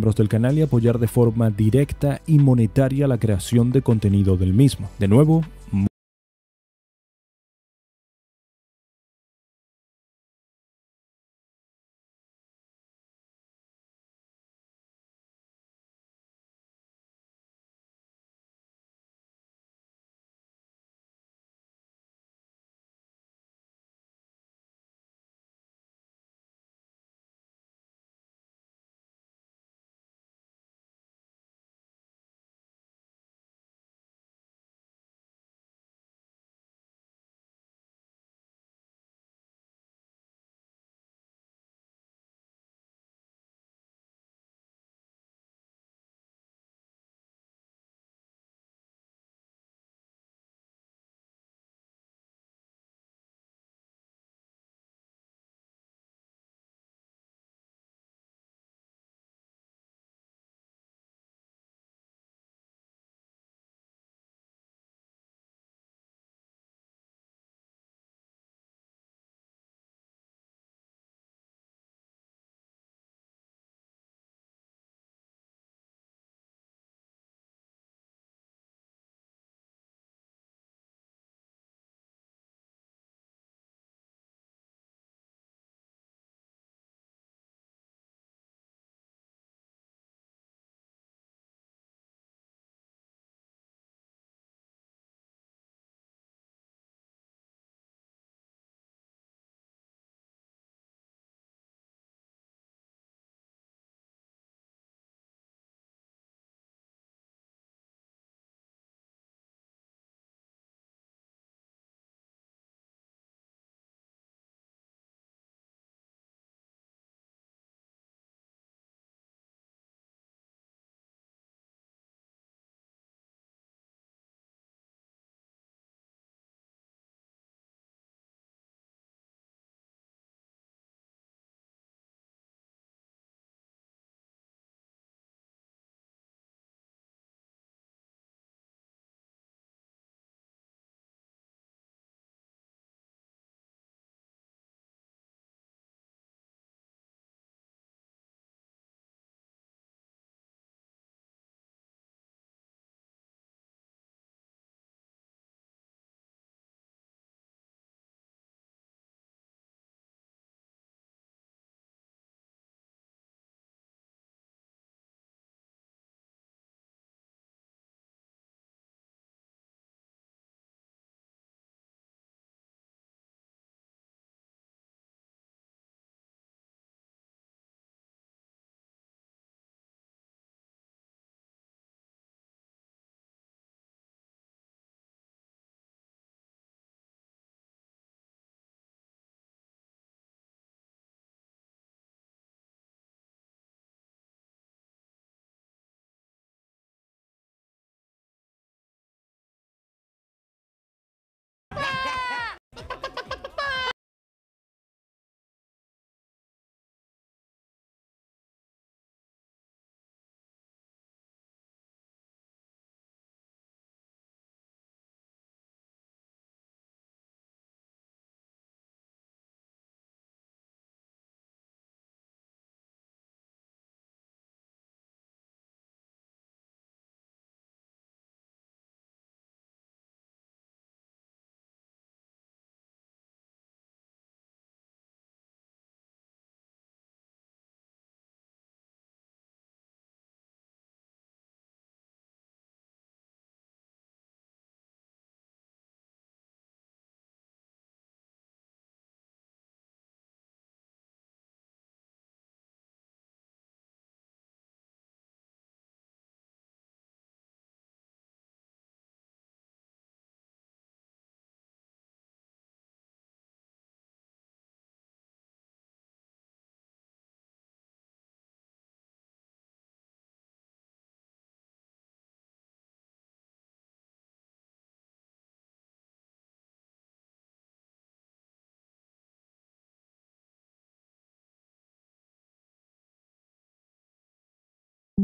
del canal y apoyar de forma directa y monetaria la creación de contenido del mismo. De nuevo,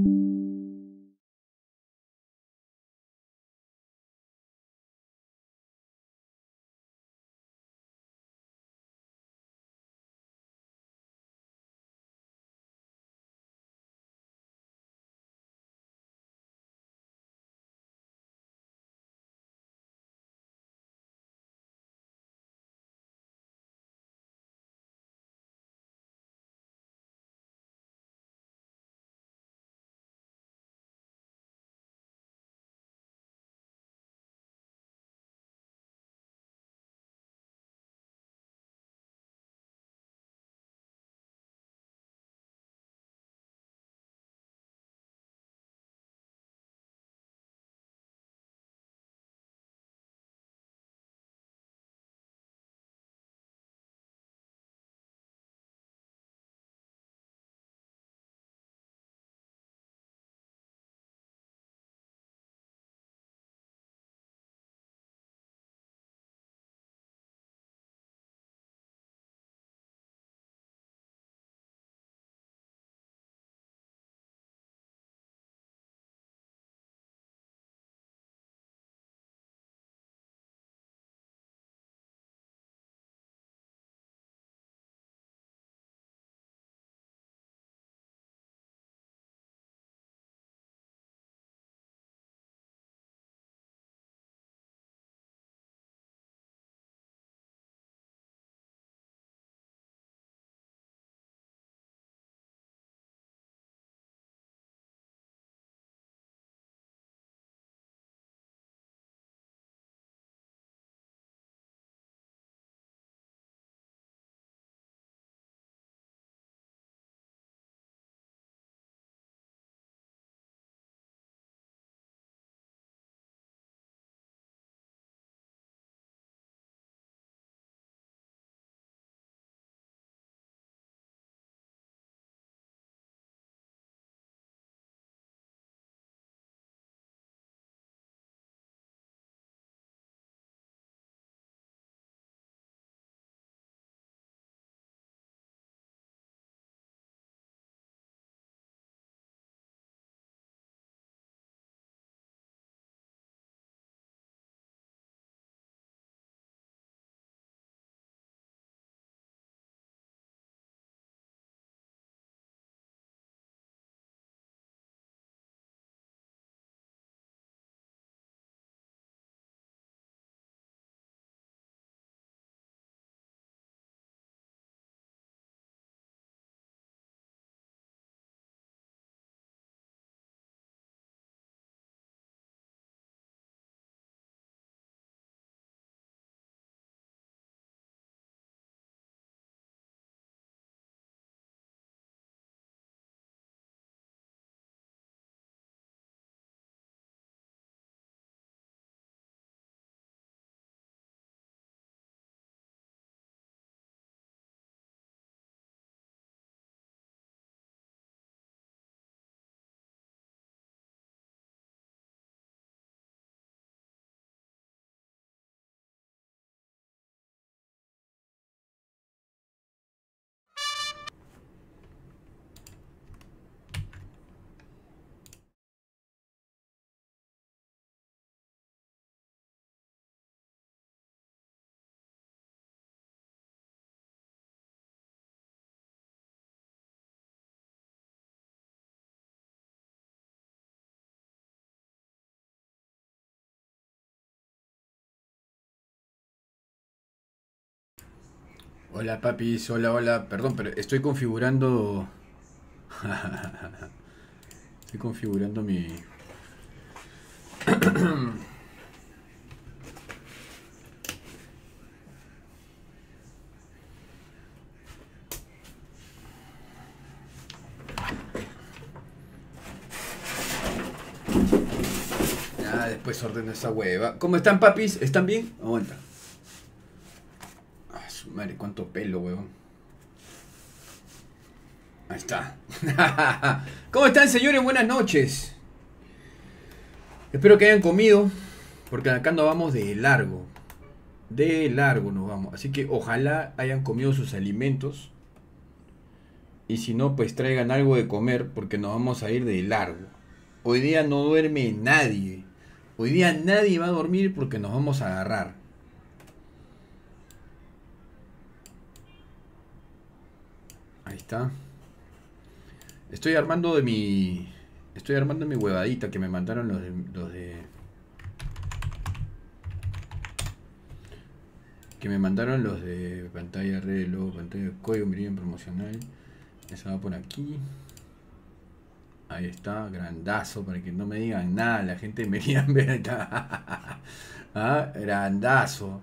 thank you Hola papis, hola, hola. Perdón, pero estoy configurando... estoy configurando mi... Ya, después ordeno esa hueva. ¿Cómo están papis? ¿Están bien? Aguanta. Madre, cuánto pelo, huevón. Ahí está. ¿Cómo están, señores? Buenas noches. Espero que hayan comido, porque acá nos vamos de largo. De largo nos vamos. Así que ojalá hayan comido sus alimentos. Y si no, pues traigan algo de comer, porque nos vamos a ir de largo. Hoy día no duerme nadie. Hoy día nadie va a dormir porque nos vamos a agarrar. Está. Estoy armando de mi. Estoy armando mi huevadita que me mandaron los de. De que me mandaron los de pantalla reloj, pantalla código meridian promocional. Eso va por aquí. Ahí está, grandazo, para que no me digan nada, la gente de Meridian ¿Ah? Grandazo,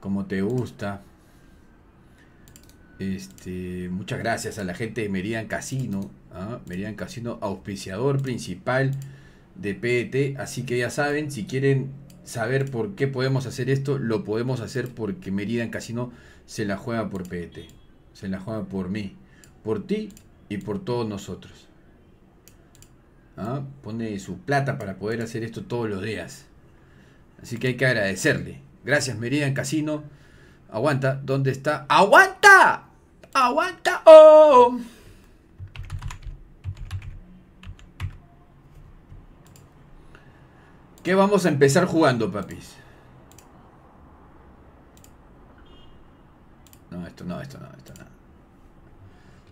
como te gusta. Este, muchas gracias a la gente de Meridian Casino. ¿ah? Meridian Casino, auspiciador principal de PET. Así que ya saben, si quieren saber por qué podemos hacer esto, lo podemos hacer porque Meridian Casino se la juega por PET. Se la juega por mí, por ti y por todos nosotros. ¿Ah? Pone su plata para poder hacer esto todos los días. Así que hay que agradecerle. Gracias Meridian Casino. Aguanta, ¿dónde está? ¡Aguanta! ¡Aguanta! ¡Oh! ¿Qué vamos a empezar jugando, papis? No, esto no, esto no, esto no.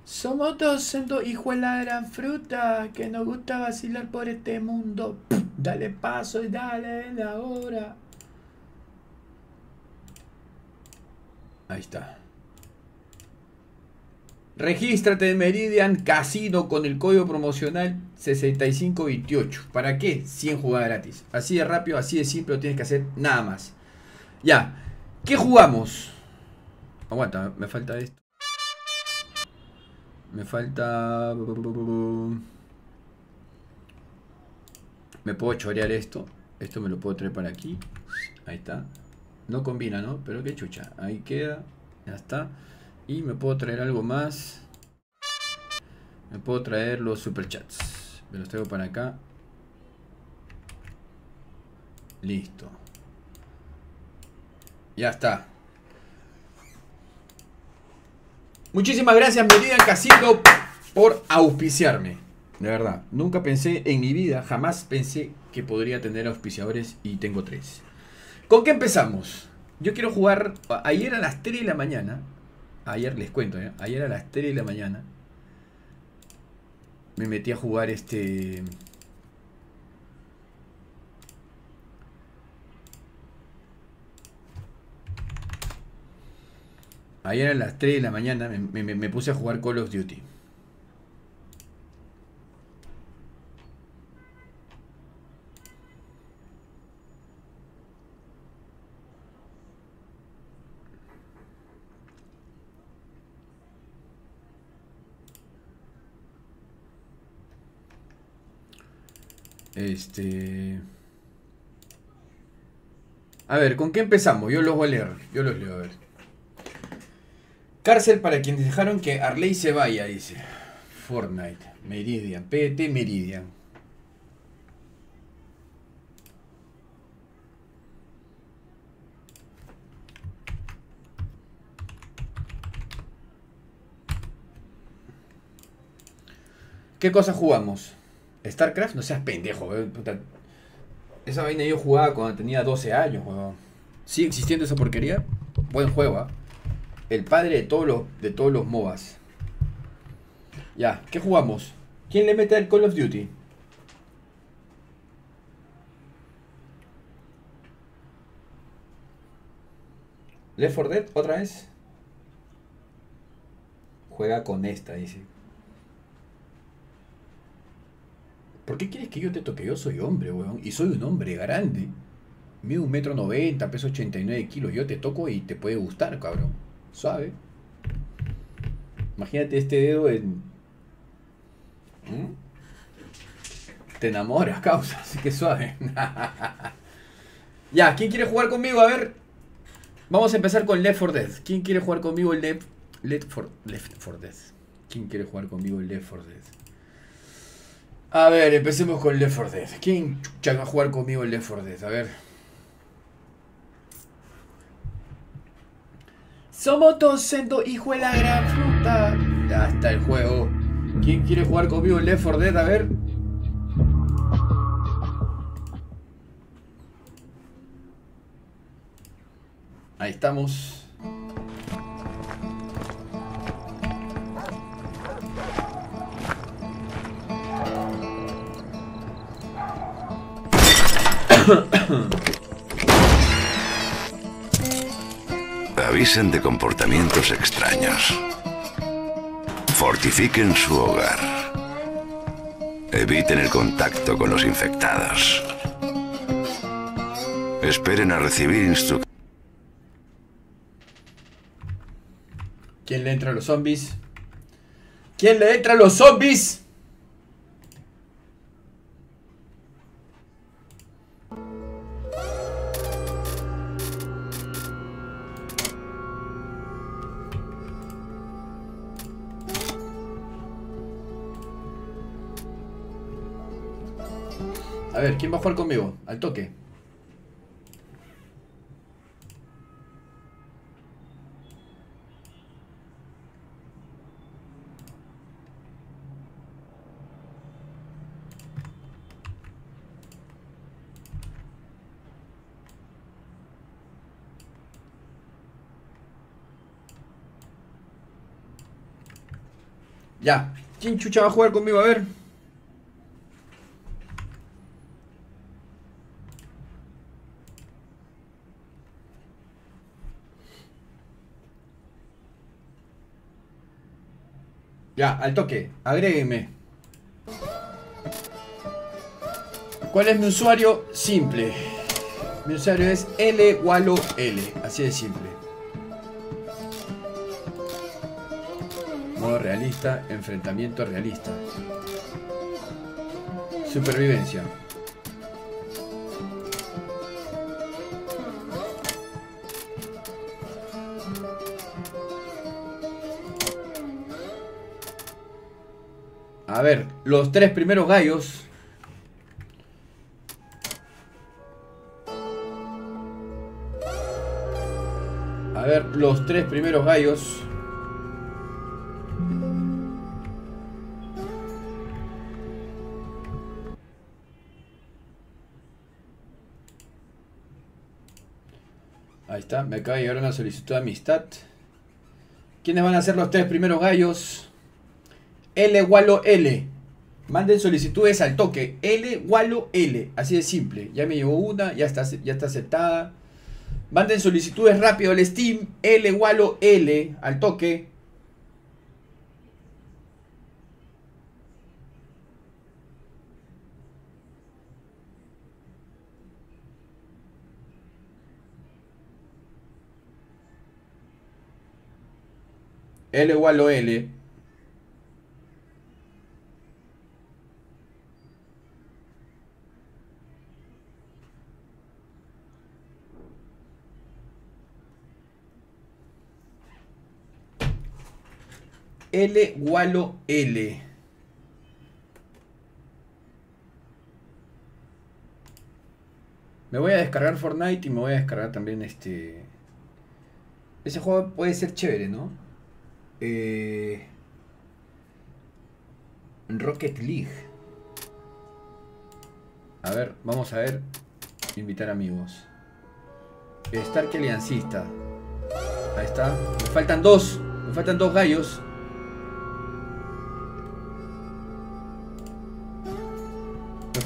Somos dos dos hijos de la gran fruta que nos gusta vacilar por este mundo. Dale paso y dale la hora. Ahí está. Regístrate en Meridian Casino con el código promocional 6528. ¿Para qué? 100 jugadas gratis. Así de rápido, así de simple, tienes que hacer nada más. Ya. ¿Qué jugamos? Aguanta, me falta esto. Me falta... Me puedo chorear esto. Esto me lo puedo traer para aquí. Ahí está. No combina, ¿no? Pero qué chucha. Ahí queda. Ya está. Y me puedo traer algo más. Me puedo traer los superchats. Me los traigo para acá. Listo. Ya está. Muchísimas gracias, Meridian Casino, por auspiciarme. De verdad, nunca pensé en mi vida, jamás pensé que podría tener auspiciadores y tengo tres. ¿Con qué empezamos? Yo quiero jugar. Ayer a las 3 de la mañana. Ayer les cuento, ¿eh? Ayer a las 3 de la mañana. Me metí a jugar este. Ayer a las 3 de la mañana me, puse a jugar Call of Duty. Este. A ver, ¿con qué empezamos? Yo los voy a leer. Yo los leo, a ver. Cárcel para quienes dejaron que Arley se vaya, dice. Fortnite, Meridian, PT Meridian. ¿Qué cosa jugamos? StarCraft, no seas pendejo, weón. Esa vaina yo jugaba cuando tenía 12 años, weón. ¿Sigue existiendo esa porquería? Buen juego, ¿ah? El padre de todos los, de todos los MOBAs. Ya, ¿qué jugamos? ¿Quién le mete al Call of Duty? ¿Left 4 Dead otra vez? Juega con esta, dice. ¿Por qué quieres que yo te toque? Yo soy hombre, weón. Y soy un hombre grande. Mido un metro noventa, peso 89 kilos. Yo te toco y te puede gustar, cabrón. Suave. Imagínate este dedo en... ¿Mm? Te enamoras, causa. Así que suave. ya, ¿quién quiere jugar conmigo? A ver. Vamos a empezar con Left 4 Dead. ¿Quién quiere jugar conmigo el Left, for, Left 4 Dead? ¿Quién quiere jugar conmigo el Left 4 Dead? A ver, empecemos con Left 4 Dead. ¿Quién va a jugar conmigo el Left 4 Dead? A ver. Somos todos sendo hijo de la gran fruta. Ya está el juego. ¿Quién quiere jugar conmigo el Left 4 Dead? A ver. Ahí estamos. Avisen de comportamientos extraños. Fortifiquen su hogar. Eviten el contacto con los infectados. Esperen a recibir instrucciones. ¿Quién le entra a los zombies? ¿Quién le entra a los zombies? A ver, ¿quién va a jugar conmigo? Al toque. Ya. ¿Quién chucha va a jugar conmigo? A ver. Ya, al toque. Agréguenme. ¿Cuál es mi usuario? Simple. Mi usuario es L Walo L. Así de simple. Modo realista, enfrentamiento realista. Supervivencia. A ver, los tres primeros gallos. A ver, los tres primeros gallos. Ahí está, me acaba de llegar una solicitud de amistad. ¿Quiénes van a ser los tres primeros gallos? L Walo L. Manden solicitudes al toque. L Walo L. Así de simple. Ya me llegó una, ya está, ya está aceptada. Manden solicitudes rápido al Steam. L Walo L. Al toque. L Walo L. L Walo L. Me voy a descargar Fortnite y me voy a descargar también este. Ese juego puede ser chévere, ¿no? Eh... Rocket League. A ver, vamos a ver. Invitar amigos. Stark Aliancista. Ahí está. Me faltan dos. Me faltan dos gallos.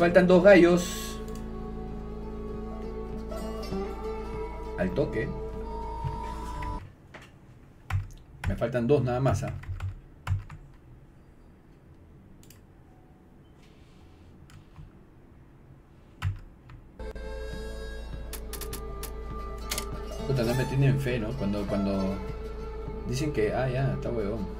me faltan dos gallos. Al toque. Me faltan dos nada más. ¿ah? No me tienen fe, ¿no? Cuando, cuando dicen que, ah, ya, está huevón.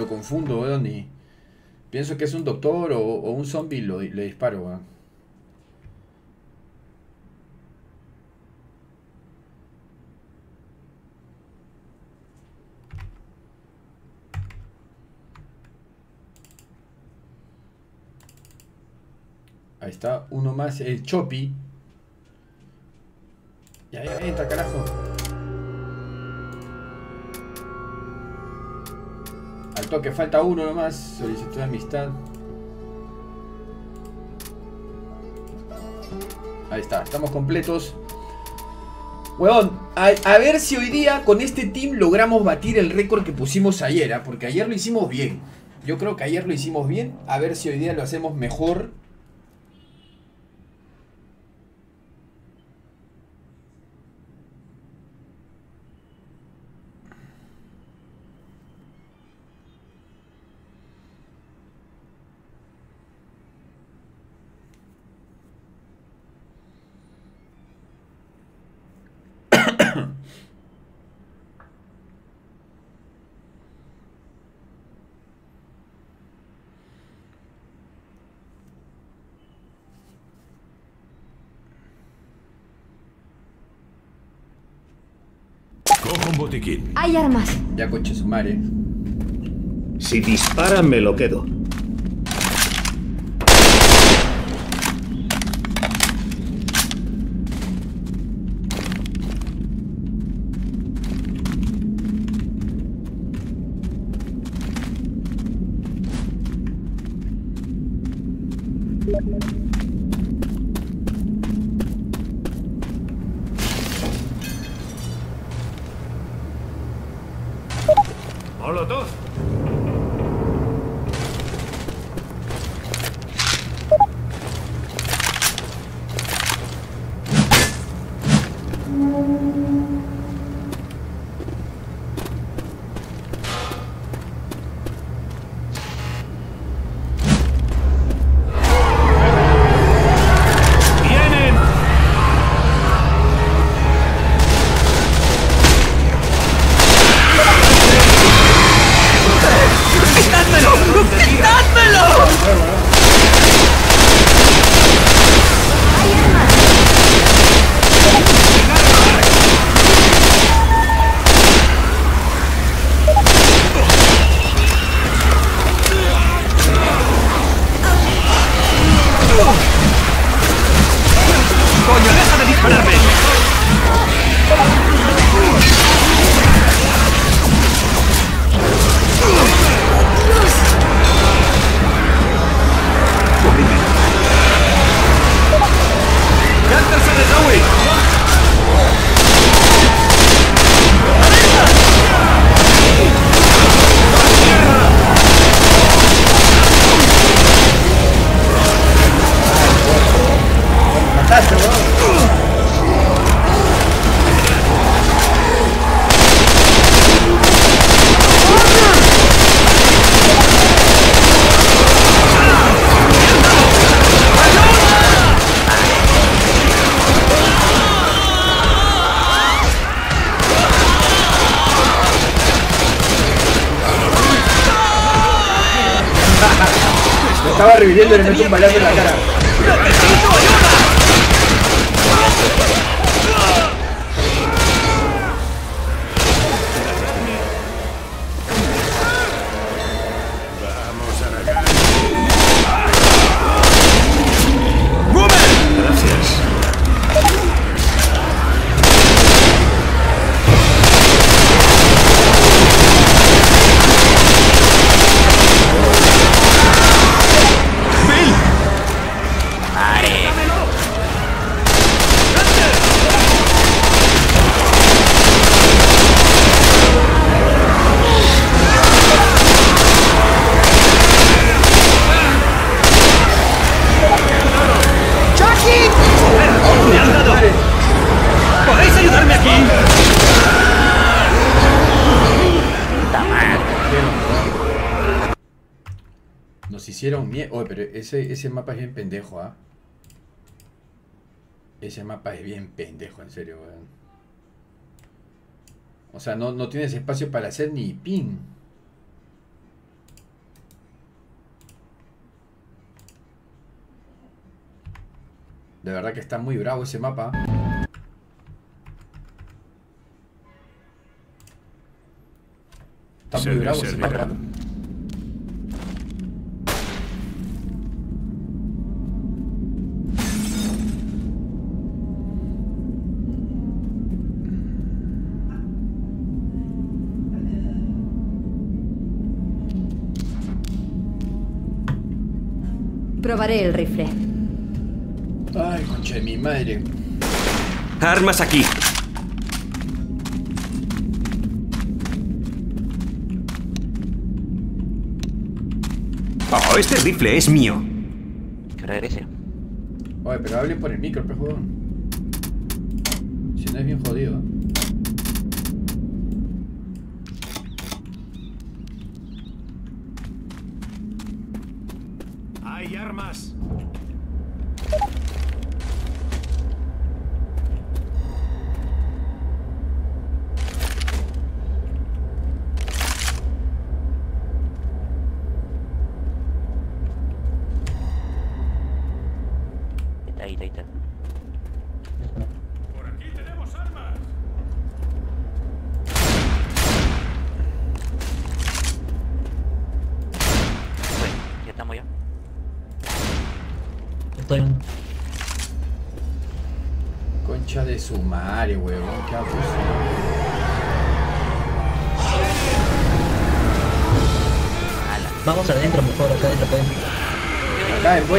Lo confundo, weón, y pienso que es un doctor o, un zombie lo, le disparo, weón. Ahí está, uno más, el Chopi. Ya, ya, entra, carajo. Toque, falta uno nomás. Solicitud de amistad. Ahí está, estamos completos. A, ver si hoy día con este team logramos batir el récord que pusimos ayer, ¿eh? porque ayer lo hicimos bien. Yo creo que ayer lo hicimos bien. A ver si hoy día lo hacemos mejor. Cojo un botiquín. Hay armas. Ya coche su madre. Si disparan me lo quedo. Y le metí un balazo en la ese, ese mapa es bien pendejo, ¿ah? Ese mapa es bien pendejo, en serio, weón. O sea, no, no tienes espacio para hacer ni pin. De verdad que está muy bravo ese mapa. Está muy bravo ese mapa. Probaré el rifle. Ay, concha de mi madre. Armas aquí. Oh, este rifle es mío. Que regrese. Oye, pero hable por el micro, pe juego. Si no es bien jodido.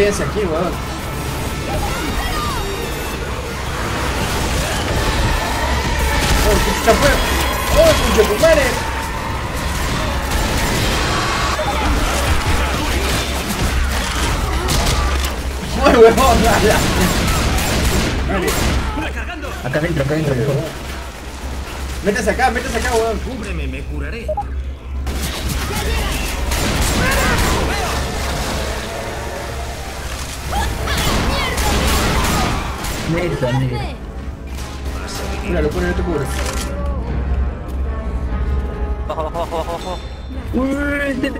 Acá, empóyense aquí, huevón. ¡Oh, qué chucha fue! ¡Oh, tu madre! ¡Muy huevón! ala. Acá adentro, acá adentro, mejor. Métese acá, métese acá, huevón. Cúbreme, me curaré. Negra. Pone, te cubres. Bajo, bajo, bajo, bajo, bajo. Uy,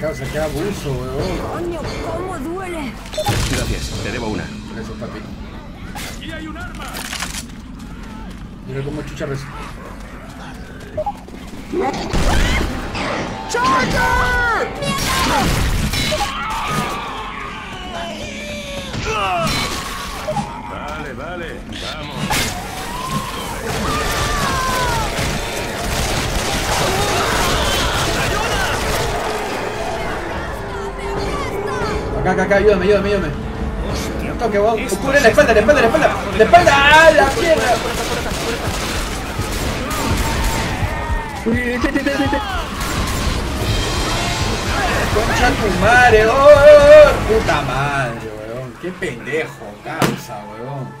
causa, qué abuso, huevón. ¡Coño, cómo duele! Gracias, te debo una. Gracias, papi. Aquí hay un arma. Mira cómo chucha res... Vale, vale. Vamos. Acá, acá, acá, ayúdame, ayúdame, ayúdame. Un toque, weón. Cubre la espalda, la espalda, la espalda. La espalda, ¡ah, la pierna! Concha tu madre, oh, oh, oh. Puta madre, weón. Qué pendejo, causa, weón.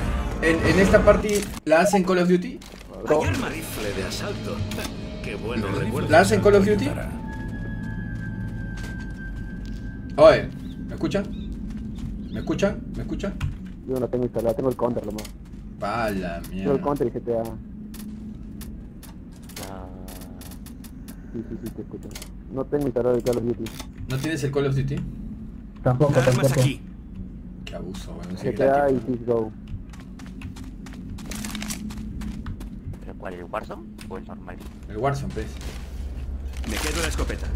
en, en esta party, ¿la hacen Call of Duty? Hay arma rifle de asalto. Qué bueno recuerdo. ¿La hacen Call of Duty? Oye, ¿me escuchan? ¿Me escuchan? ¿Me escuchan? Yo no tengo instalado, tengo el counter nomás. Pa la Tengo el mierda. counter y GTA. Ah, Sí, sí, sí, te escucho. No tengo instalado el Call of Duty. ¿No tienes el Call of Duty? Tampoco, tampoco. aquí. Qué abuso, sí, GTA y gratis. Cuál? ¿El Warzone o el normal? El Warzone, pues. Me quedo la escopeta.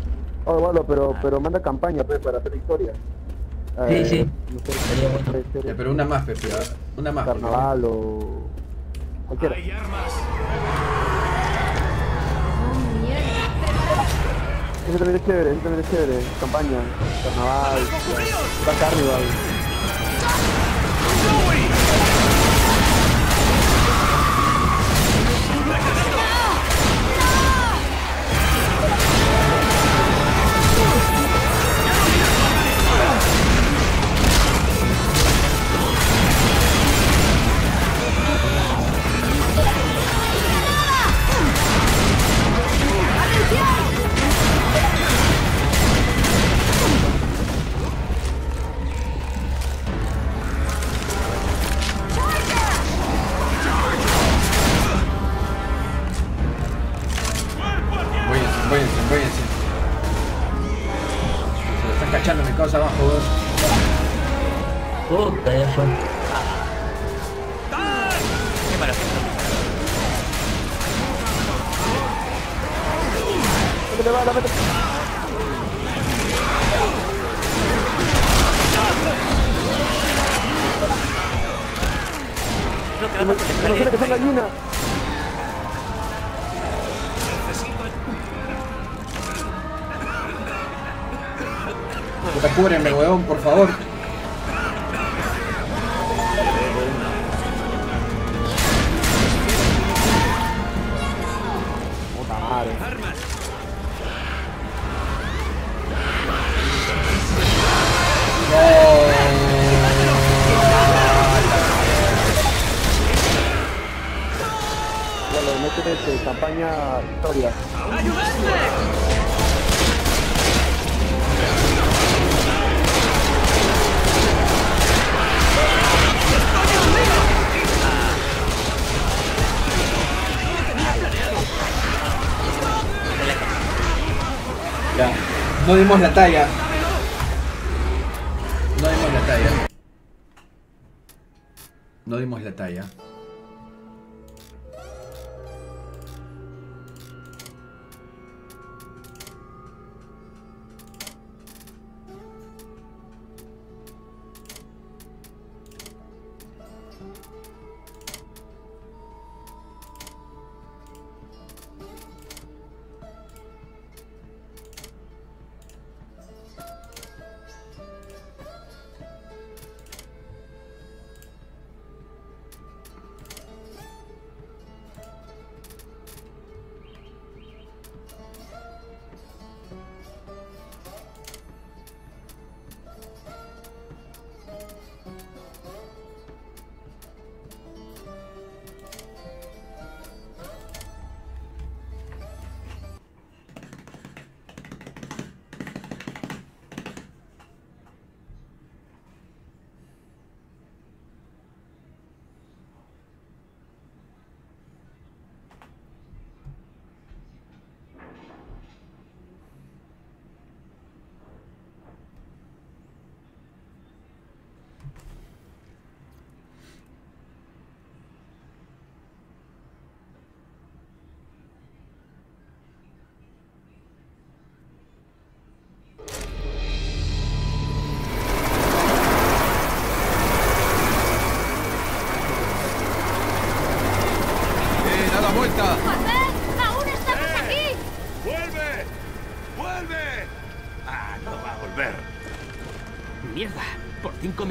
Oh, bueno, pero, pero manda campaña pues, para hacer historia. Sí, sí. No sé, Ya, pero una más, Pepe. Una más. carnaval o cualquiera. Hay armas. Mierda. Ese también es chévere, ese también es chévere. Campaña, carnaval, va carnival. Dimos la talla.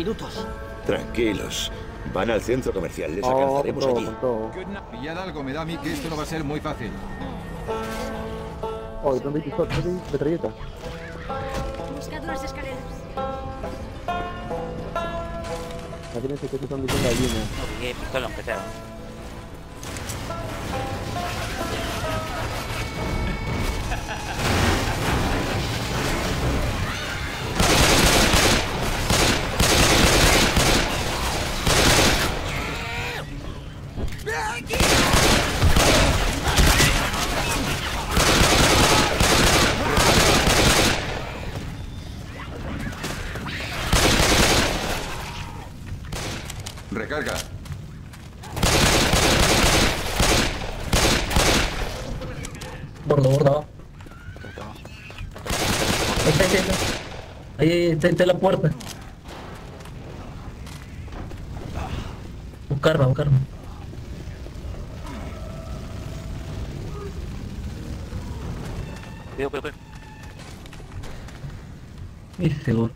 Minutos. Tranquilos. Van al centro comercial. Les Oh, alcanzaremos todo, allí. todo. Pillad algo, me da a mí que esto no va a ser muy fácil. Oh, ¿dónde hay pistola? ¿Dónde hay metralleta? Buscad unas escaleras. Imagínense que estos son diciendo gallinas. No, que pistola, está, la puerta. Buscarla, buscarla. Cuidado, cuidado, cuidado. Seguro.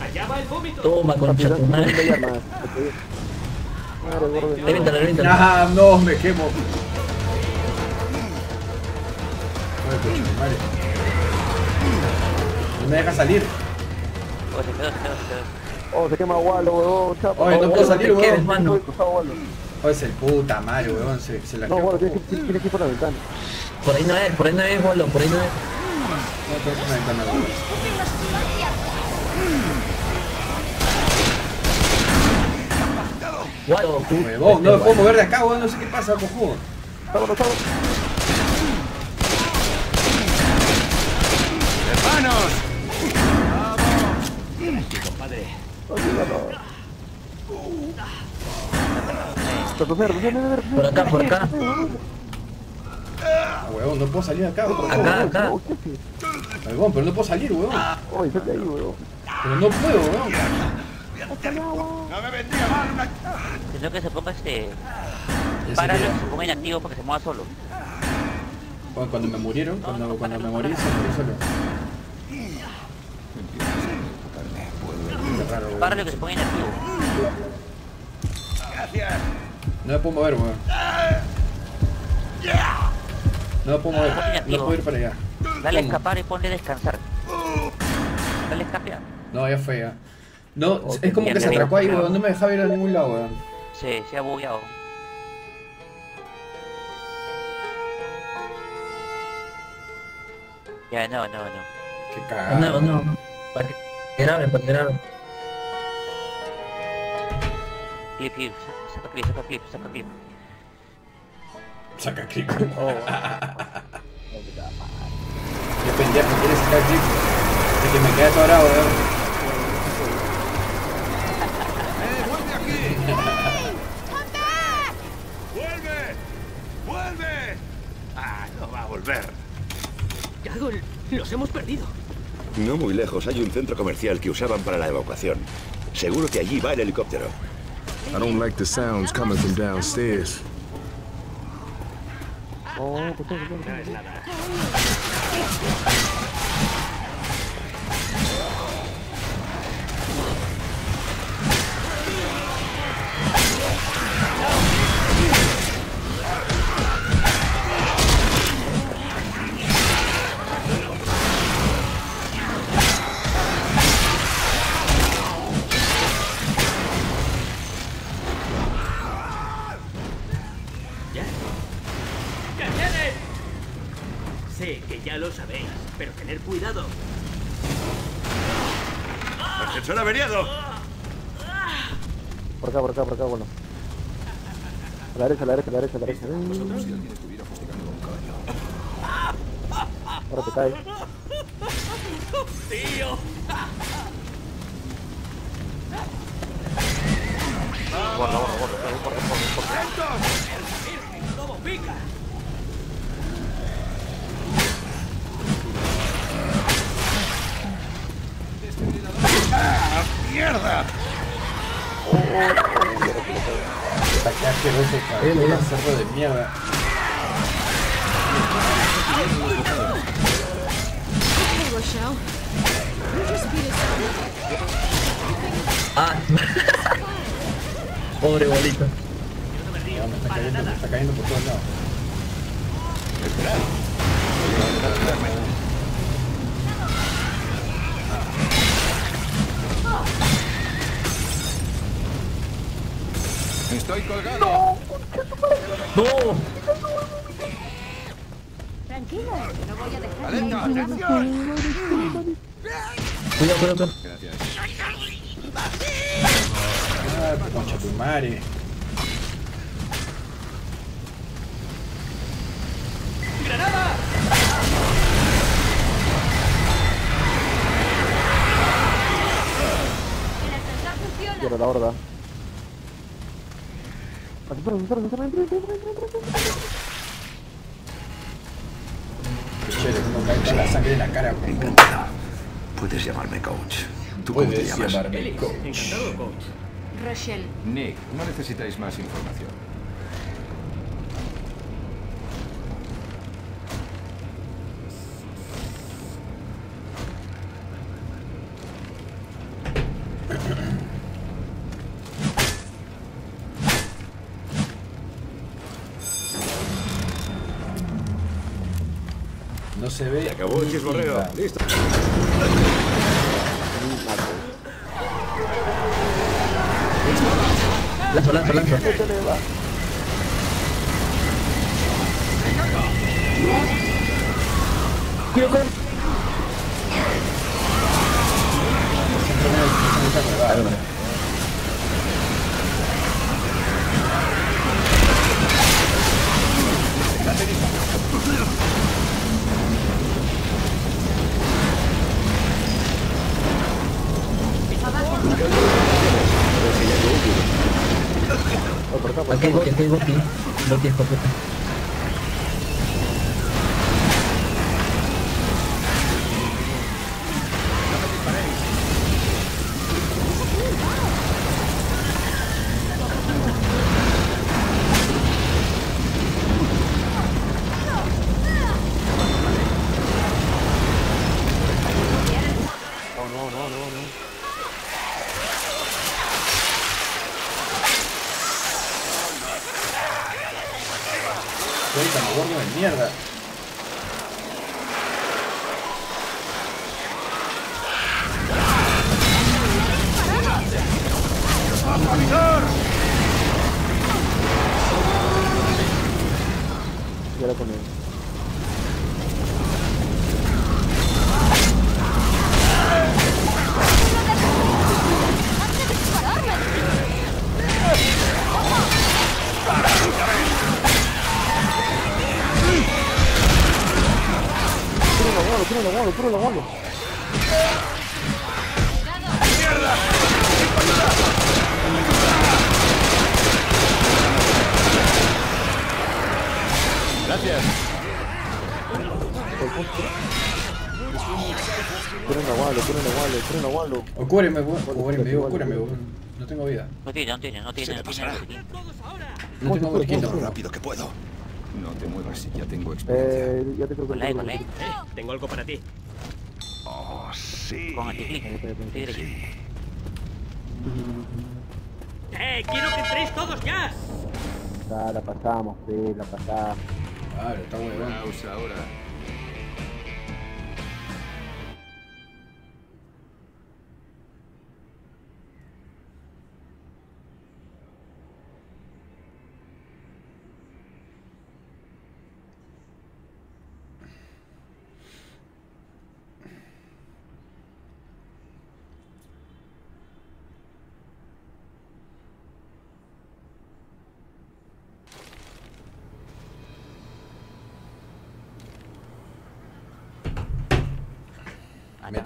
Allá va el vómito. Toma, concha tu madre. Reviéntala, reviéntala. Ah, no, me quemo. Salir. Oh, se quema Wallo, huevón, chapa. Oye, no puedo salir, mano. Cruzado, Wallo. Oh, es el puta madre, weón. Se, se la No. Wallo, tienes que, tienes que ir por la ventana. Por ahí no es, por ahí no es, bolo, por ahí no es. No, tengo una ventana, weón. Guau, Huevón, no me puedo mover de acá, weón. No sé qué pasa, cojudo. Vámonos, vámonos. Por acá, por acá. Ah, huevón, no puedo salir de acá, weón. Acá, acá. Huevón, pero no puedo salir, huevón. Oye, sal de ahí, huevón. Pero no puedo, weón. No me vendría mal una... Sino que se ponga este... Páralo, se ponga inactivo para que se mueva solo. weón, Cuando me murieron, cuando, cuando me morí, se murió solo. Páralo que se ponga inactivo. Gracias. No me puedo mover, weón. No me puedo mover. No puedo ir para allá. Dale a ¿Cómo? escapar y ponle descansar. Dale a escapar. No, ya fue ya. No, es como que se atracó ahí, weón. No me dejaba ir a ningún lado, weón. Sí, se ha bugueado. Ya, no, no, no. Qué No, cagada. no, no. Para que graben, para que graben. Clip, clip, saca clip, saca clip, saca clip. Saca clip. Qué pendejo, quiere sacar clip. Es que me quedé atorado, weón. ¡Eh, vuelve aquí! ¡Vuelve! ¡Vuelve! Ah, no va a volver. Gagol, los hemos perdido. No muy lejos hay un centro comercial que usaban para la evacuación. Seguro que allí va el helicóptero. I don't like the sounds coming from downstairs. Oh, Sé que ya lo sabéis, pero tener cuidado. ¡Ascensor averiado! Por acá, por acá, por acá, bueno. A la derecha, a la derecha, a la derecha, a la derecha. Ahora te caes. ¡Tío! Borra, borra, borra, borra, borra, borra, borra. ¡Lentos! ¡El lobo pica! ¡Ah, mierda! Qué asqueroso, cabrón. Qué cerdo de mierda. Ah. Pobre bolita. Ya, me está cayendo, me está cayendo por todos lados. Estoy colgado. ¡No! Tranquilo, no voy a dejar ¡Alerta! ¡Atención! Cuidado, cuidado, cuidado. Gracias. Ah, concha tu madre. Entra. Qué chévere, como cae con la sangre en la cara. Encantado. Puedes llamarme coach. ¿Tú cómo te Puedes llamas? llamarme coach. encantado, coach. Rochelle. Nick, no necesitáis más información. Acabó el chismorreo. Listo. Lanzo, lanzo, lanzo. Cuidado con... boti. Boti escopeta. Cúbreme, weón. Cúbreme, cúbreme, weón. No tengo vida. No tiene, no tiene, no tiene, no tiene. no tengo botiquín. Lo rápido que puedo. No te muevas si ya tengo experiencia. Eh, ya te creo que Con la E, con la E. Eh, tengo algo para ti. Oh, sí. Con anticlick. Sí, derecho. ¡Eh! ¡Quiero que entréis todos ya! Ya, la pasamos, sí, la pasamos. Claro, está huevón. Pausa ahora.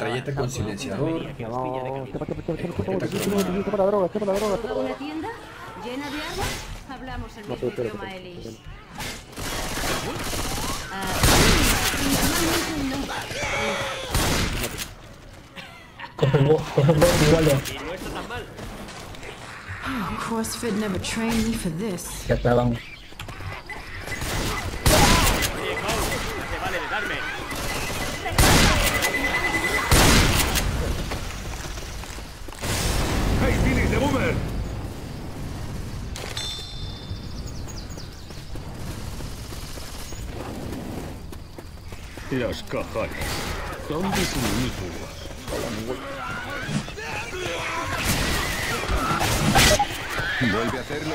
Metralleta con silenciador. Ah, está. Oh, never trained me for this. Ya estaban. Oye, Los cojones. Zombies inicuos. Vuelve a hacerlo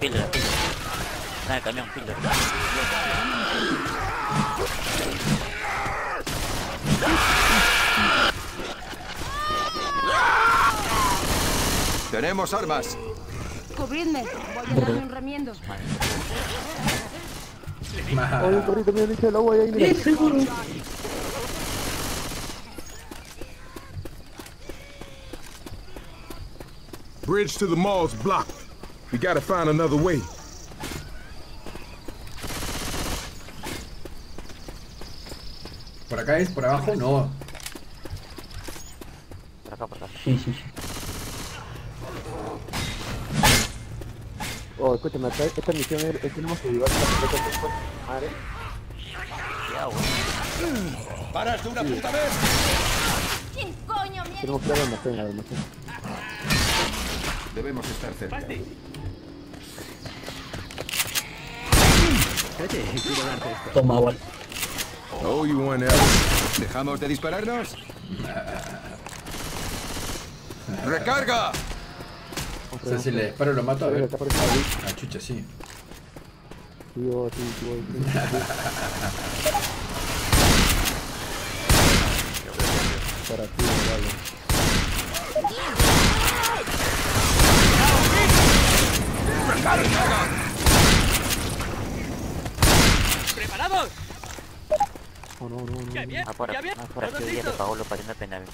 pilda. Está en el camión. Y... ¡Tenemos armas! Cubridme. Voy a darme un remiendo. Oye, un perrito, mira, dice el agua ahí, mira. Bridge to the mall's blocked. We gotta find another way. ¿Por acá es? ¿Por abajo? No. Por acá, por acá. Sí, sí, sí. Oh, escúchame, acá esta misión es, es tenemos que llevar la pelota después. Madre. ¡Paras de una puta vez! ¿Quién coño me Tenemos que ir al almacén, al almacén. Debemos estar cerca. Oye, quiero darte esto. Toma, agua. Oh, you want else? ¿Dejamos de dispararnos? ¡Recarga! O sea, si le disparo lo mato, a ver. Ah, chucha, sí. Para ti, vale. ¡Preparados! No, no, no. ¡Qué bien! Ah, por, ¡Ya bien! ah, por aquí ¿Todos hoy día le pagó lo pariendo penal.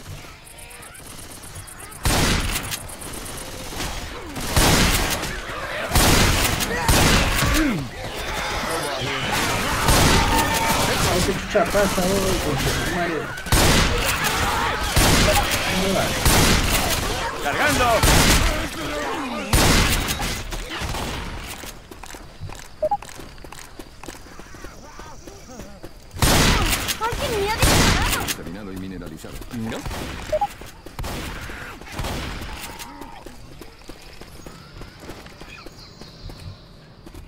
¿Qué chucha pasa hoy con su madre? ¿Dónde va? ¡Cargando! ¡Alguien me ha Terminado y mineralizado. ¿No?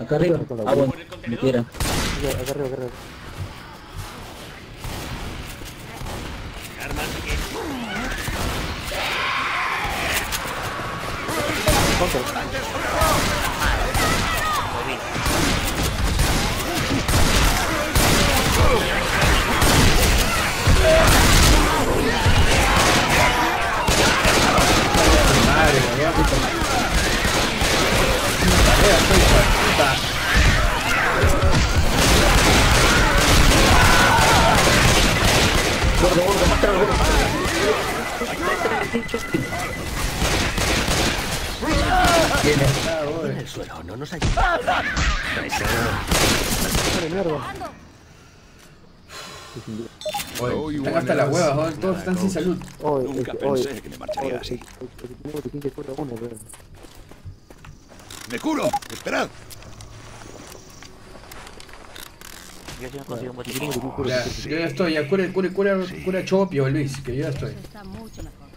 Acá arriba. Agua. Me quiera. Acá acá arriba, acá arriba. Armas aquí. Madre, hija de puta. Gordo, gordo, mátalo, gordo. Viene. En el suelo, no nos ayuda. Eso. Mierda. Oye, están hasta las huevas. Todos están sin salud. Oye, Nunca este, oye, pensé que me marcharía oye, así. ¡Me curo! ¡Esperad! Yo me consigo un botiquín. Ya, yo ya estoy, ya cura, cura, cura, cura Chopio, Luis, que yo ya estoy. Está mucho mejor.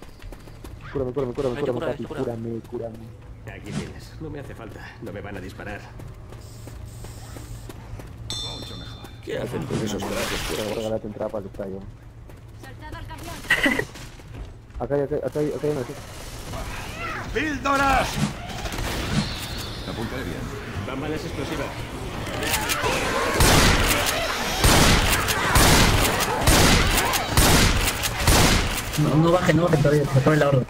Cúrame, cúrame, cúrame, cúrame, cura, papi, cúrame, cúrame. Aquí tienes. No me hace falta. No me van a disparar. ¿Qué hacen con esos trajes? Voy a regalarte entrada para el estadio. Saltado al camión. Acá hay, acá hay, acá hay, acá hay una. ¡Píldoras! Apuntaré bien. Van balas explosivas. No, no baje, no baje todavía. Se pone la orden.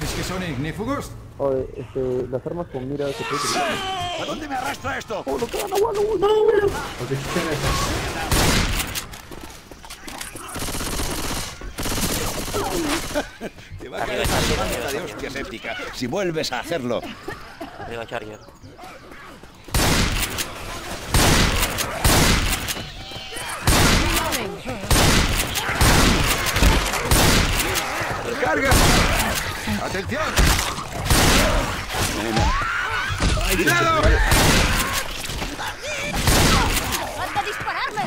¿Es que son ignífugos? Oye, este, las armas con mira se puede utilizar. ¿A dónde me arrastra esto? ¡Oh, lo que a guardar! ¡No, no! Porque chucha era esa. Te va a caer semana de hostia séptica si vuelves a hacerlo. Arriba, Charger. ¡Carga! ¡Atención! ¡Cuidado! ¡Falta dispararme!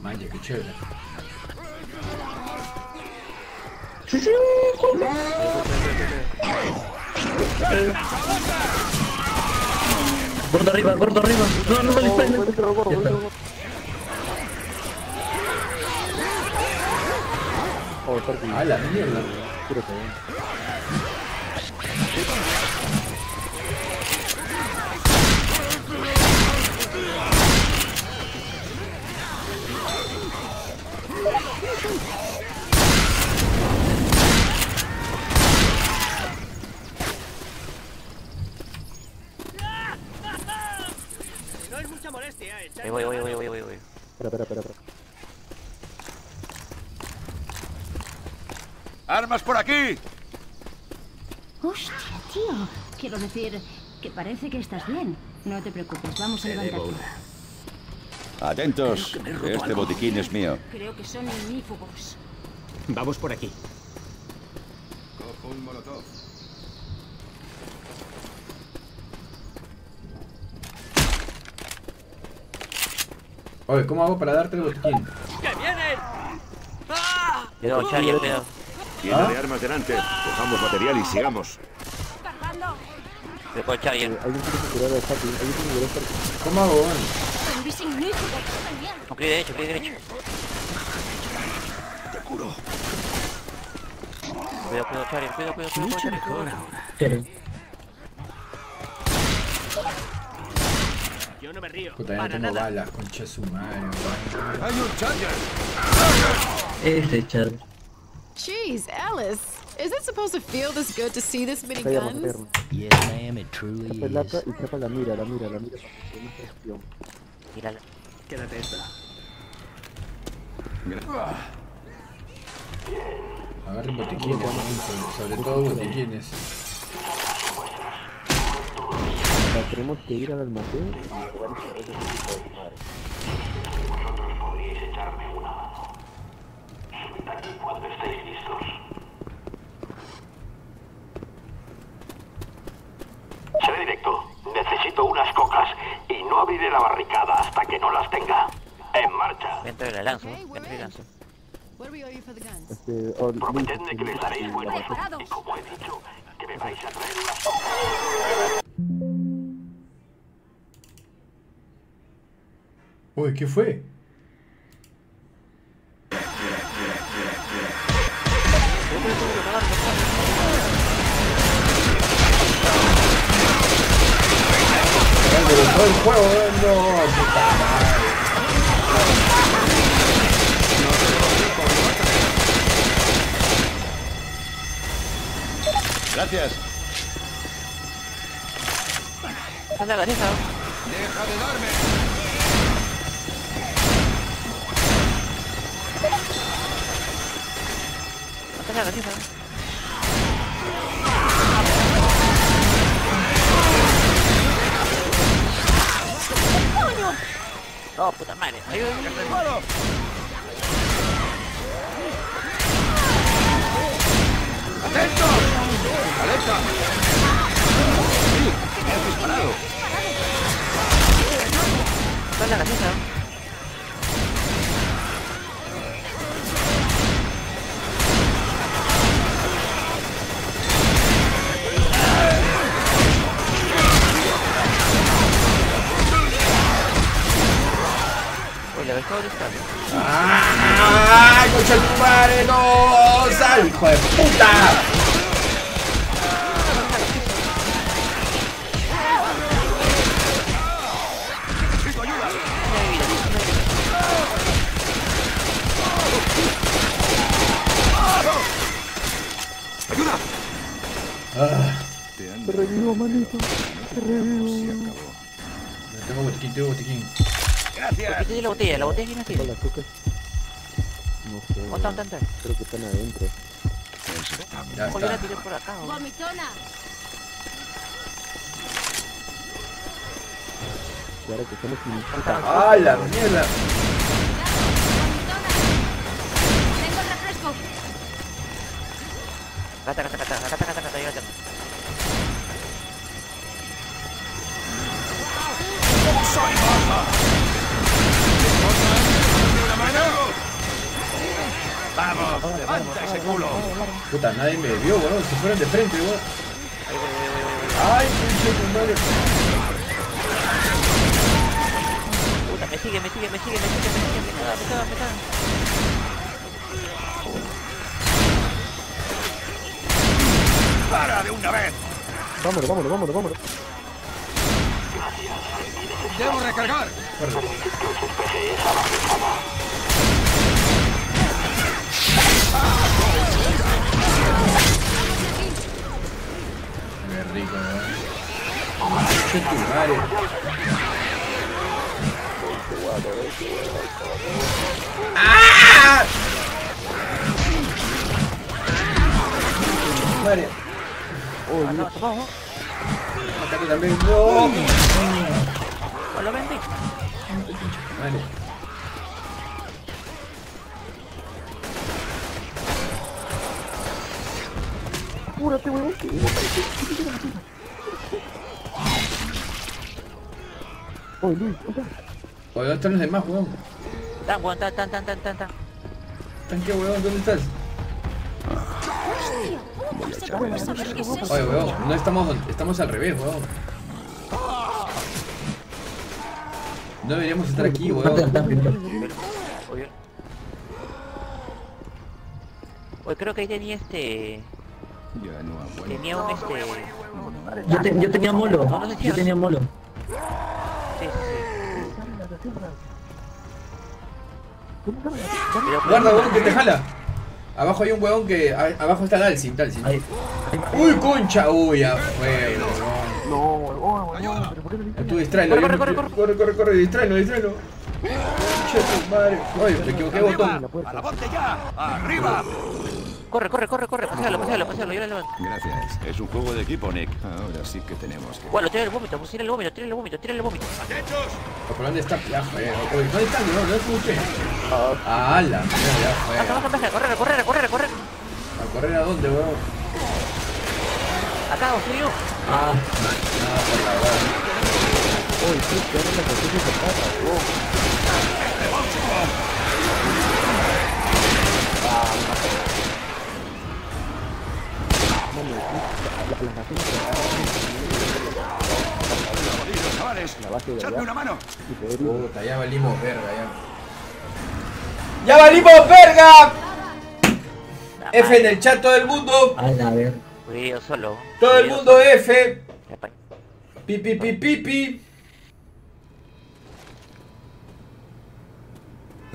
Manja, qué chévere. Gordo arriba, gordo arriba. No, no me disparen. mejor que. Ah, la mierda. Juro que Voy, voy, voy, voy, voy, voy. Espera, espera, espera. espera. ¡Armas por aquí! Hostia, tío. Quiero decir que parece que estás bien. No te preocupes, vamos a levantarte. Atentos, este botiquín es mío. Creo que son ignífugos. Vamos por aquí. Cojo un molotov. Oye, ¿cómo hago para darte el botiquín? ¡Que vienen! ¡Ah! Cuidado, Charlie, cuidado. Tienda de armas delante. Cojamos material y sigamos. Con Charlie. Alguien tiene que curar. Alguien tiene que. ¿Cómo hago, clic derecho. Te curo. Cuidado, cuidado, Charlie, cuidado, cuidado, cuidado, Mucho Charlie. mejor ahora. Yo no me río. Puta, ya no tengo balas, concha de su madre, weón. ¡Hay un charger! Ese Charlie. Jeez, Alice. Is it supposed to feel this good to see this many guns? Yes, ma'am, it truly is. Y chapa la mira, la mira, la mira. Mírala. Quédate esta. Agarren botiquines, sobre, todo botiquines. Tenemos que ir al almacén y jugar ese ese tipo de madre. Seré directo. Necesito unas cocas y no abriré la barricada hasta que no las tenga. En marcha. Entra y la lanzo, entra y lanzo. Este, oh, Prometedme que les daréis buen uso. ¡Preparados! Y como he dicho, que me vais a traer unas cocas. Uy, ¿qué fue? El juego, no, puta madre. Gracias. Anda. ¡Deja de darme! Anda, gatita. No, puta madre. Ayuda. ¡Atento! ¡Alerta! Sí, me has disparado. Gatita. La ves todo disparando. ¡Ah! ¡Concha de tu madre! ¡No! ¡Sal, hijo de puta! ¡Ayuda! Ah, Te revivo, manito. Te revivo. Se acabó. no tengo botiquín, tengo botiquín. ¿Por qué tiene la botella? ¿La botella quién Con cocas. No sé. ¿Cuánto man. tanto? Creo que están adentro. Ya Oye, la tiré por acá. ¡Vomitona! Y ahora que estamos sin puta. ¡Ah, la mierda! ¡Vomitona! ¡Tengo el refresco! Gata, gata, gata, gata, gata, gata, gata. ¡Vamos! ¡Levanta ese culo! Puta, nadie me vio, weón. Se fueron de frente, weón. ¡Ay, pinche madre! Puta, me sigue, me sigue, me sigue, me sigue, me sigue, me caga, me caga, me caga. ¡Para de una vez! Vámonos, vámonos, vámonos, vámonos. ¡Debo recargar! Qué rico, weón. Pinche tu madre. Madre. No, Acá también. No. Hola, vente. Vale. Apúrate, weón. que- Oye, Luis, o sea, Oye, ¿dónde están los demás, weón? Tan, weón, tan, tan, tan, tan, tan, tan. ¿Están qué, weón? ¿Dónde estás? Oye, weón, no estamos, donde- estamos al revés, weón. No deberíamos estar aquí, weón. Oye. Oye, creo que ahí tenía este... No. Tenía un este... Yo, te- yo tenía molo. No, no sé si Yo tenía molo. Sí, sí, Guarda, weón, que te jala. Abajo hay un weón que. a- abajo está Dalsin, Dalsin. Uy, concha. Uy, ya fue. No, weón, pero ¿por qué no Tú distráelo. Corre, corre, corre, corre, corre, corre, distráelo, distráelo. Concha de tu madre. Oye, me equivoqué de botón. ¡A la bote ya! ¡Arriba! Corre, corre, corre, corre. Yo le levanto. Gracias. Es un juego de equipo, Nick. Ahora sí que tenemos que... Bueno, tira el vómito, pues tira el vómito, tira el vómito, tira el vómito. ¿Por dónde está? ¿dónde está? No, no escuché. Ah. Ya fue. Baja, baja, correr, correr, correr, correr. ¿A correr a dónde, weón? Acá, yo. Ah, Ah, por la Oye, sí, que ahora la conciencia se pasa, weón. chavales! ¡Echadme una mano! Puta, ya valimos verga, ya. ¡Ya valimos verga! F en el chat todo el mundo. a ver. Fui yo solo. Todo el mundo. F. Epa. Pi, pi,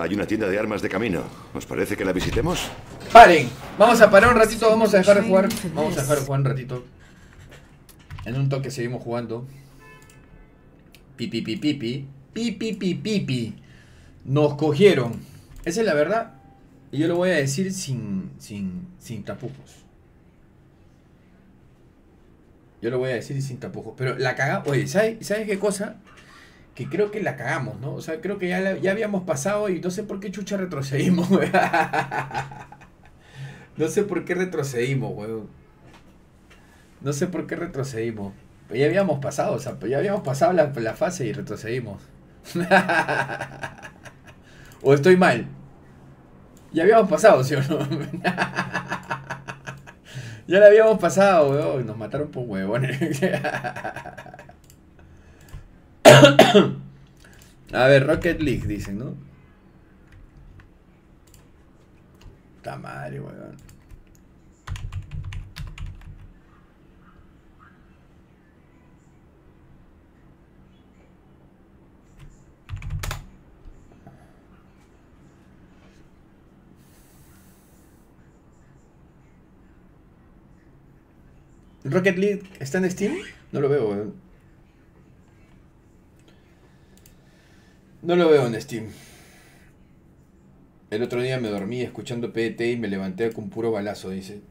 Hay una tienda de armas de camino. ¿Os parece que la visitemos? Paren. Vamos a parar un ratito, vamos a dejar de jugar. Vamos a dejar de jugar un ratito. En un toque seguimos jugando. Pi, pi, pi, pi, pi. Pi, pi, pi, pi, pi. Nos cogieron. Esa es la verdad. Y yo lo voy a decir sin, sin, sin tapujos. Yo lo voy a decir sin tapujos. Pero la cagamos. Oye, ¿sabes, ¿sabes qué cosa? Que creo que la cagamos, ¿no? O sea, creo que ya, ya habíamos pasado y no sé por qué chucha retrocedimos, weón. No sé por qué retrocedimos, weón. No sé por qué retrocedimos. Pero ya habíamos pasado, o sea, ya habíamos pasado la, la fase y retrocedimos. o estoy mal. Ya habíamos pasado, ¿sí o no? ya la habíamos pasado, weón. Nos mataron por huevones. A ver, Rocket League, dicen, ¿no? Ta madre, weón. Rocket League está en Steam? No lo veo, weón. No lo veo en Steam. El otro día me dormí escuchando PDT y me levanté con puro balazo, dice.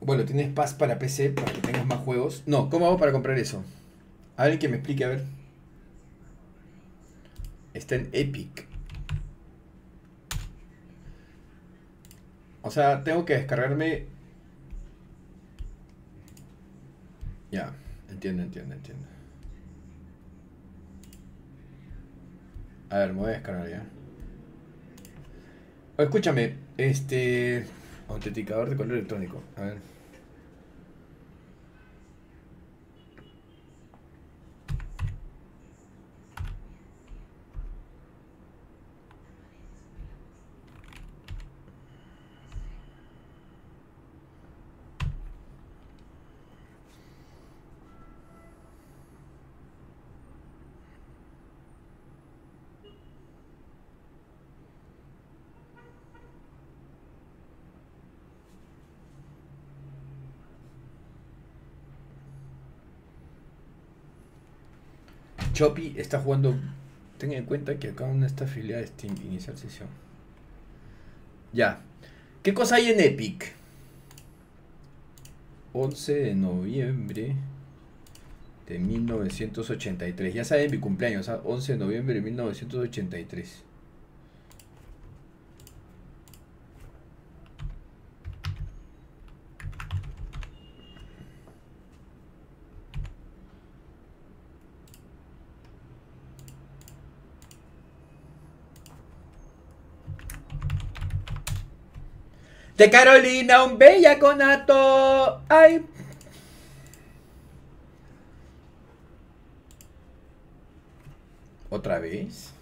Bueno, ¿tienes paz para PC para que tengas más juegos? No, ¿cómo hago para comprar eso? Alguien que me explique, a ver. Está en Epic. O sea, tengo que descargarme... Ya, entiendo, entiendo, entiendo. A ver, me voy a descargar ya. O, escúchame, este. Autenticador de correo electrónico. A ver. Choppy está jugando Ten en cuenta que acá no está afiliada Steam. Iniciar sesión. Ya. ¿Qué cosa hay en Epic? 11 de noviembre de 1983. Ya saben mi cumpleaños, ¿ah? 11 de noviembre de 1983. De Carolina, un bella conato. Ay. ¿Otra vez?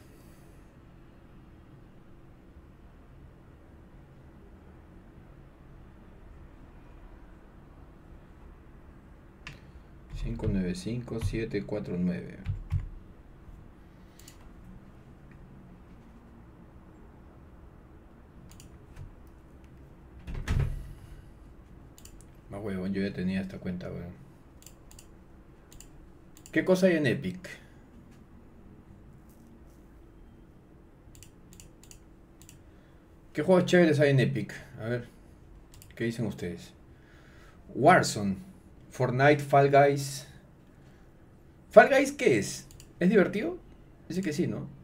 Cinco nueve cinco siete cuatro nueve. Huevón, yo ya tenía esta cuenta, weón. ¿Qué cosa hay en Epic? ¿Qué juegos chéveres hay en Epic? A ver, ¿qué dicen ustedes? Warzone, Fortnite, Fall Guys. ¿Fall Guys qué es? ¿Es divertido? Dice que sí, ¿no?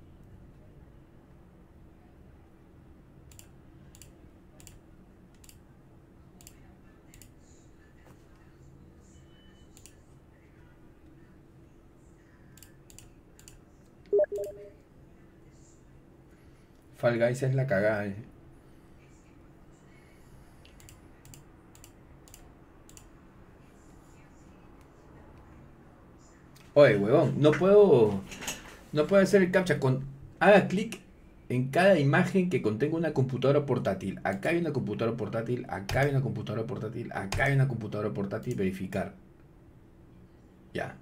Fall Guys es la cagada. eh. Oye, huevón, no puedo. No puedo hacer el captcha. Con, haga clic en cada imagen que contenga una computadora portátil. Acá hay una computadora portátil, acá hay una computadora portátil, acá hay una computadora portátil. Verificar. Ya.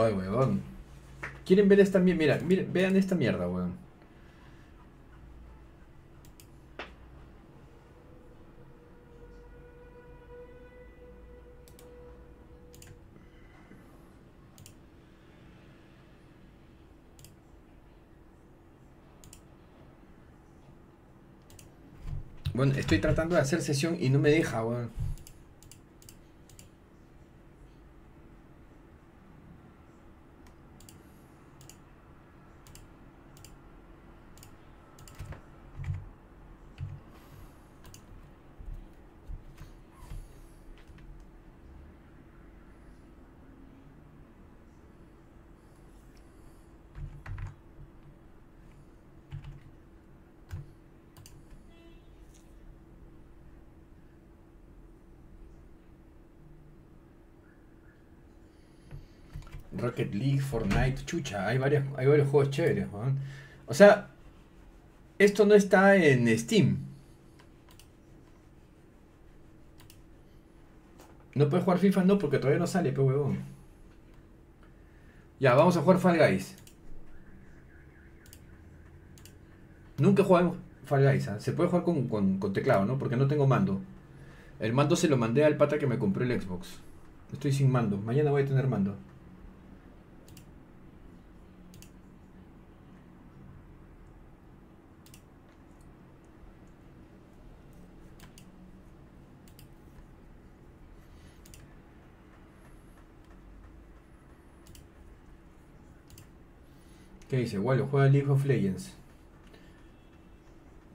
Ay, huevón. ¿Quieren ver esta mierda? Mira, miren, vean esta mierda, weón. Bueno, estoy tratando de hacer sesión y no me deja, weón. League, Fortnite, chucha, hay, varias, hay varios juegos chéveres, weón. O sea, esto no está en Steam. No puedes jugar FIFA, no, porque todavía no sale, pe huevón. Ya, vamos a jugar Fall Guys. Nunca jugamos Fall Guys, ¿ah? Se puede jugar con, con- con teclado, ¿no? Porque no tengo mando. El mando se lo mandé al pata que me compró el Xbox. Estoy sin mando. Mañana voy a tener mando. ¿Qué dice? Bueno, juega League of Legends.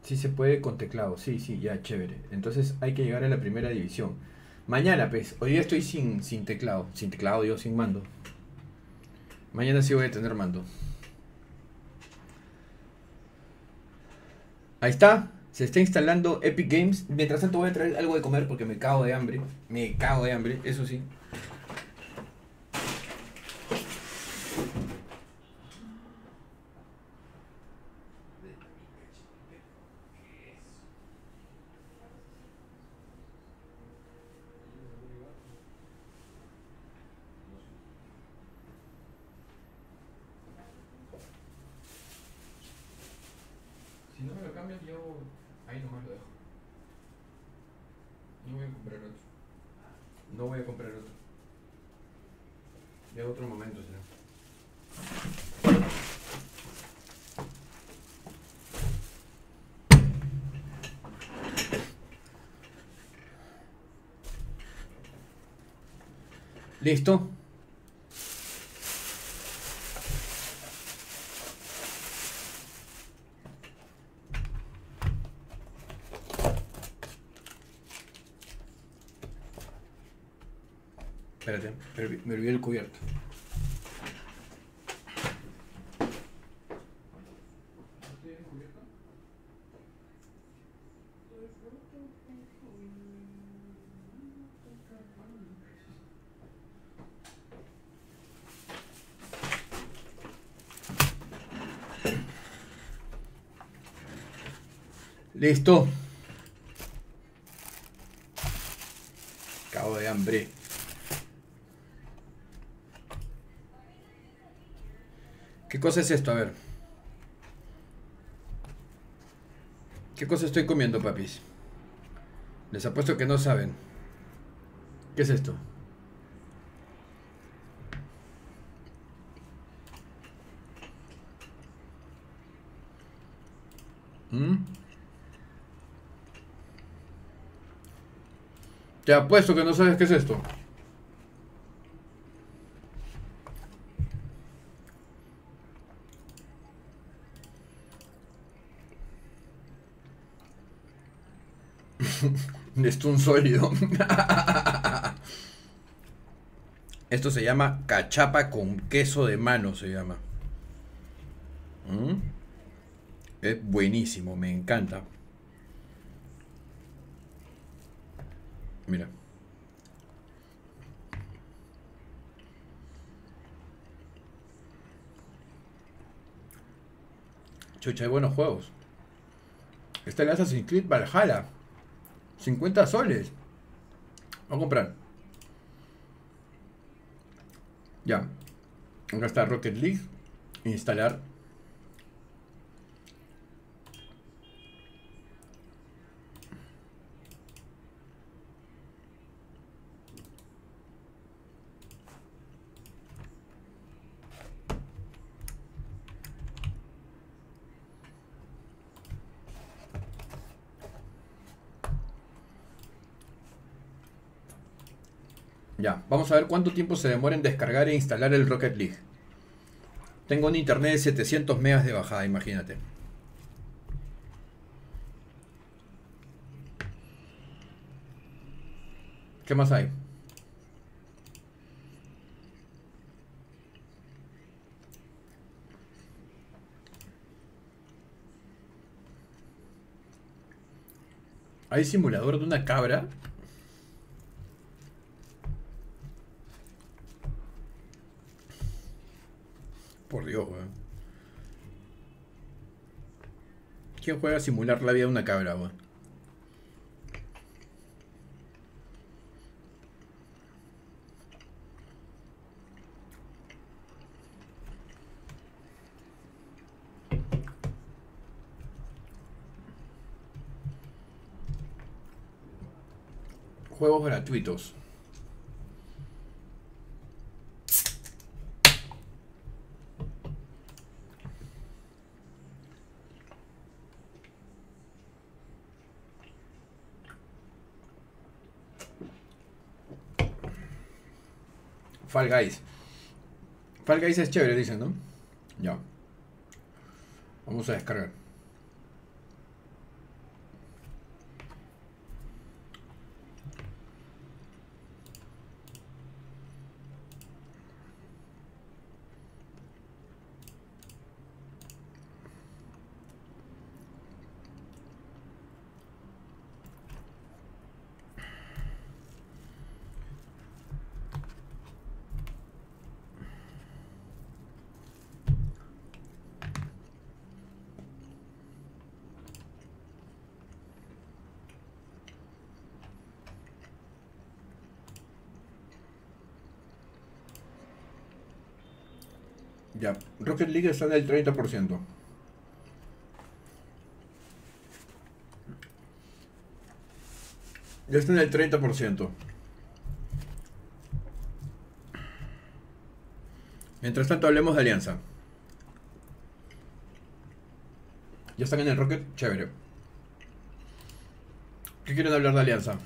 Sí se puede con teclado, sí, sí, ya, chévere. Entonces hay que llegar a la primera división. Mañana, pues, hoy día estoy sin, sin teclado. Sin teclado, yo sin mando. Mañana sí voy a tener mando. Ahí está. Se está instalando Epic Games. Mientras tanto voy a traer algo de comer porque me cago de hambre. Me cago de hambre, eso sí. Si no me lo cambian, yo ahí nomás lo dejo. No voy a comprar otro. No voy a comprar otro. De otro momento será. ¿Listo? Espérate, me- olvidé el cubierto. Listo. Cabo de hambre. ¿Qué cosa es esto? A ver. ¿Qué cosa estoy comiendo, papis? Les apuesto que no saben. ¿Qué es esto? ¿Mm? Te apuesto que no sabes qué es esto. Esto un sólido. Esto se llama cachapa con queso de mano, se llama. ¿Mm? Es buenísimo, me encanta. Mira. Chucha, hay buenos juegos. Está el Assassin's Creed Valhalla. 50 soles. Vamos a comprar. Ya. Acá está Rocket League. Instalar. Ya, vamos a ver cuánto tiempo se demora en descargar e instalar el Rocket League. Tengo un internet de 700 megas de bajada, imagínate. ¿Qué más hay? ¿Hay simulador de una cabra? Weón. ¿Quién juega a simular la vida de una cabra, weón? Juegos gratuitos. Fall Guys. Es chévere, dicen, ¿no? Ya. Vamos a descargar. Ya, Rocket League está en el 30%. Ya está en el 30%. Mientras tanto, hablemos de Alianza. Ya están en el Rocket, chévere. ¿Qué quieren hablar de Alianza?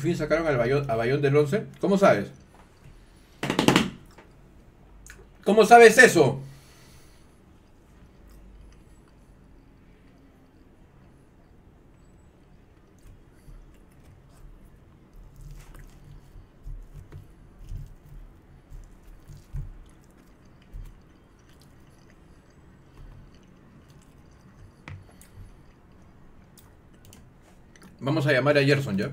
Fin sacaron al Bayón, a Bayón del 11. ¿Cómo sabes? ¿Cómo sabes eso? Vamos a llamar a Gerson ya.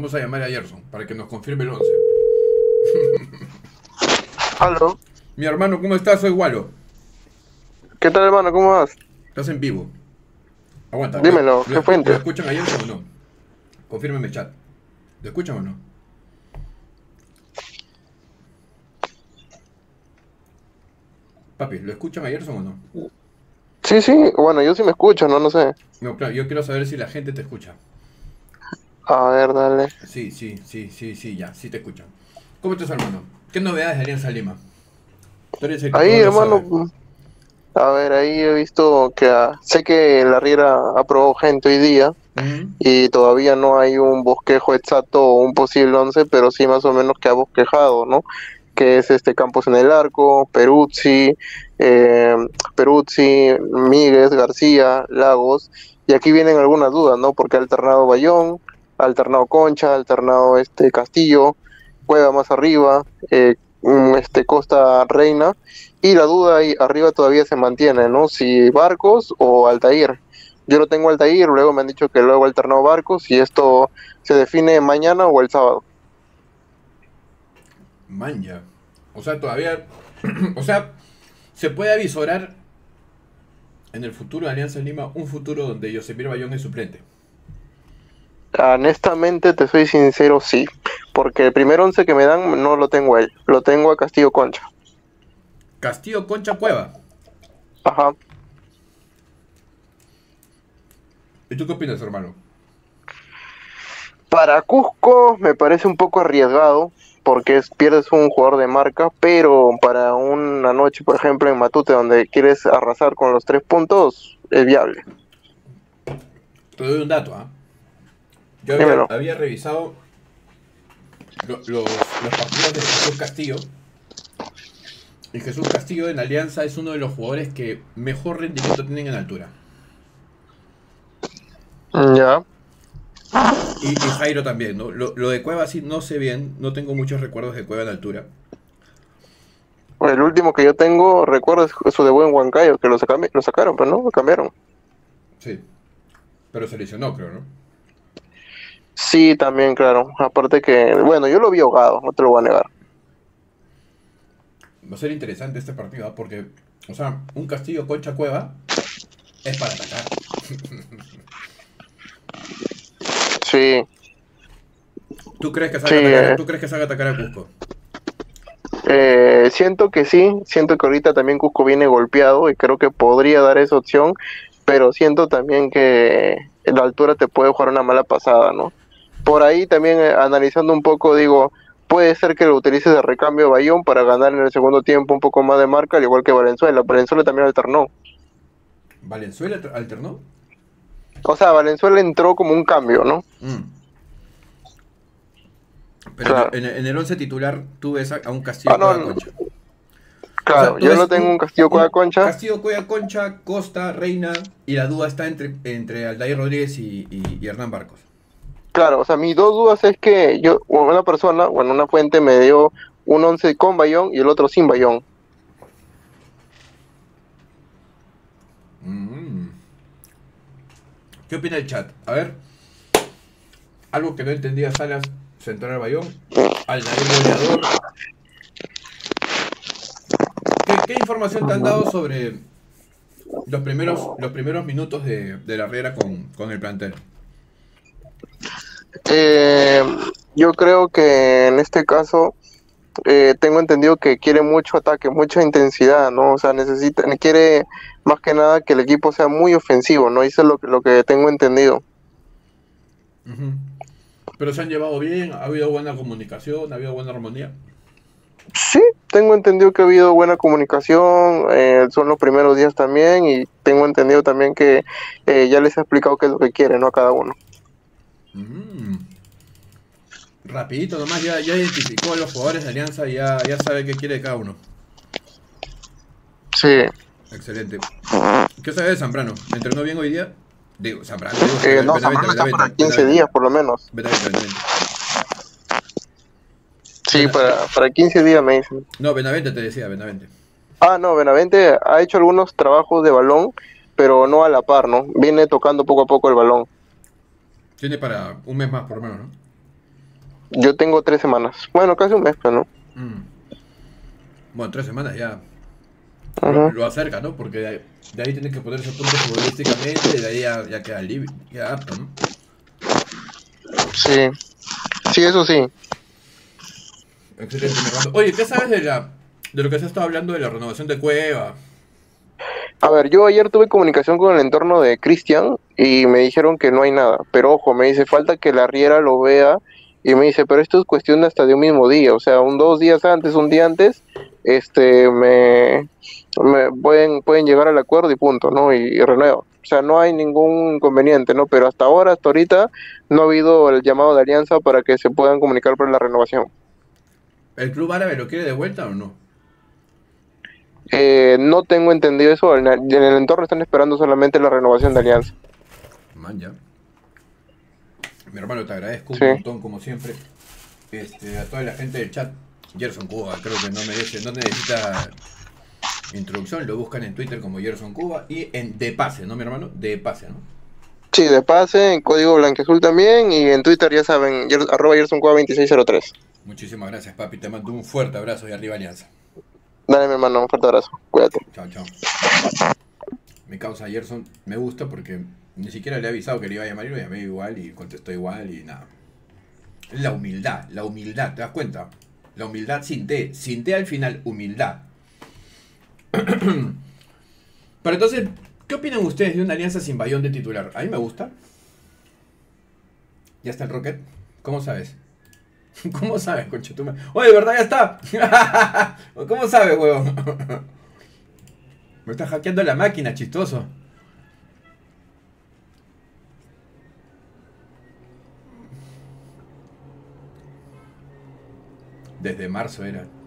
Vamos a llamar a Gerson para que nos confirme el 11. Aló. Mi hermano, ¿cómo estás? Soy Walo. ¿Qué tal, hermano? ¿Cómo vas? Estás en vivo. Aguanta. Dímelo, ¿lo- ¿qué fuente? ¿Lo escuchan a Gerson o no? Confírmeme el chat. ¿Lo escuchan o no? Papi, ¿lo escuchan a Gerson o no? Sí, sí, bueno, yo sí me escucho, no, no sé. No, claro, yo quiero saber si la gente te escucha. A ver, dale. Sí, sí, sí, sí, sí, ya, sí te escuchan. ¿Cómo estás, hermano? ¿Qué novedades de Alianza Lima? Ahí, hermano. A ver, ahí he visto que ah, sé que la Riera ha aprobado gente hoy día y todavía no hay un bosquejo exacto o un posible 11, pero sí más o menos que ha bosquejado, ¿no? Que es este Campos en el arco, Peruzzi, eh, Peruzzi, Míguez, García, Lagos, y aquí vienen algunas dudas, ¿no? Porque ha alternado Bayón, alternado Concha, ha alternado este Castillo, Cueva más arriba, eh, mm, este Costa Reina, y la duda ahí arriba todavía se mantiene, ¿no? Si Barcos o Altair. Yo lo tengo Altair, luego me han dicho que luego alternó Barcos y esto se define mañana o el sábado. Man, ya. O sea, todavía. o sea, se puede avisorar en el futuro de Alianza Lima un futuro donde Yosemir Bayón es suplente. Honestamente, te soy sincero, sí. Porque el primer once que me dan no lo tengo a él, lo tengo a Castillo Concha. Castillo Concha Cueva. Ajá. ¿Y tú qué opinas, hermano? Para Cusco me parece un poco arriesgado porque es- pierdes un jugador de marca, pero para una noche, por ejemplo, en Matute, donde quieres arrasar con los tres puntos, es viable. Te doy un dato, ¿ah? Yo había, revisado lo- los, los partidos de Jesús Castillo. Y Jesús Castillo en Alianza es uno de los jugadores que mejor rendimiento tienen en altura. Ya. Y, y Jairo también, ¿no? Lo, lo de Cueva sí no sé bien, no tengo muchos recuerdos de Cueva en altura. El último que yo tengo, recuerdo, es su debut en Huancayo, que lo, saca- lo sacaron, pero no, lo cambiaron. Sí. Pero se lesionó, creo, ¿no? Sí, también, claro. Aparte que, bueno, yo lo vi ahogado, no te lo voy a negar. Va a ser interesante este partido, ¿ah? porque, o sea, un Castillo Concha Cueva es para atacar. Sí. ¿Tú crees que salga, Sí, a atacar, eh. ¿tú crees que salga a atacar a Cusco? Eh, siento que sí, siento que ahorita también Cusco viene golpeado y creo que podría dar esa opción, pero siento también que la altura te puede jugar una mala pasada, ¿no? Por ahí también eh, analizando un poco, digo, puede ser que lo utilices de recambio Bayón para ganar en el segundo tiempo un poco más de marca, al igual que Valenzuela. Valenzuela también alternó. ¿Valenzuela alter- alternó? O sea, Valenzuela entró como un cambio, ¿no? Mm. Pero Claro. en, en el 11 titular tú ves a, a un Castillo Ah, no, Cueva no. Concha. Claro, yo lo tengo un Castillo Cueva Concha. Castillo Cueva Concha, Costa, Reina y la duda está entre, entre Aldair Rodríguez y, y- y Hernán Barcos. Claro, o sea, mis dos dudas es que yo, una persona, bueno, una fuente me dio un 11 con Bayón y el otro sin Bayón. Mm. ¿Qué opina el chat? A ver. Algo que no entendía Salas, Central Bayón, al goleador. ¿Qué, ¿Qué, información te han dado sobre los primeros, los primeros minutos de, de la Herrera con, con el plantel? Eh, yo creo que en este caso eh, tengo entendido que quiere mucho ataque, mucha intensidad, ¿no? O sea, necesita, quiere más que nada que el equipo sea muy ofensivo, ¿no? Eso es lo, lo que tengo entendido. Pero se han llevado bien, ha habido buena comunicación, ha habido buena armonía. Sí, tengo entendido que ha habido buena comunicación, eh, son los primeros días también y tengo entendido también que eh, ya les he explicado qué es lo que quiere, ¿no? A cada uno. Mm. Rapidito nomás, ya, ya identificó a los jugadores de Alianza y ya, ya sabe qué quiere cada uno. Sí. Excelente. ¿Qué sabe de Zambrano? ¿Me entrenó bien hoy día? Digo, Zambrano. Eh, no, Zambrano está para 15 días por lo menos. Sí, para, para 15 días me dicen. No, Benavente te decía, Benavente. Ah, no, Benavente ha hecho algunos trabajos de balón, pero no a la par, ¿no? Viene tocando poco a poco el balón. Tiene para un mes más por lo menos, ¿no? Yo tengo tres semanas. Bueno, casi un mes, pero no. Mm. Bueno, tres semanas ya. Lo, lo, acerca, ¿no? Porque de ahí, de ahí tiene que ponerse a punto futbolísticamente y de ahí ya, ya queda libre, queda apto, ¿no? Sí. Sí, eso sí. Excelente. Oye, ¿qué sabes de la de lo que se ha estado hablando de la renovación de Cueva? A ver, yo ayer tuve comunicación con el entorno de Cristian y me dijeron que no hay nada. Pero ojo, me dice falta que la Riera lo vea y me dice, pero esto es cuestión de hasta de un mismo día, o sea, un dos días antes, un día antes, este, me, pueden, pueden llegar al acuerdo y punto, ¿no? Y, y, renuevo. O sea, no hay ningún inconveniente, ¿no? Pero hasta ahora, hasta ahorita, no ha habido el llamado de alianza para que se puedan comunicar por la renovación. ¿El club árabe lo quiere de vuelta o no? Eh, no tengo entendido eso, en el, en el entorno están esperando solamente la renovación de alianza. Man, ya. Mi hermano, te agradezco sí. un montón, como siempre. Este, a toda la gente del chat. Gerson Cuba, creo que no merece, no necesita introducción. Lo buscan en Twitter como Gerson Cuba y en De Pase, ¿no, mi hermano? De Pase, ¿no? Sí, De Pase, en código blanqueazul también. Y en Twitter, ya saben, arroba Gerson Cuba 2603. Muchísimas gracias, papi. Te mando un fuerte abrazo y arriba Alianza. Dale, mi hermano, un fuerte abrazo. Cuídate. Chao, chao. Mi causa Gerson me gusta porque ni siquiera le he avisado que le iba a llamar y lo llamé igual y contestó igual y nada. La humildad, la humildad, ¿te das cuenta? La humildad sin T, sin T al final, humildad. Pero entonces, ¿qué opinan ustedes de una alianza sin Bayón de titular? A mí me gusta. ¿Ya está el Rocket? ¿Cómo sabes? ¿Cómo sabes, conchetuma? Oye, ¿de verdad ya está? ¿Cómo sabes, huevón? Me está hackeando la máquina, chistoso. Desde marzo era.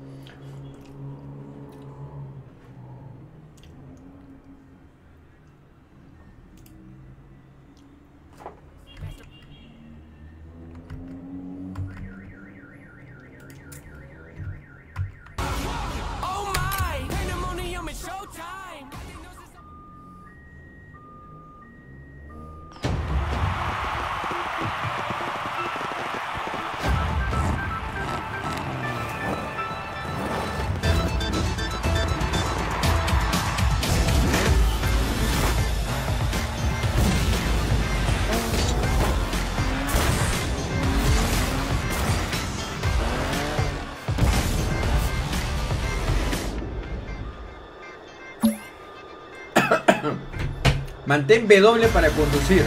Mantén W para conducir.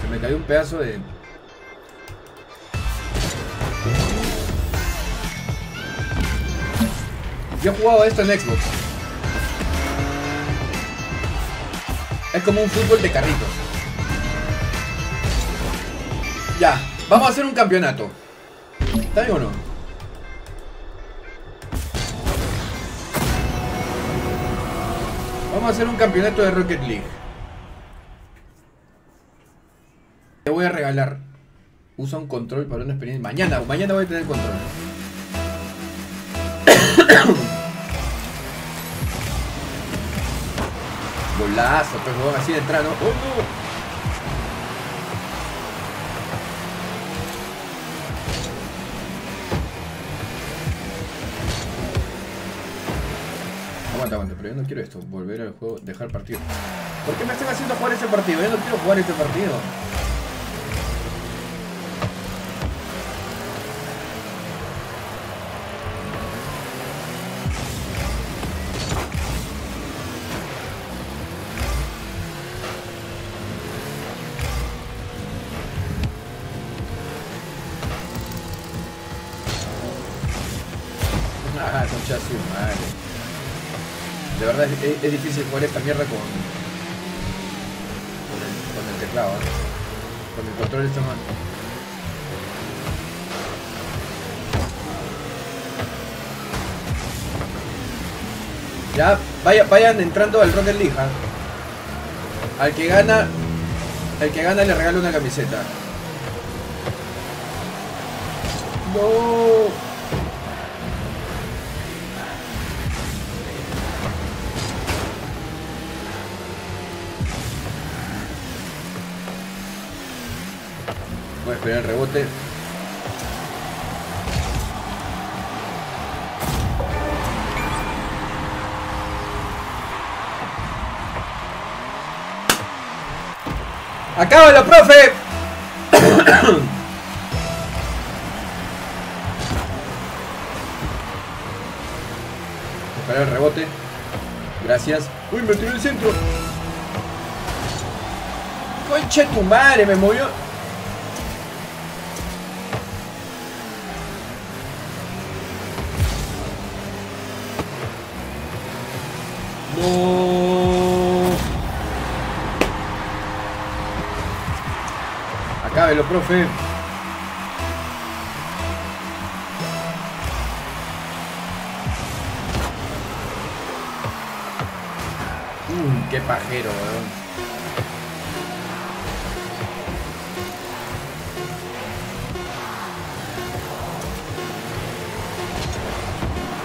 Se me cayó un pedazo de. Yo he jugado esto en Xbox. Es como un fútbol de carritos. Ya, vamos a hacer un campeonato. ¿Está bien o no? Vamos a hacer un campeonato de Rocket League. Te voy a regalar. Usa un control para una experiencia. Mañana, mañana voy a tener control. Golazo, pues así de entrada, ¿no? ¡Oh, no! Pero yo no quiero esto, volver al juego, dejar partido. ¿Por qué me están haciendo jugar este partido? Yo no quiero jugar este partido. Es, difícil jugar esta mierda con, con, el, teclado, ¿eh? Con el control de esta mano. Ya, vaya, vayan entrando al Rocket League. ¿ah? Al que gana, al que gana le regalo una camiseta. No. El rebote. ¡Acábalo, profe! Esperar el rebote. Gracias. ¡Uy, me tiró el centro! ¡Conche tu madre! Me movió. Acábelo, profe. Uy, qué pajero, weón.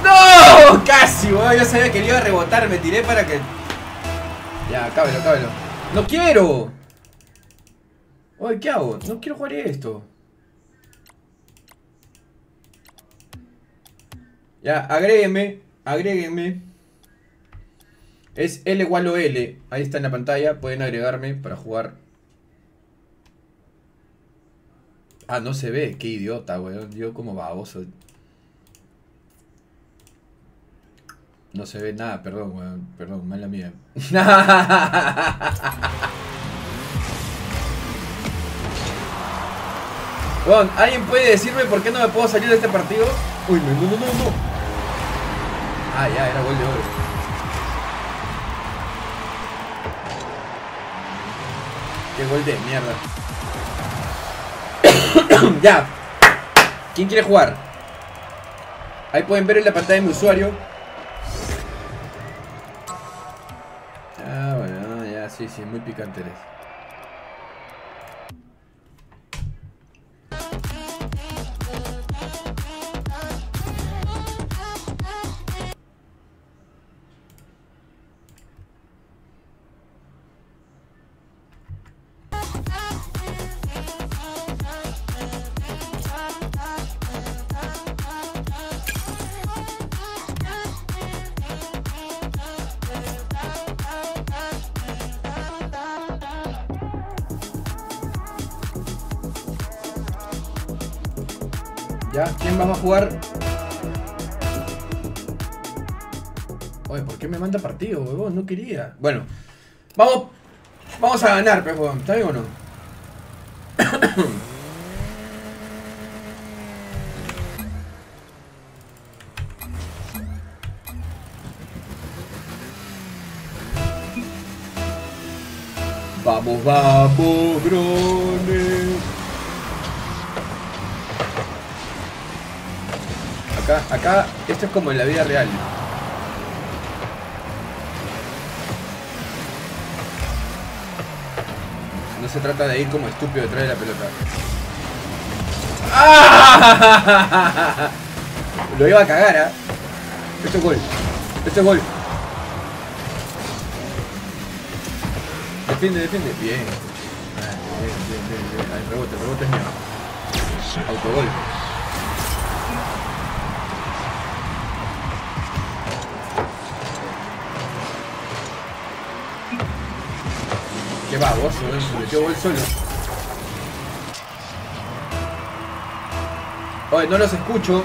¡No! Casi, weón. Yo sabía que le iba a rebotar. Me tiré para que. Ya, cábelo, cábelo. ¡No quiero! ¿Qué hago? No quiero jugar esto. Ya, agréguenme. Agréguenme. Es L igual o L. Ahí está en la pantalla. Pueden agregarme para jugar. Ah, no se ve. Qué idiota, weón. Yo como baboso. No se ve nada, perdón, weón. Perdón, mala mía. ¿alguien puede decirme por qué no me puedo salir de este partido? Uy, no, no, no, no. Ah, ya, era gol de oro. Qué gol de mierda. ya. ¿Quién quiere jugar? Ahí pueden ver en la pantalla de mi usuario. Ah, bueno, ya, sí, sí, muy picante eres. Jugar? Oye, ¿por qué me manda partido, huevón? No quería. Bueno, vamos. Vamos a ganar, pues, huevón. ¿Está bien o no? Vamos, vamos, grones. Acá, esto es como en la vida real. No se trata de ir como estúpido detrás de la pelota. ¡Ah! Lo iba a cagar, ¿ah? Esto es gol. Esto es gol. Defiende, defiende. Bien. Bien, bien, El rebote, el rebote es mío. Autogol. Baboso, eh. Metió gol solo. Oye, no los escucho.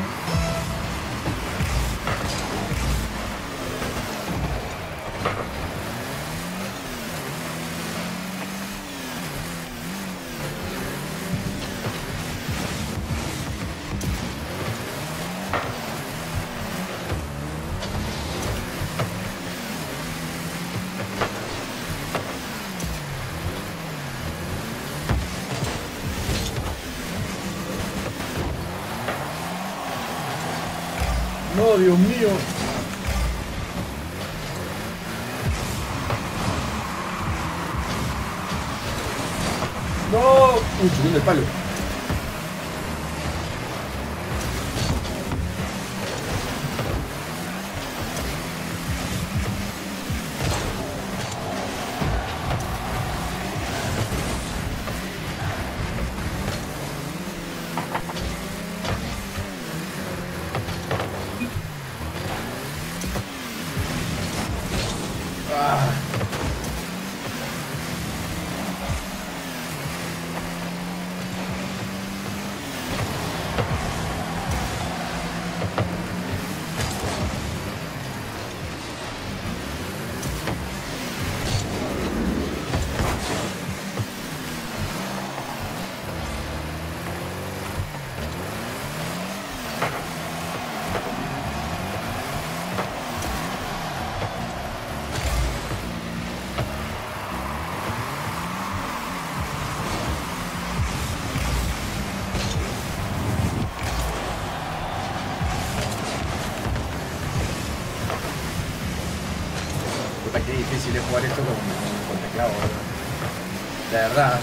Verdad.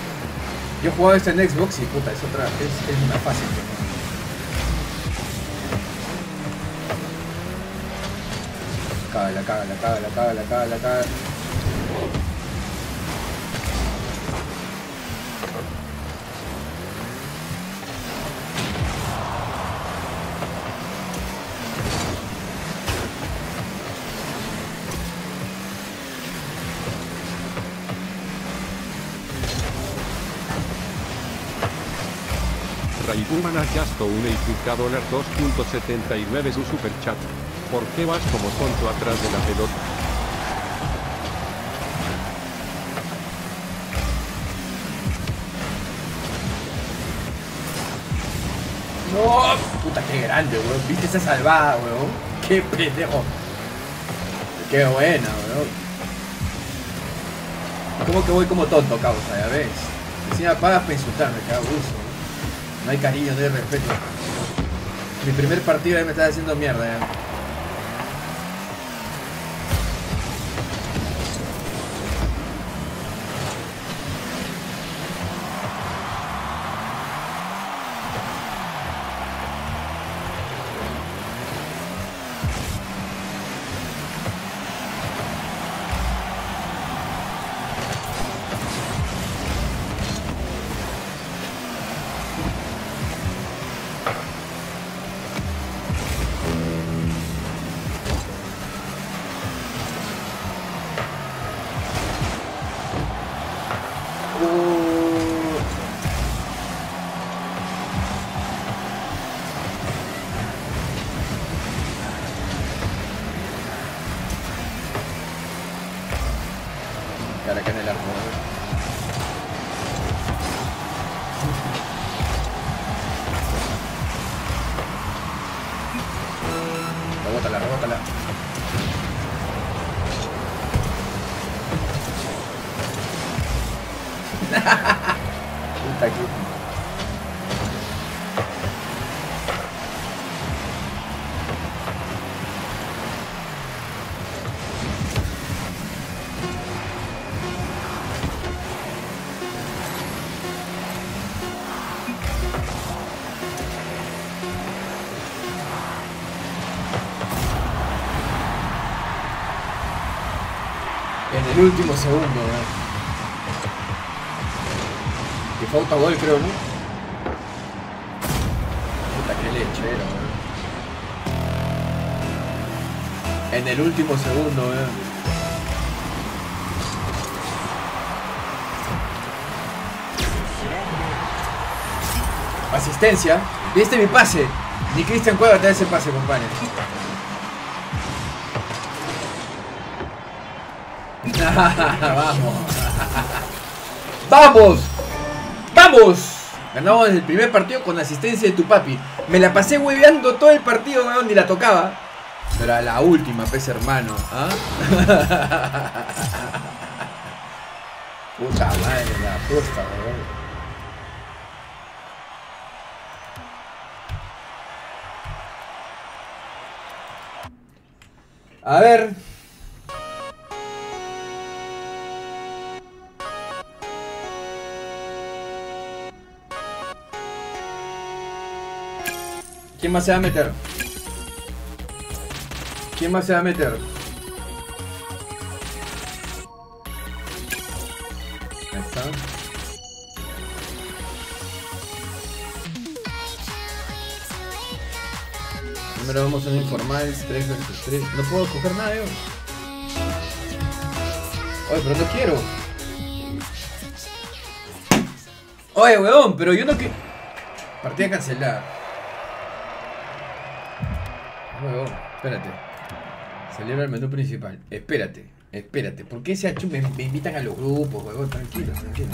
Yo he jugado esto en Xbox y puta, es otra, es, es más fácil. Cágala, cágala, cágala, cágala, cágala, cágala. Raibuman has gasto un EIPK dólar 2.79 su superchat. ¿Por qué vas como tonto atrás de la pelota? No, puta, qué grande, weón. ¿Viste esa salvada, weón? Qué pendejo. Qué buena, weón. ¿Cómo que voy como tonto, causa? Ya ves. Encima pagas para insultarme, weón. No hay cariño, no hay respeto. Mi primer partido ya me estaba haciendo mierda, ya. Último segundo. Que fue autogol, creo, ¿no? Puta, qué lechero, weón. En el último segundo, weón. Asistencia. ¿Viste mi pase? Ni Cristian Cueva te ese pase, compadre. Vamos. ¡Vamos! ¡Vamos! Ganamos el primer partido con asistencia de tu papi. Me la pasé hueveando todo el partido, weón, ni la tocaba. Pero a la última, pez hermano. ¿ah? Puta madre, la puta. A ver. ¿Quién más se va a meter? ¿Quién más se va a meter? Ahí está. Primero vamos a un informal 3 versus 3. No puedo coger nada, yo. Oye, pero no quiero. Oye, weón, pero yo no quiero. Partida cancelada. Espérate. Celebra el menú principal. Espérate, espérate. ¿Por qué se ha hecho? Me, me invitan a los grupos, weón. Tranquilo, tranquilo.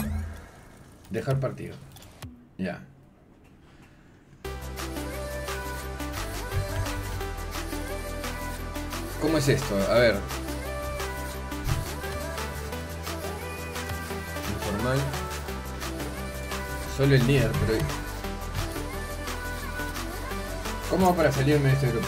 Dejar partido. Ya. ¿Cómo es esto? A ver. Informal. Solo el líder, pero... ¿Cómo va para salirme de este grupo?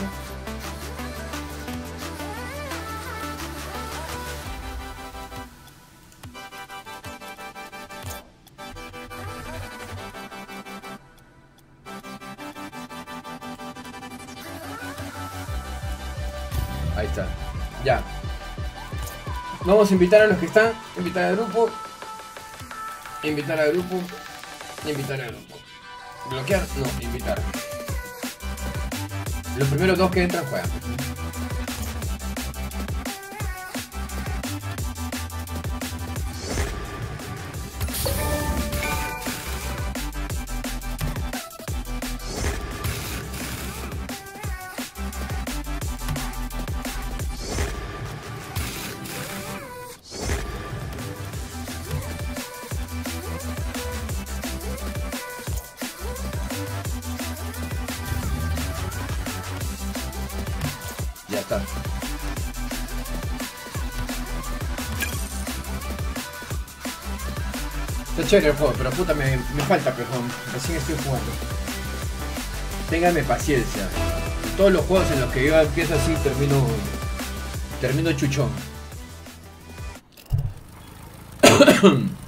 Invitar a los que están. Invitar al grupo. Invitar al grupo. Invitar al grupo. Bloquear. No, invitar. Los primeros dos que entran juegan. Chévere el juego, pero puta me, me falta pejón. Recién estoy jugando. Ténganme paciencia. En todos los juegos en los que yo empiezo así termino. Termino chuchón.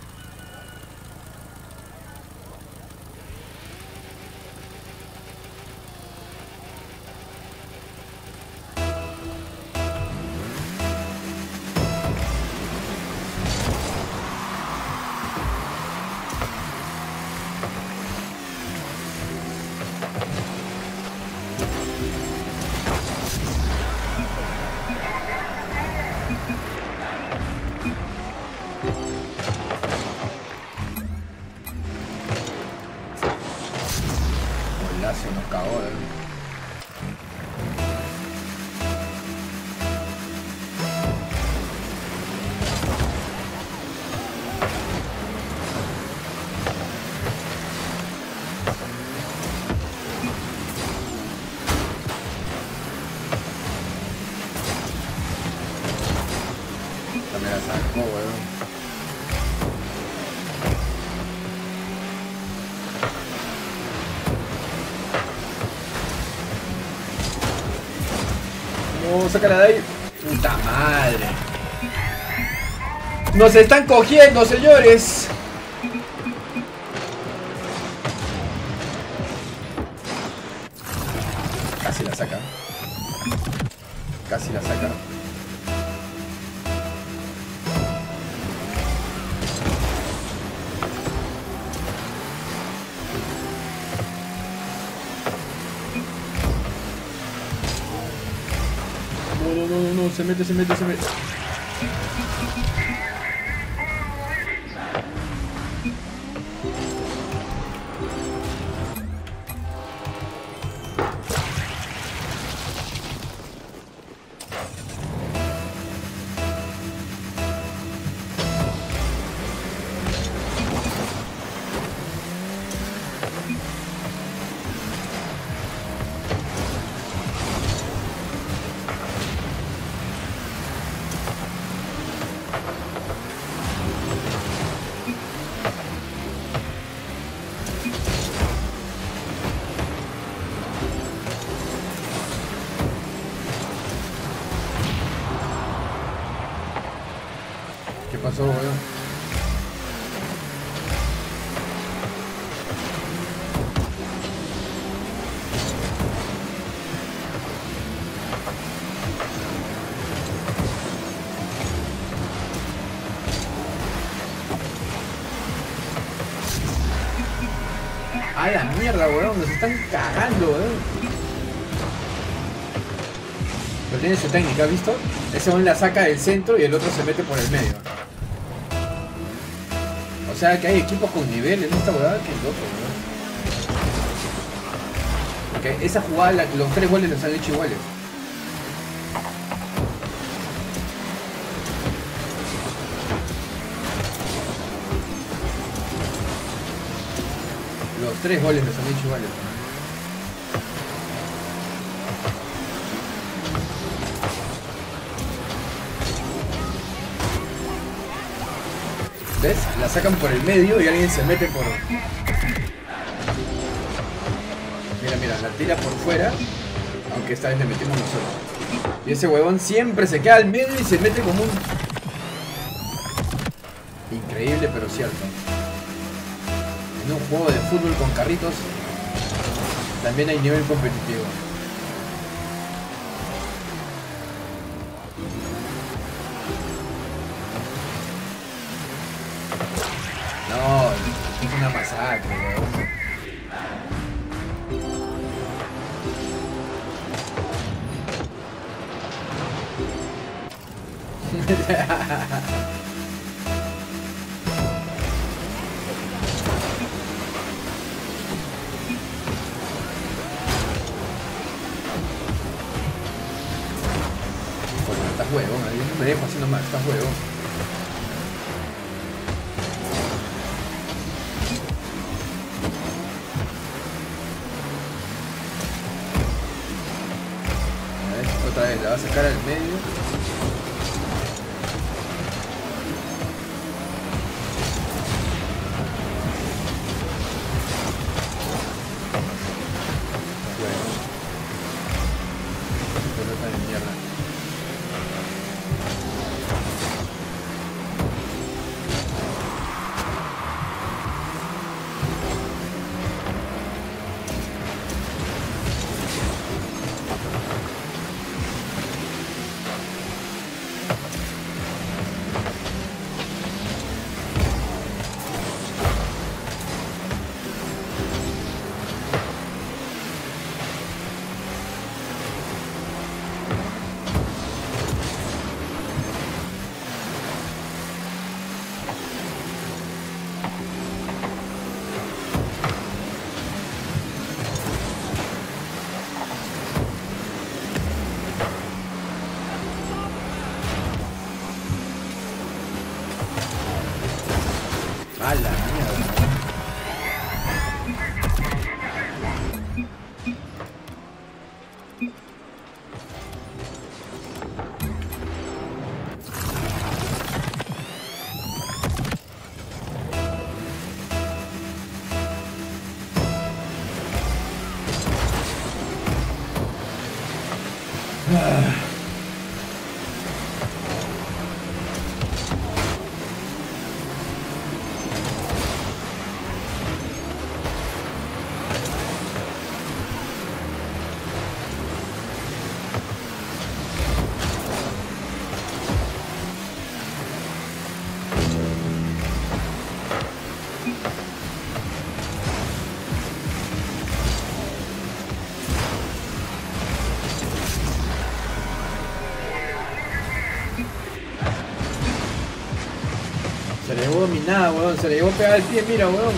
sácala de ahí. Puta madre. Nos están cogiendo, señores. Se están cagando, weón. Pero tiene su técnica, ¿has visto? Ese weón la saca del centro y el otro se mete por el medio. O sea que hay equipos con nivel en esta jugada que es loco, weón. Porque esa jugada, los tres goles los han hecho iguales. Los tres goles los han hecho iguales. Sacan por el medio y alguien se mete por... Mira, mira, la tira por fuera. Aunque esta vez le metimos nosotros. Y ese huevón siempre se queda al medio y se mete como un... Increíble pero cierto. En un juego de fútbol con carritos también hay nivel competitivo. Una masacre, weón. Estás huevón, yo no me dejo así nomás, estás huevón. Va a sacar al medio. Nada, weón. Se le llevó pegado el pie, mira, weón.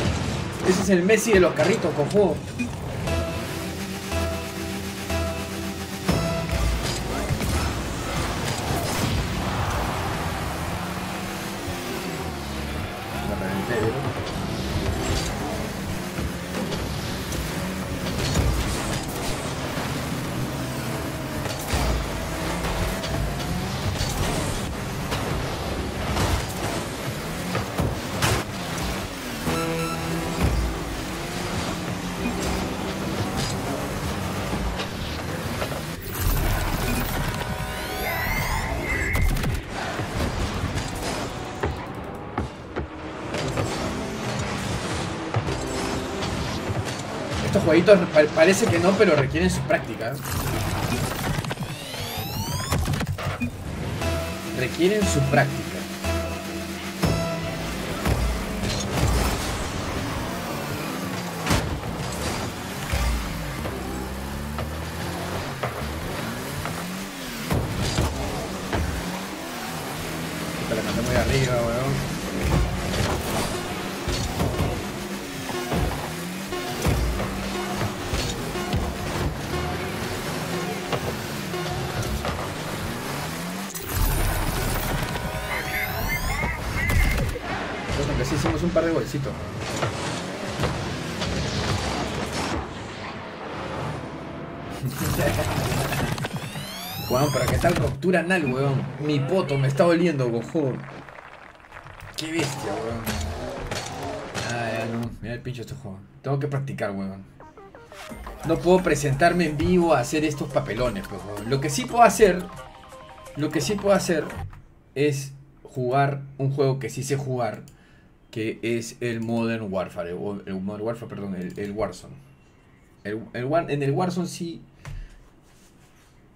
Ese es el Messi de los carritos. La parece que no, pero requieren su práctica. Requieren su práctica. Anal, weón. Mi poto me está doliendo, cojudo. Qué bestia, weón. Ah, ya no. Mira el pincho este juego. Tengo que practicar, weón. No puedo presentarme en vivo a hacer estos papelones, pues, weón. Lo que sí puedo hacer. Lo que sí puedo hacer es jugar un juego que sí sé jugar. Que es el Modern Warfare. O el Modern Warfare, perdón, el, Warzone. El, el en el Warzone sí.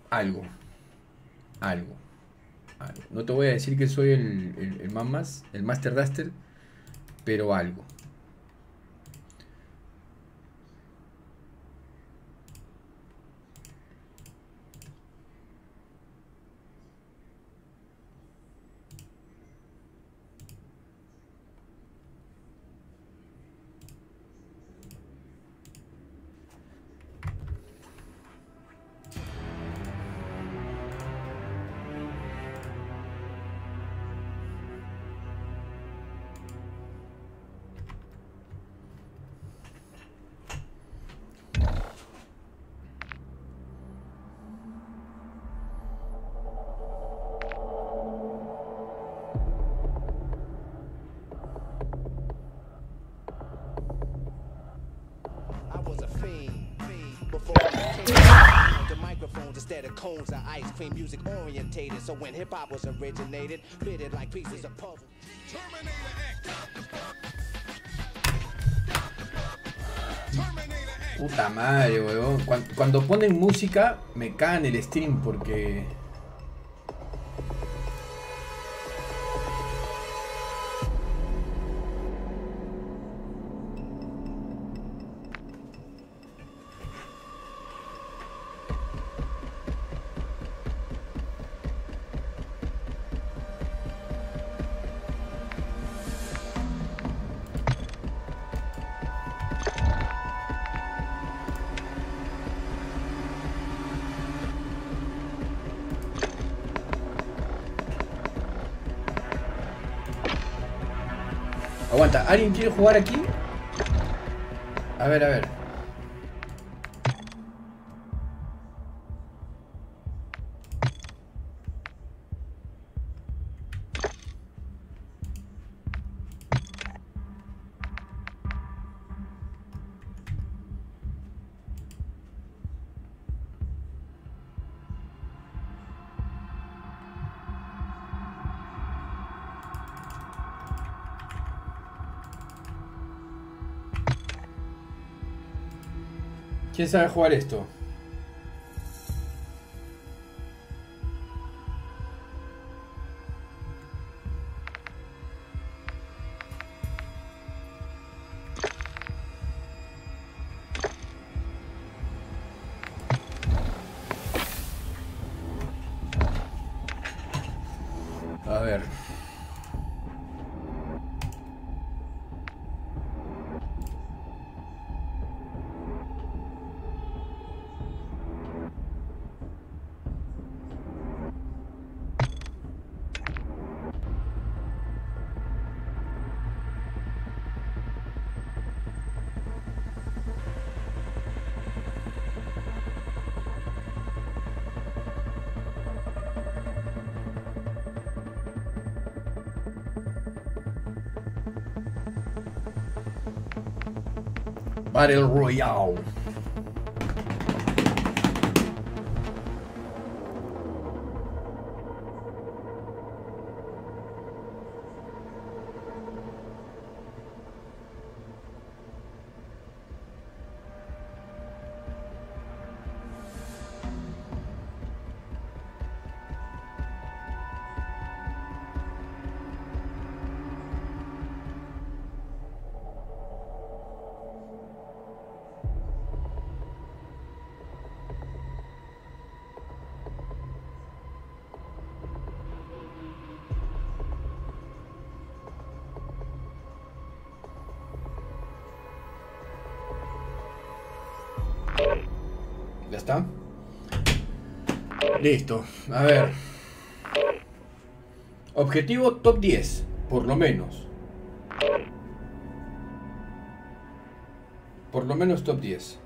Algo. Algo. No te voy a decir que soy el, el, el mamas, el Master Duster, pero algo. Instead of cones of ice cream, music orientated. So when hip hop was originated, fitted like pieces of puzzle. Puta madre, weón. Cuan- Cuando, ponen música, me cagan el stream porque. ¿Alguien quiere jugar aquí? A ver, a ver. ¿Quién sabe jugar esto? Battle Royale. Listo. A ver. Objetivo top 10, por lo menos. Por lo menos top 10.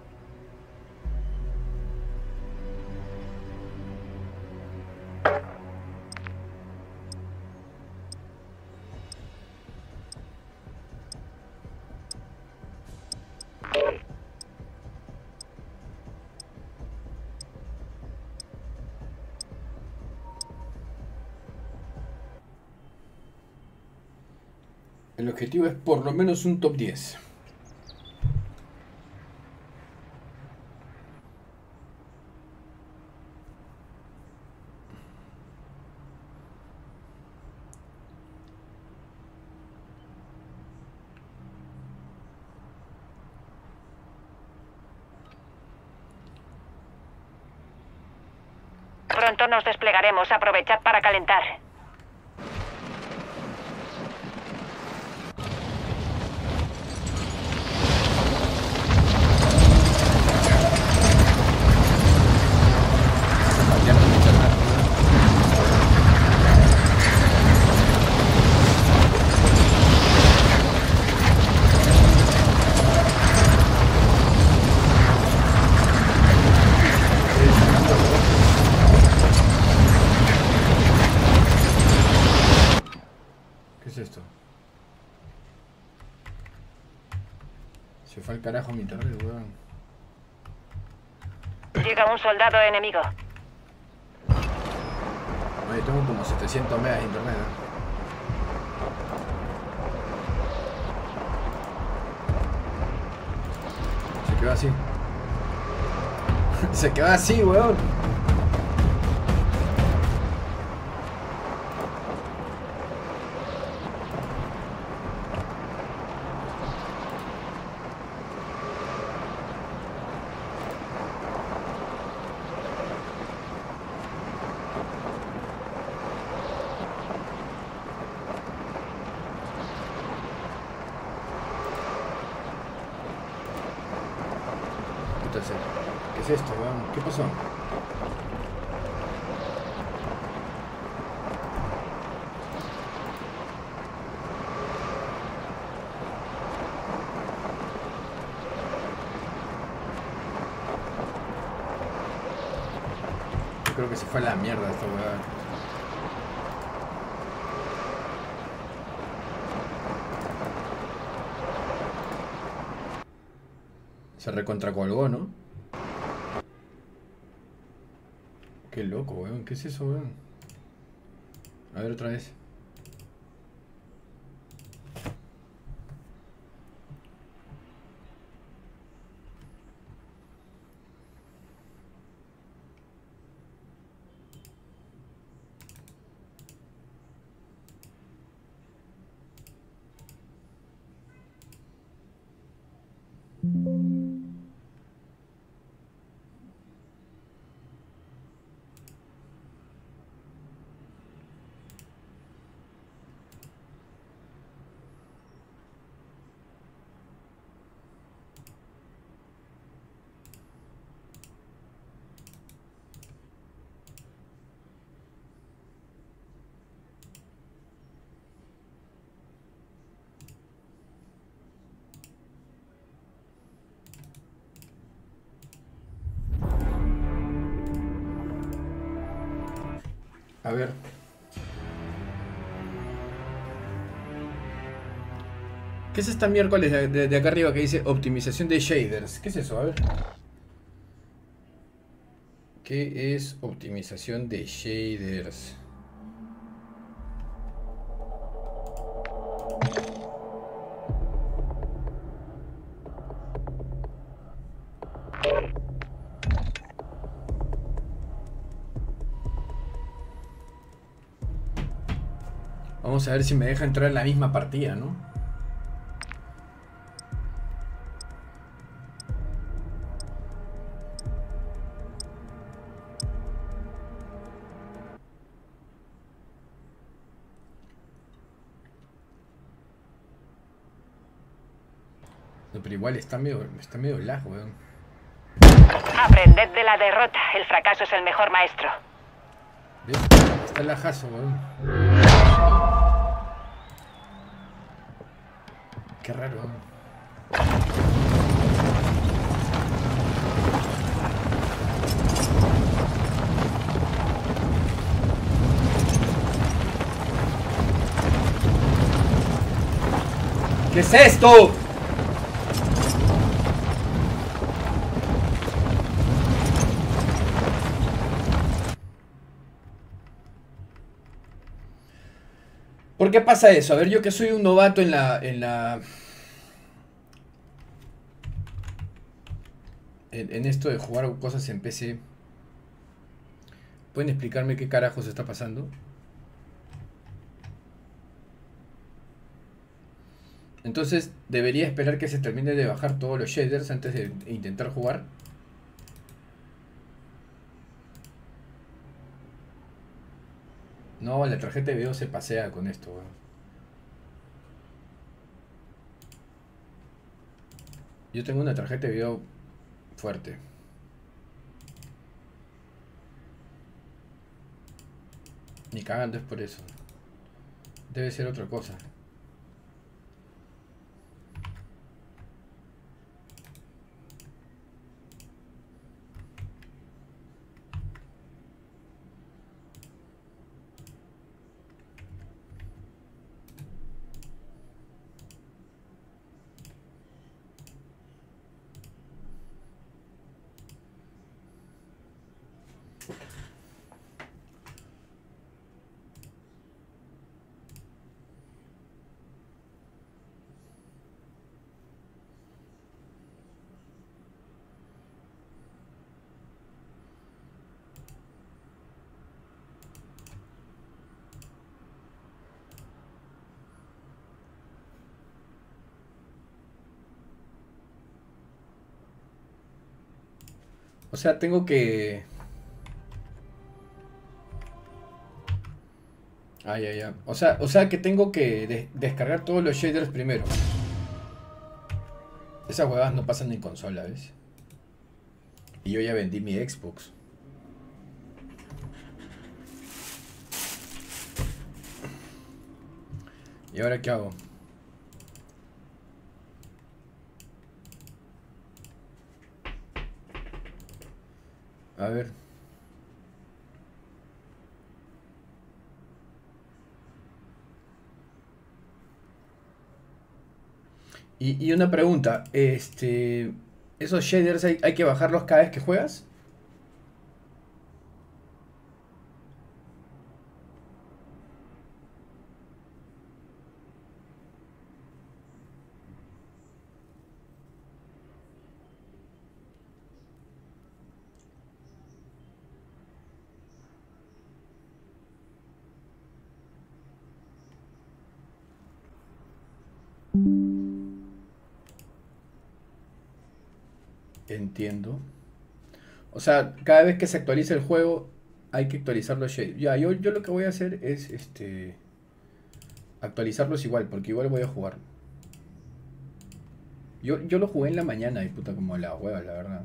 Objetivo es por lo menos un top 10. Pronto nos desplegaremos. Aprovechad para calentar. ¿Qué es esto? Se fue al carajo mi internet, weón. Un soldado enemigo. Tengo como 700 megas de internet. ¿eh? Se quedó así. Se quedó así, weón. Puta sea. ¿Qué es esto, weón? ¿Qué pasó? Yo creo que se fue la mierda esta weá. Se recontracolgó, ¿no? Qué loco, weón. ¿Qué es eso, weón? A ver otra vez. Ver. ¿Qué es esta miércoles de, de- de acá arriba que dice optimización de shaders? ¿Qué es eso? A ver. ¿Qué es optimización de shaders? Vamos a ver si me deja entrar en la misma partida, ¿no? No, pero igual está medio, está medio lag, weón. Aprended de la derrota. El fracaso es el mejor maestro. ¿Ves? Está lajazo, weón. Qué raro, weón. ¿Qué es esto? ¿Por qué pasa eso? A ver, yo que soy un novato en la. en la. En, esto de jugar cosas en PC. ¿Pueden explicarme qué carajos está pasando? Entonces, debería esperar que se termine de bajar todos los shaders antes de intentar jugar. No, la tarjeta de video se pasea con esto. Yo tengo una tarjeta de video fuerte. Ni cagando es por eso. Debe ser otra cosa. O sea, tengo que... Ah, ya, ya. O sea, o sea que tengo que de- descargar todos los shaders primero. Esas huevas no pasan en consola, ¿ves? Y yo ya vendí mi Xbox. ¿Y ahora qué hago? A ver. Y, y una pregunta, este, ¿esos shaders hay, hay que bajarlos cada vez que juegas? O sea, cada vez que se actualiza el juego, hay que actualizar los shaders. Ya, yo, yo lo que voy a hacer es este actualizarlos igual, porque igual voy a jugar. Yo, yo lo jugué en la mañana y puta como la hueva, la verdad.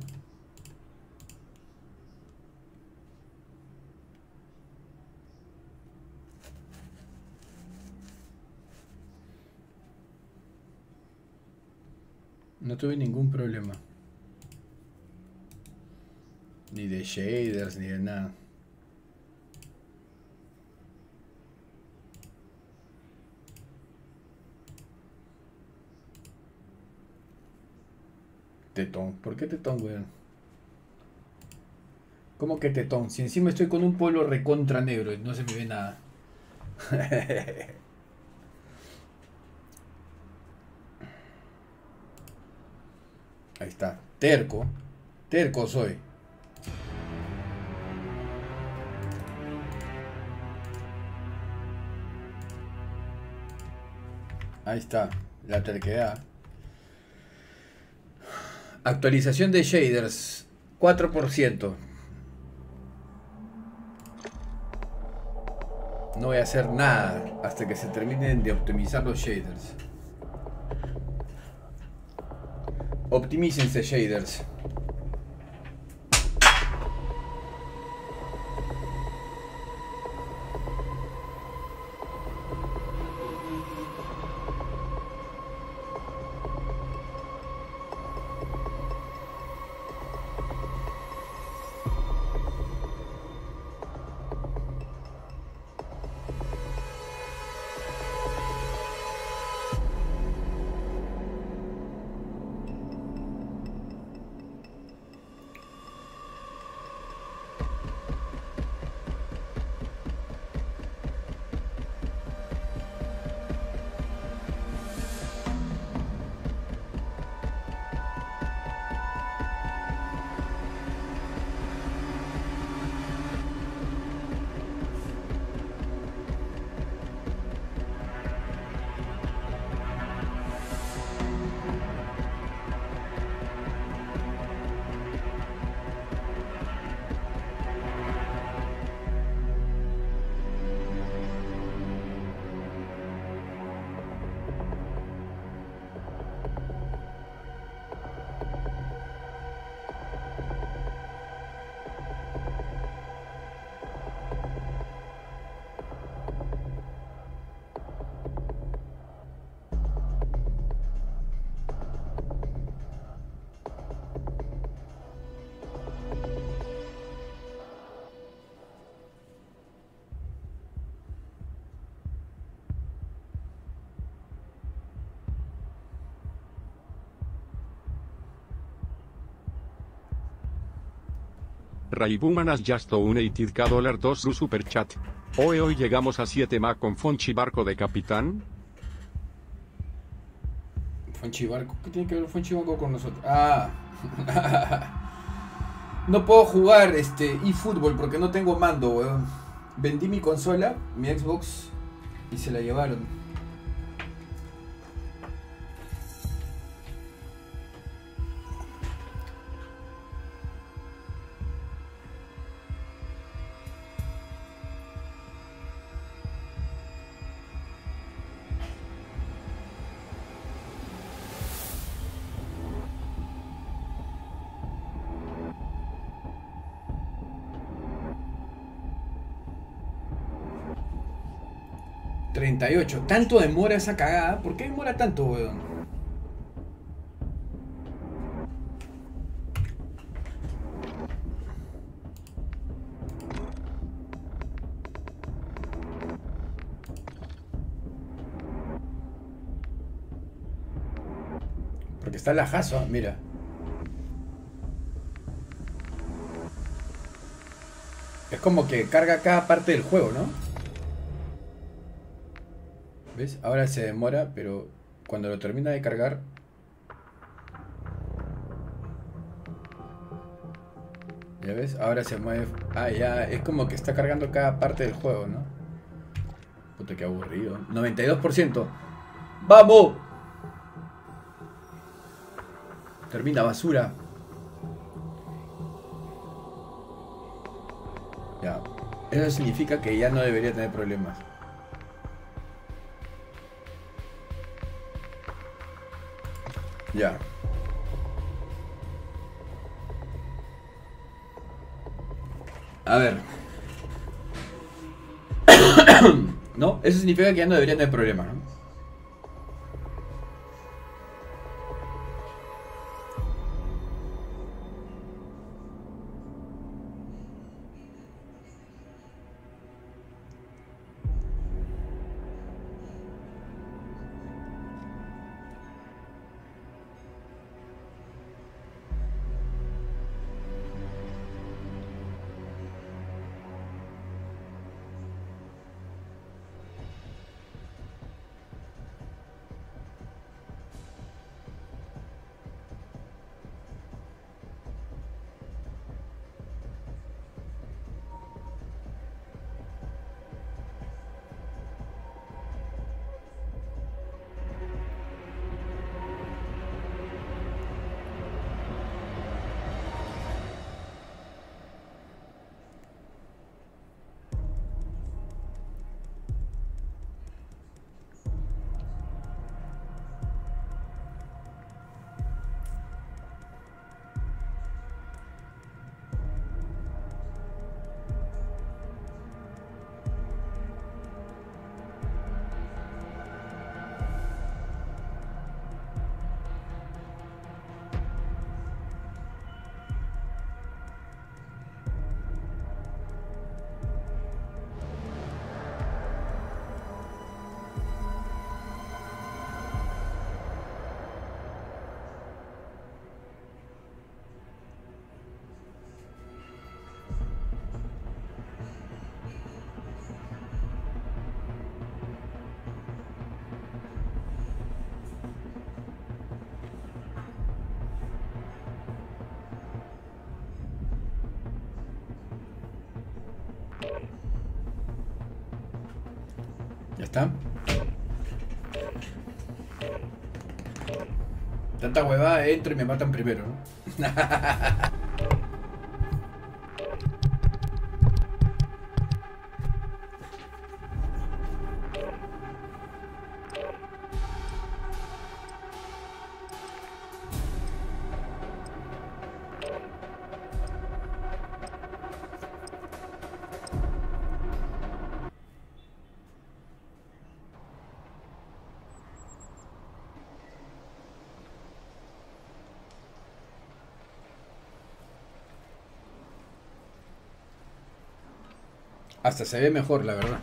No tuve ningún problema. Ni de shaders, ni de nada. Tetón. ¿Por qué tetón, weón? ¿Cómo que tetón? Si encima estoy con un polo recontra negro y no se me ve nada. Ahí está. Terco. Terco soy. Ahí está. La terquedad. Actualización de shaders. 4%. No voy a hacer nada hasta que se terminen de optimizar los shaders. Optimícense shaders. Raibuman has just donated K dollar 2 su super chat. Hoy hoy llegamos a 7 ma con Fonchi barco de capitán. Fonchibarco, ¿qué tiene que ver Fonchibarco con nosotros? Ah. no puedo jugar este eFootball porque no tengo mando. Vendí mi consola, mi Xbox, y se la llevaron. ¿Tanto demora esa cagada? ¿Por qué demora tanto, weón? Porque está la jaso, mira. Es como que carga cada parte del juego, ¿no? ¿Ves? Ahora se demora, pero cuando lo termina de cargar... ¿Ya ves? Ahora se mueve... Ah, ya, es como que está cargando cada parte del juego, ¿no? Puta, qué aburrido. 92%. ¡Vamos! Termina basura. Ya. Eso significa que ya no debería tener problemas. Ya. A ver. ¿No? Eso significa que ya no deberían tener problema, ¿no? Tanta huevada, entro y me matan primero, Hasta se ve mejor, la verdad.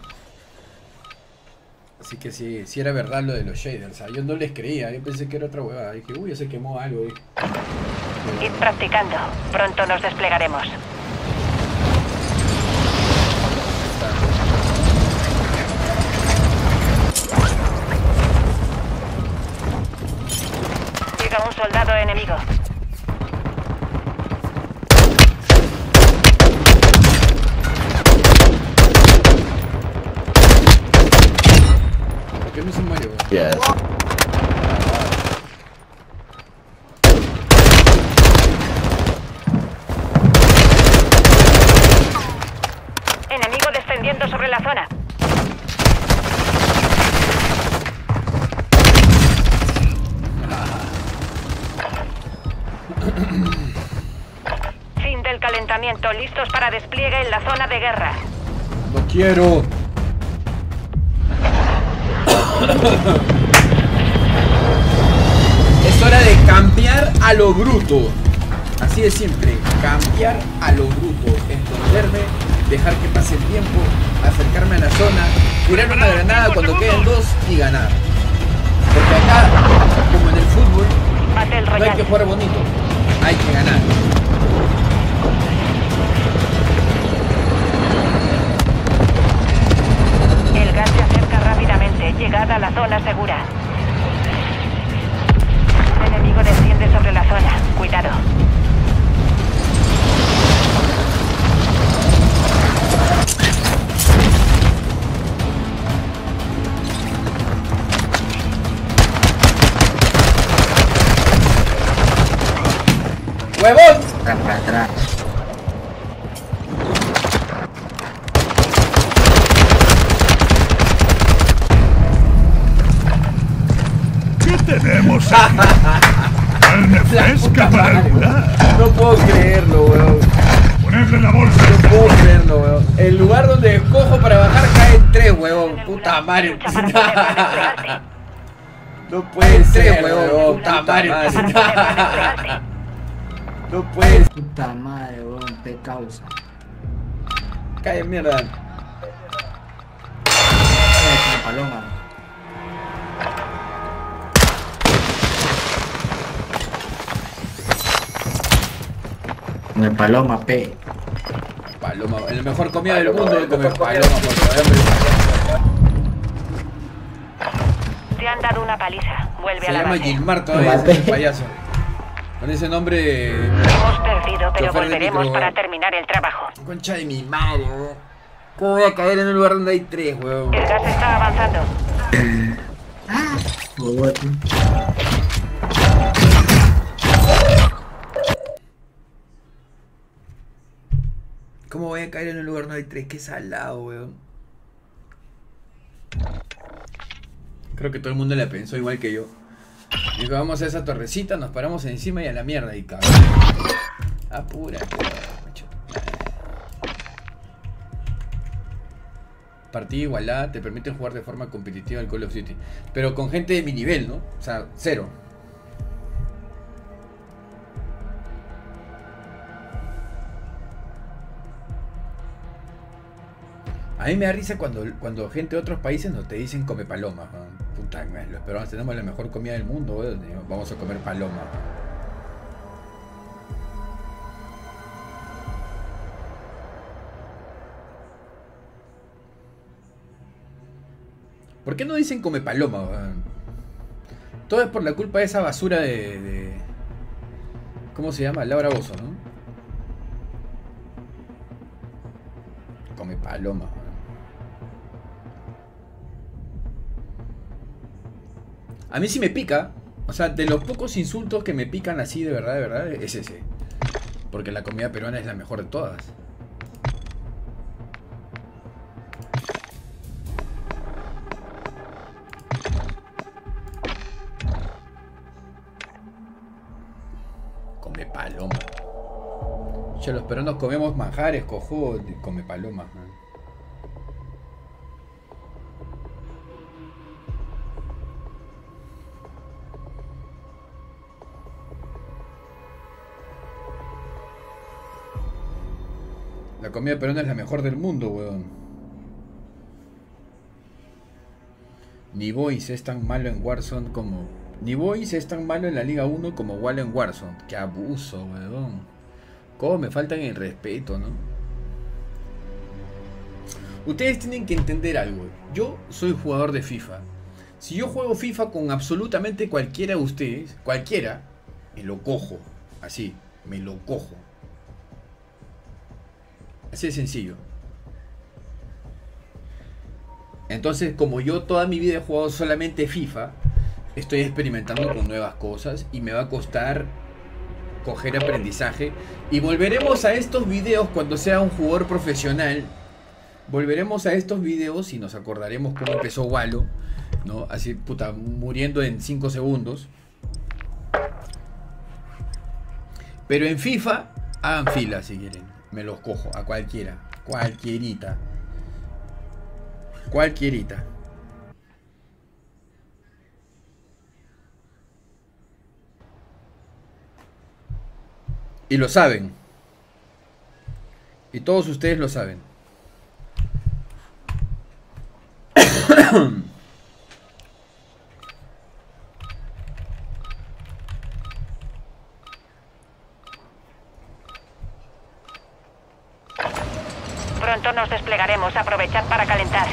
Así que sí era verdad lo de los shaders. Yo no les creía, yo pensé que era otra huevada. Dije, uy, se quemó algo ahí. Id practicando. Pronto nos desplegaremos. Llega un soldado enemigo. Yes. Enemigo descendiendo sobre la zona. Fin del calentamiento. Listos para despliegue en la zona de guerra. No quiero. Es hora de cambiar a lo bruto. Así de simple, cambiar a lo bruto. Esconderme, dejar que pase el tiempo, acercarme a la zona, tirar una granada cuando queden dos y ganar. Porque acá, como en el fútbol, no hay que jugar bonito, hay que ganar. Zona segura. Madre. No puede ser, weón. Puta madre. No puede ser. Puta madre, weón, qué causa. Cae mierda. Paloma. Como el paloma, P. Paloma, el mejor comida del mundo es comer paloma, por favor. Vuelve Se a la llama base. Gilmar todavía, ese payaso. Con ese nombre. Hemos perdido, pero volveremos para terminar el trabajo. Concha de mi madre, weón. ¿Cómo voy a caer en un lugar donde hay tres, weón? El gas está avanzando. ¿Cómo voy a caer en un lugar donde hay tres? Qué salado, weón. Creo que todo el mundo la pensó igual que yo. Dijo, vamos a esa torrecita, nos paramos encima y a la mierda y cabrón. Apura, apura, macho. Partida igualada te permiten jugar de forma competitiva el Call of Duty. Pero con gente de mi nivel, ¿no? O sea, cero. A mí me da risa cuando, cuando gente de otros países nos te dicen come palomas. weón. Puta, los peruanos tenemos la mejor comida del mundo, y Vamos a comer paloma. ¿Por qué no dicen come paloma? weón? Todo es por la culpa de esa basura de. ¿Cómo se llama? Laura Bozo, ¿no? Come paloma. A mí sí me pica. O sea, de los pocos insultos que me pican así de verdad, de verdad, es ese. Porque la comida peruana es la mejor de todas. Come paloma. Che, los peruanos comemos manjares, cojo, come paloma. La comida peruana es la mejor del mundo, weón. Ni Boys es tan malo en Warzone como... Ni Boys es tan malo en la Liga 1 como Wall en Warzone. Qué abuso, weón. Cómo me faltan el respeto, ¿no? Ustedes tienen que entender algo. Yo soy jugador de FIFA. Si yo juego FIFA con absolutamente cualquiera de ustedes, cualquiera, me lo cojo. Así, me lo cojo. Así de sencillo. Entonces, como yo toda mi vida he jugado solamente FIFA, estoy experimentando con nuevas cosas y me va a costar coger aprendizaje. Y volveremos a estos videos cuando sea un jugador profesional. Volveremos a estos videos y nos acordaremos cómo empezó Walo. ¿no? Así, puta, muriendo en 5 segundos. Pero en FIFA, hagan fila si quieren. Me los cojo a cualquiera. Cualquierita. Cualquierita. Y lo saben. Y todos ustedes lo saben. Pronto nos desplegaremos. Aprovechad para calentar.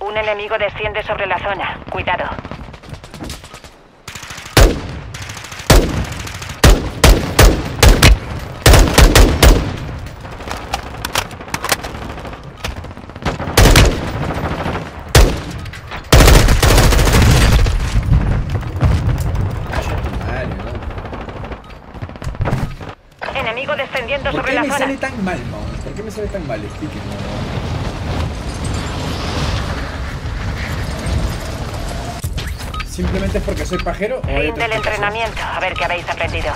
Un enemigo desciende sobre la zona. Cuidado. Enemigo descendiendo ¿Por sobre qué la me zona. sale tan mal, Maun? ¿Por qué me sale tan mal? Explíquenme. ¿Simplemente es porque soy pajero? o Fin del entrenamiento. A ver qué habéis aprendido.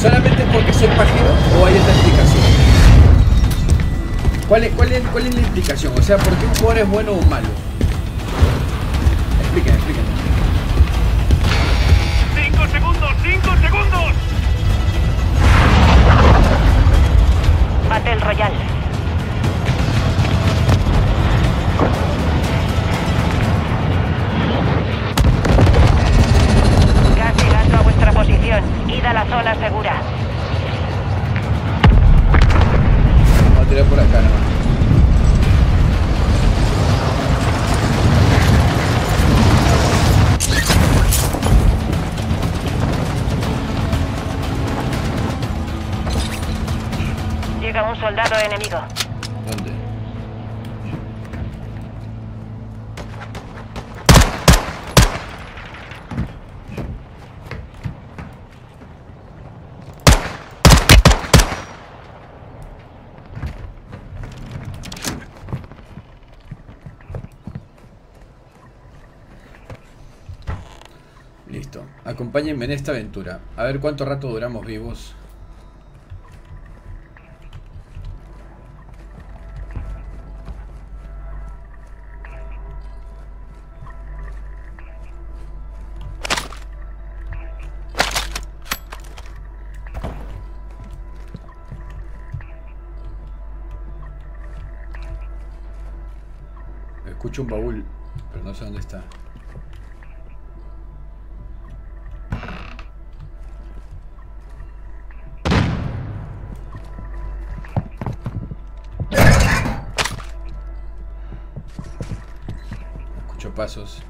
¿Solamente es porque soy pajero o hay otra explicación? ¿Cuál es, cuál, es, ¿Cuál es la explicación? O sea, ¿por qué un jugador es bueno o malo? Enemigo. ¿Dónde? Listo. Acompáñenme en esta aventura. A ver cuánto rato duramos vivos. Escucho un baúl, pero no sé dónde está. Escucho pasos.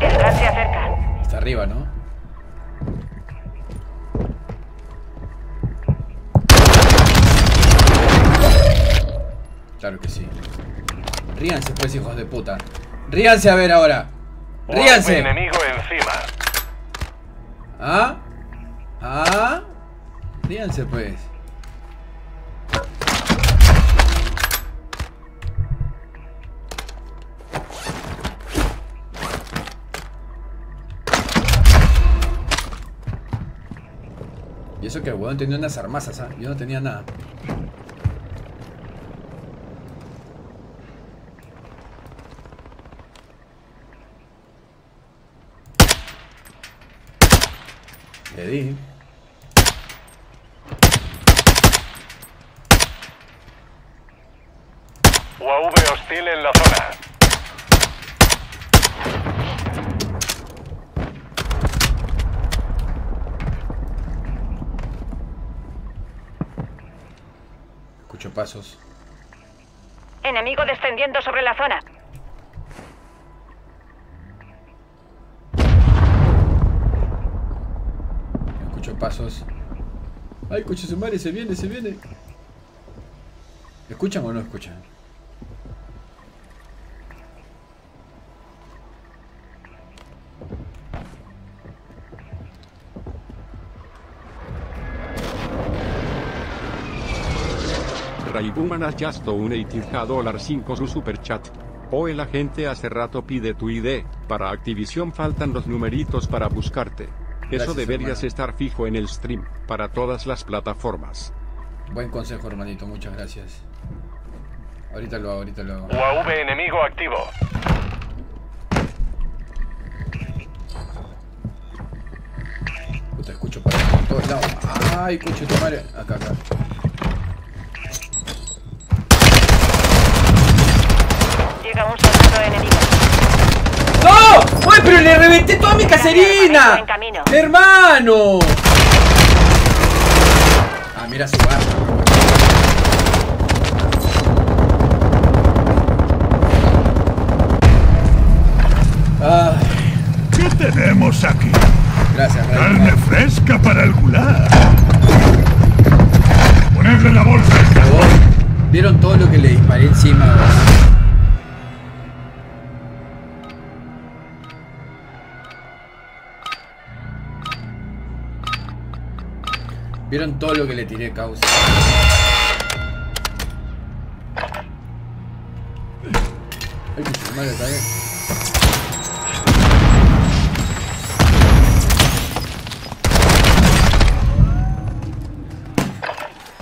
El gas arriba, ¿no? Claro que sí. Ríanse pues, hijos de puta. Ríanse a ver ahora. Ríanse. enemigo encima. ¿Ah? ¿Ah? Ríanse pues. Y eso que el huevón tenía unas armasas, ¿ah? Yo no tenía nada. Le di. UAV hostil en la zona. Escucho pasos. Enemigo descendiendo sobre la zona. Ay, escucho su madre, se viene, se viene. ¿Escuchan o no escuchan? Raibuman has just donated dólar 5 su super chat. Hoy la gente hace rato pide tu ID, para Activision faltan los numeritos para buscarte. Eso deberías hermano. estar fijo en el stream, para todas las plataformas. Buen consejo, hermanito, muchas gracias. Ahorita lo hago, ahorita lo hago. UAV enemigo activo. Puta, escucho para todos lados. Ay, escucho tu madre. Acá, acá. Llega un soldado enemigo. ¡No! ¡Uy, pero le reventé toda mi caserina! En camino. ¡Hermano! Ah, mira su arma. Ay, ¿Qué tenemos aquí? gracias, Ray. Carne fresca para el gulag. Ponedle la bolsa. ¿Vieron todo lo que le disparé encima? ¿Vieron todo lo que le tiré causa? Ay, que madre está bien.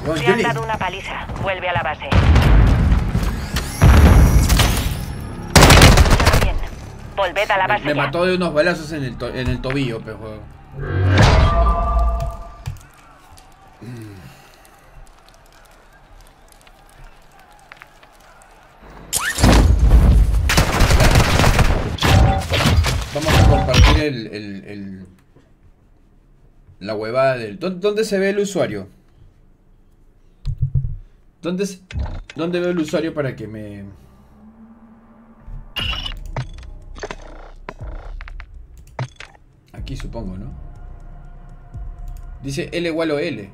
Yo han le- dado una paliza. Vuelve a la base. Bien. Volved a la Me, base me ya. mató de unos balazos en el, to- en el tobillo, pe juego. Vamos a compartir el, el- el- la huevada del... ¿Dó- ¿Dónde se ve el usuario? ¿Dónde, ¿Dónde veo el usuario para que me... Aquí supongo, ¿no? Dice L igual o L.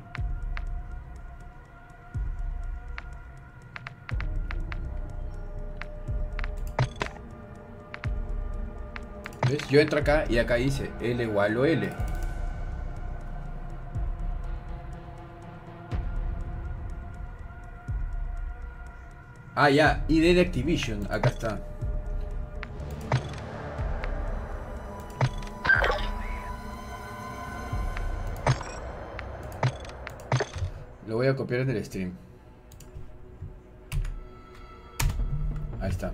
¿Ves? Yo entro acá y acá dice L igual o L. Ah, ya, ID de Activision, acá está. Lo voy a copiar en el stream. Ahí está.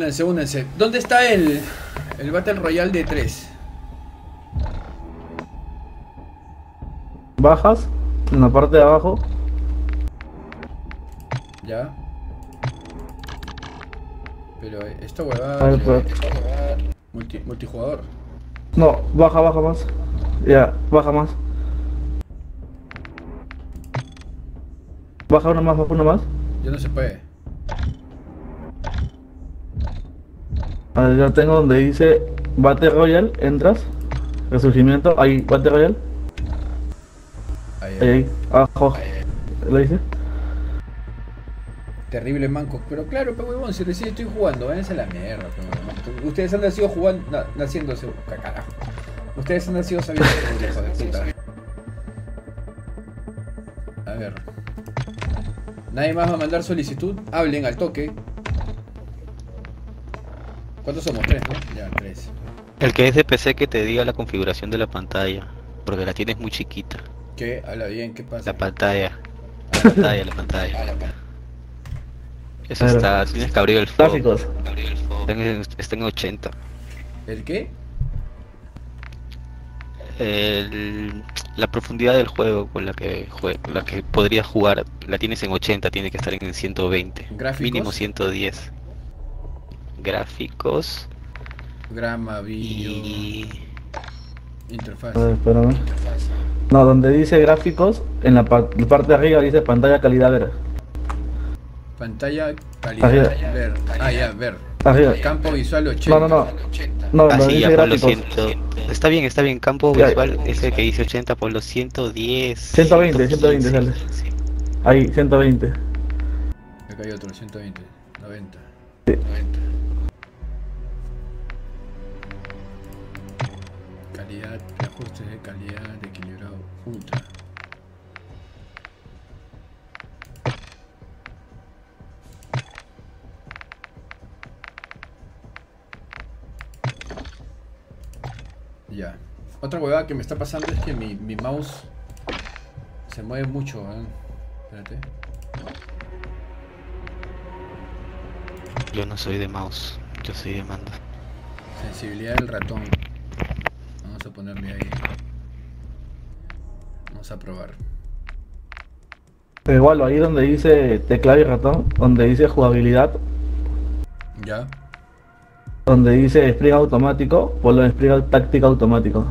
Únanse, únanse. ¿Dónde está el, el Battle Royale de 3? Bajas en la parte de abajo. Ya. Pero esta huevada. Multi, multijugador. No, baja, baja más. Ya, baja más. Baja una más, baja una más. Ya no se puede. A ver, yo tengo donde dice Battle Royale, entras. Resurgimiento, ahí, Battle Royale. Ahí, Ahí, ahí, abajo. ¿Lo dice? Terrible manco. Pero claro, pero huevón, si recién estoy jugando, váyanse a la mierda. pe, huevón. Ustedes han nacido jugando, na- naciéndose, ca- carajo. Ustedes han nacido sabiendo hijo de puta. A ver. Nadie más va a mandar solicitud. Hablen al toque. ¿Cuántos somos? Tres, ¿no? Ya, tres. El que es de PC que te diga la configuración de la pantalla, porque la tienes muy chiquita. ¿Qué? Habla bien, ¿qué pasa? La pantalla. La pantalla, la pantalla. Eso está, tienes que abrir el fuego. Gráficos. Está en, está en 80. ¿El qué? El- la profundidad del juego con la que jue- la que podrías jugar la tienes en 80, tiene que estar en 120. ¿Gráficos? Mínimo 110. Gráficos Grama, vídeo, y interfaz. Ver. No, donde dice gráficos, en la, la parte de arriba dice pantalla calidad ver. Pantalla, calidad, Arriba. ver. Ah, ya, ver. Arriba. Campo visual 80. No, no, no. No, dice Ah, ya por los gráficos. 100. Está bien, está bien. Campo Ya. visual ese que dice 80 por los 110. 120, 120 sale. Ahí, 120. Acá hay otro, 120, 90. Sí. 90. Ajustes de calidad, equilibrado, ultra. Ya. Otra huevada que me está pasando es que mi, mi mouse se mueve mucho, ¿eh? Espérate. Yo no soy de mouse, yo soy de mando. Sensibilidad del ratón. Vamos a ponerle ahí. Vamos a probar. Pero igual, ahí donde dice teclado y ratón, donde dice jugabilidad, ¿Ya? donde dice sprint automático, ponlo en sprint táctica automático.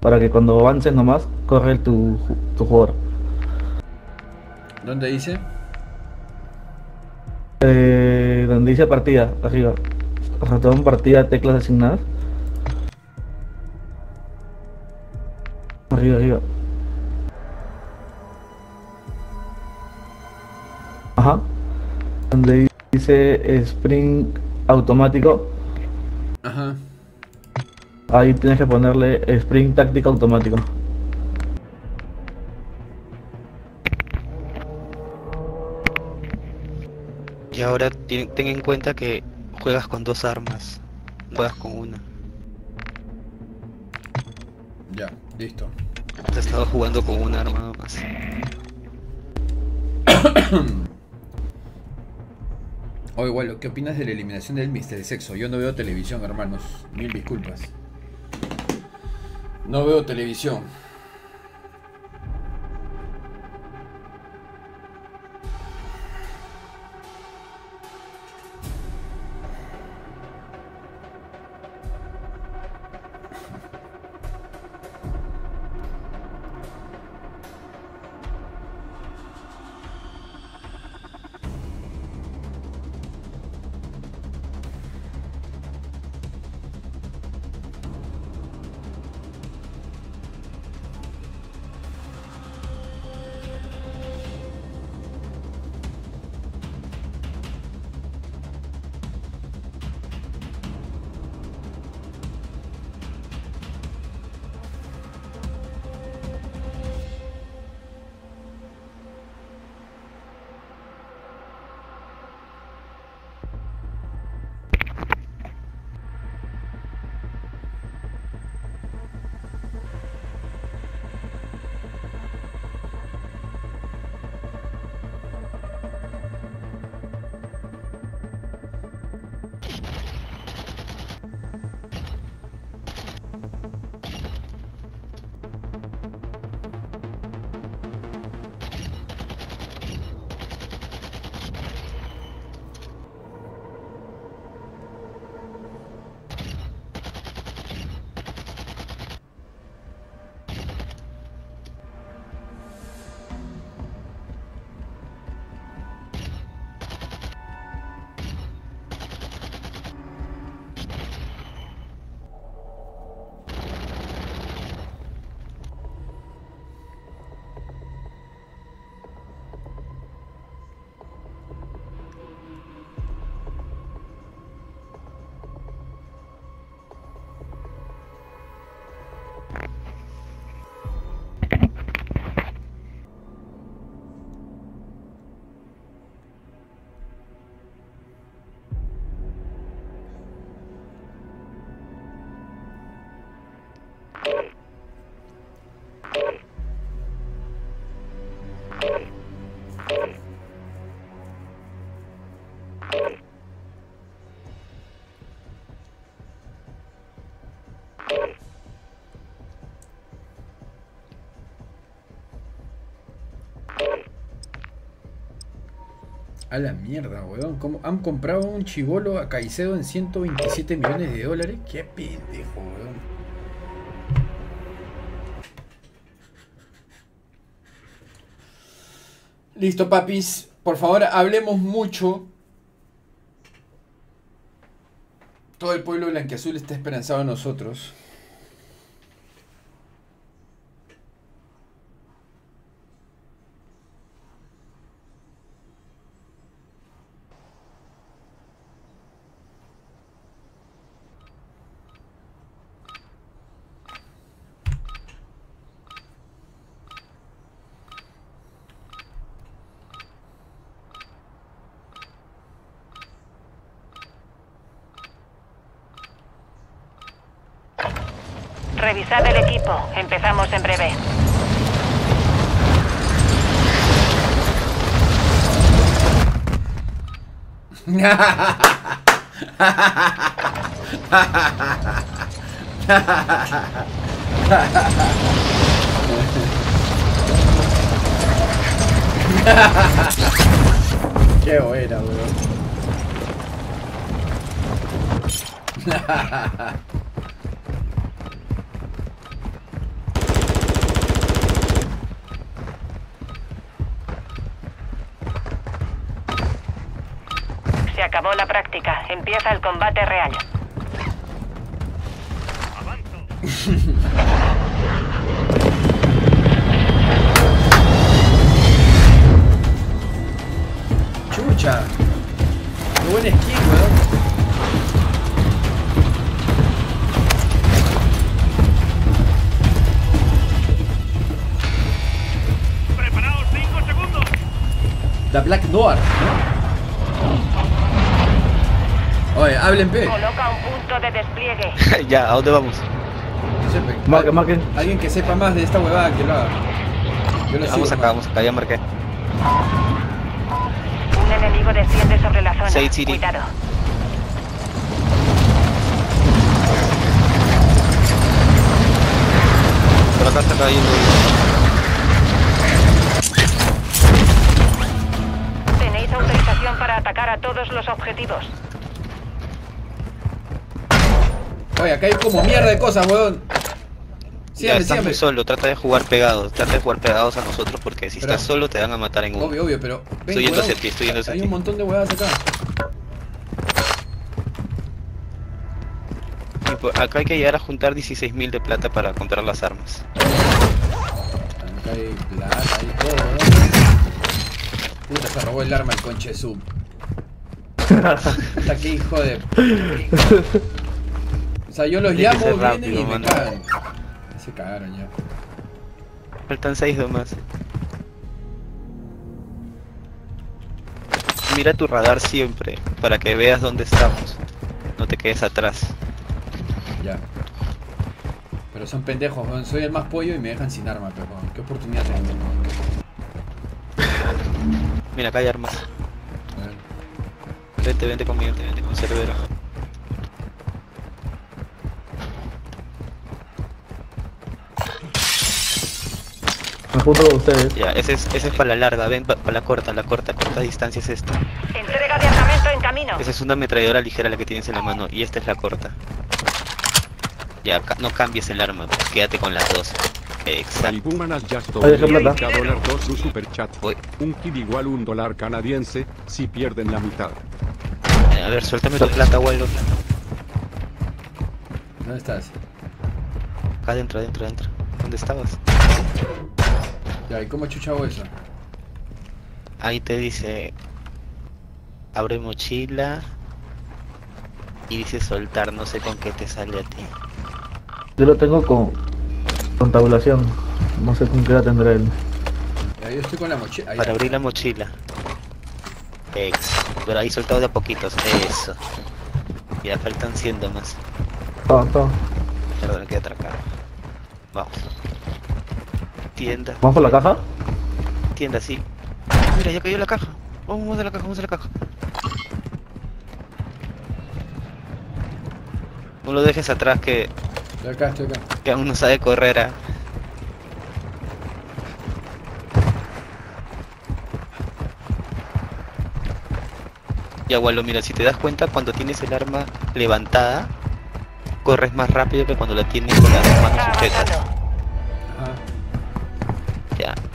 Para que cuando avances nomás, corre tu, tu jugador. ¿Dónde dice? Eh, donde dice partida, arriba. Ratón, partida, teclas asignadas. Arriba, arriba. Ajá. Donde dice sprint automático, Ajá. ahí tienes que ponerle sprint táctica automático. Y ahora ten, ten en cuenta que juegas con dos armas, no juegas con una. Ya, listo. Has estado jugando con un arma más. O igual, ¿qué opinas de la eliminación del Mister Sexo? Yo no veo televisión, hermanos. Mil disculpas. No veo televisión. A la mierda, weón. ¿Cómo han comprado un chivolo a Caicedo en 127 millones de dólares? Qué pendejo, weón. Listo, papis. Por favor, hablemos mucho. Todo el pueblo blanquiazul está esperanzado en nosotros. Revisad el equipo. Empezamos en breve. Qué buena. acabó la práctica. Empieza el combate real. Chucha. Qué buen skin, weón. Preparaos 5 segundos. La Black Noir, ¿no? Oye, hablen P. Coloca un punto de despliegue. ya, ¿a dónde vamos? Marquen, marquen. Alguien que sepa más de esta huevada que lo haga. Yo lo Vamos sigo, acá, vamos acá, ya marqué. Un enemigo desciende sobre la zona. City. Cuidado. Por acá está cayendo. Tenéis autorización para atacar a todos los objetivos. Oye, acá hay como mierda de cosas, weón. Ya, Síganme, estás síganme. muy solo, trata de jugar pegados, trata de jugar pegados a nosotros porque si Pero- estás solo te van a matar en uno. Obvio, obvio, pero. ven, Estoy yendo hacia ti, estoy yendo hacia Hay ti. un montón de huevadas acá. Y por- Acá hay que llegar a juntar 16.000 de plata para comprar las armas. Acá hay plata, hay todo, weón. Puta, se robó el arma el conche sub. Puta, qué hijo de. O sea, yo los Tiene llamo, vienen rápido, y me mano. cagan. Se cagaron ya. Faltan 6 nomás. Mira tu radar siempre, para que veas dónde estamos. No te quedes atrás. Ya. Pero son pendejos, weón. Soy el más pollo y me dejan sin arma, pero. Qué oportunidad tengo. Mira, acá hay armas. Vente, vente conmigo, vente con Cerbero. Me junto con ustedes. Ya, ese es, ese es para la larga, ven para la corta, la corta, corta distancia es esta. Entrega de armamento en camino. Esa es una ametralladora ligera la que tienes en la mano y esta es la corta. Ya, ca- no cambies el arma, pues, quédate con las dos. Exacto. Dólar dos su super chat. Un kid igual un dólar canadiense, si pierden la mitad. A ver, suéltame la plata, Waldo. ¿Dónde estás? Acá adentro, adentro, adentro. ¿Dónde estabas? Ya, ¿y cómo chucha eso? Ahí te dice abre mochila y dice soltar, no sé con qué te sale a ti. Yo lo tengo con, con tabulación. No sé con qué la tendrá él. Ya, yo estoy con la mochila. Para abrir la mochila. Ex. Pero ahí soltado de a poquitos. Eso. Ya faltan 100 más. Todo, todo. Perdón, queda atracado. Vamos. Tienda. ¿Vamos por la caja? Tienda, sí. Mira, ya cayó la caja. Vamos a la caja, vamos a la caja. No lo dejes atrás que, Estoy acá, estoy acá. que aún no sabe correr. ¿ah? Y abuelo, mira, si te das cuenta, cuando tienes el arma levantada, corres más rápido que cuando la tienes con las manos sujetas.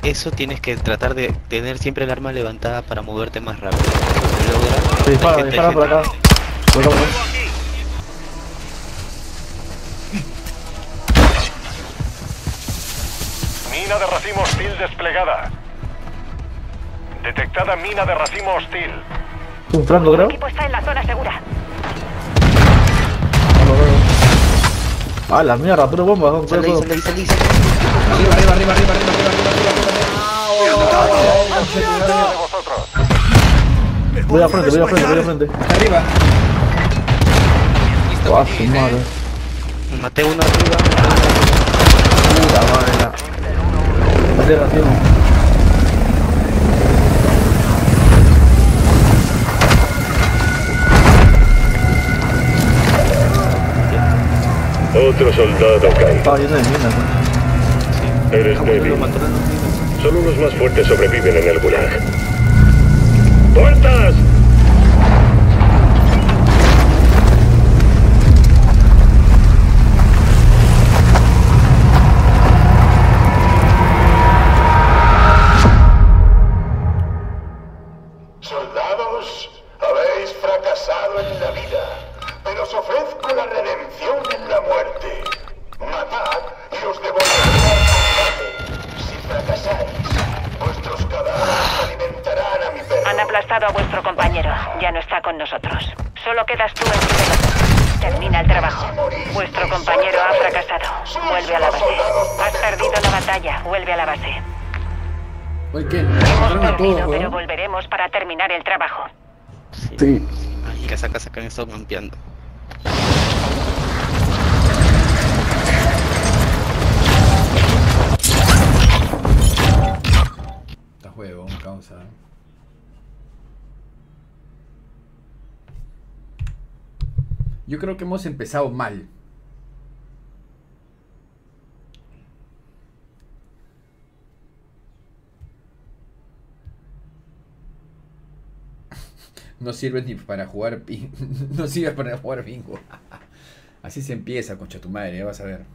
Eso tienes que tratar de tener siempre el arma levantada para moverte más rápido. Dispara, gente- dispara por acá. Por acá, por acá. Mina de racimo hostil desplegada. Detectada mina de racimo hostil. Un franco, creo. equipo está en la zona segura. Ah, la mierda, bomba. Arriba, arriba, arriba, arriba, arriba, arriba, arriba, arriba, Voy a frente, voy a frente, voy a frente. Hasta arriba. Ah, su madre. Maté uno arriba. Puta madre. Maté racimo. Otro soldado cae. Estaba lleno de minas. ¿no? Eres débil. Solo los más fuertes sobreviven en el gulag. ¡Puertas! Oye, ¿qué? Hemos perdido, pero volveremos para terminar el trabajo. Sí. Ay, que esa casa que han estado campeando. Está juego, causa. Yo creo que hemos empezado mal. No sirve ni para jugar no sirve para jugar bingo. Así se empieza, concha tu madre, vas a ver.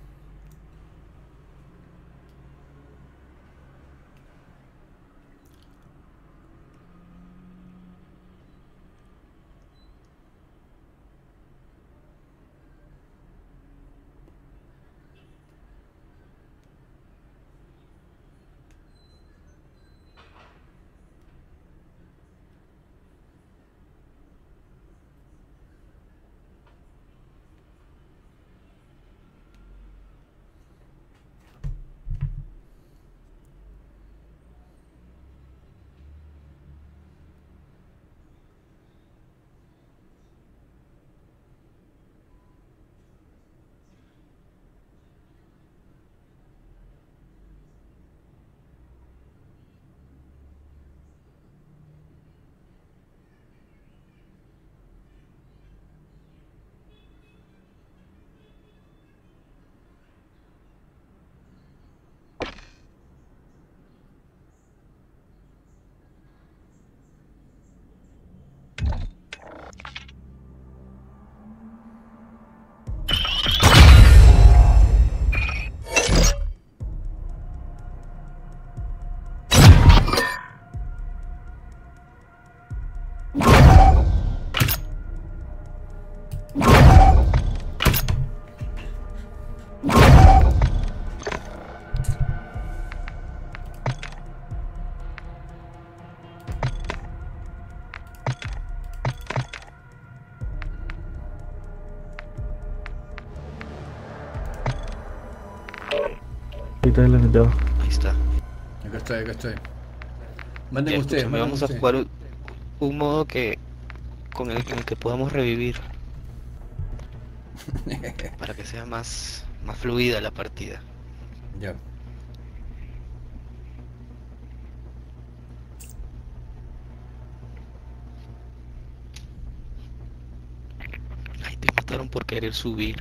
Ahí está. Ahí. Acá estoy, acá estoy. Manden Ya, ustedes, manden vamos a jugar un, un modo que con el, en el que podamos revivir para que sea más más fluida la partida. Ya. Ay, te mataron por querer subir.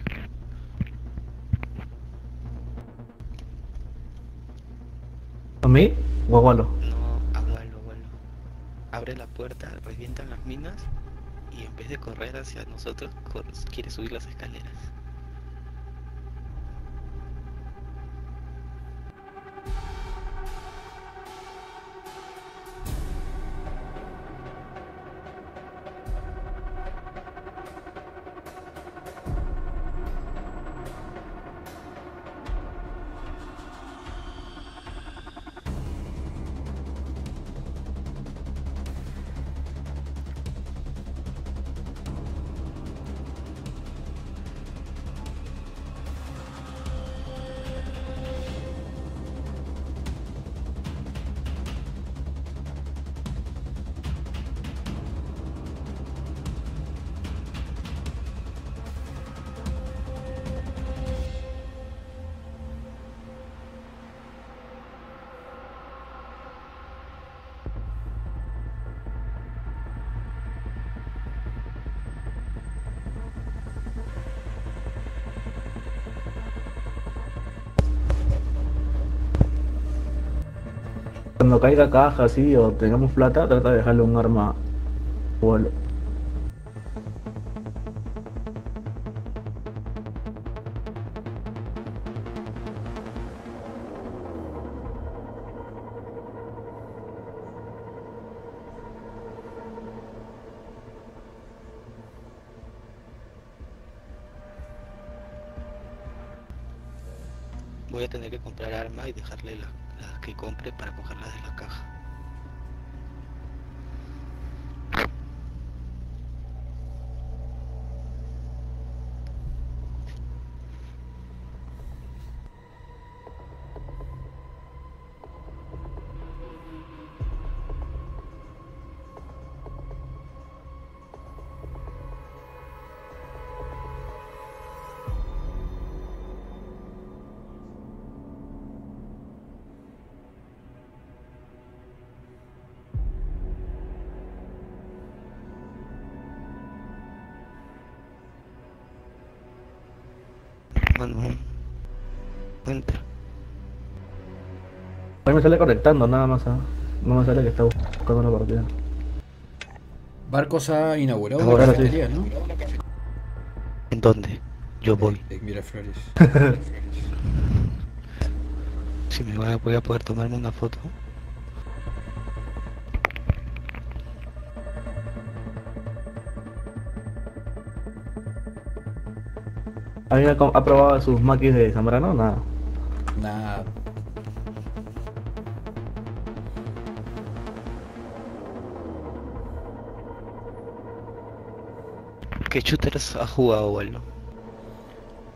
No, abuelo. Abre la puerta, revientan las minas y en vez de correr hacia nosotros, quiere subir las escaleras. Cuando caiga caja así o tengamos plata, trata de dejarle un arma o algo. Voy a tener que comprar arma y dejarle la- las que compre para cogerlas me sale conectando nada más, ¿ah? no me sale que está buscando una partida. Barcos ha inaugurado Ahora una sí. cafetería, ¿no? ¿En dónde? Yo voy. De Miraflores. Si me voy a, voy a poder tomarme una foto. ¿Alguien ha probado sus maquis de Zambrano? Nada. Nada. ¿Qué shooters ha jugado, Waldo?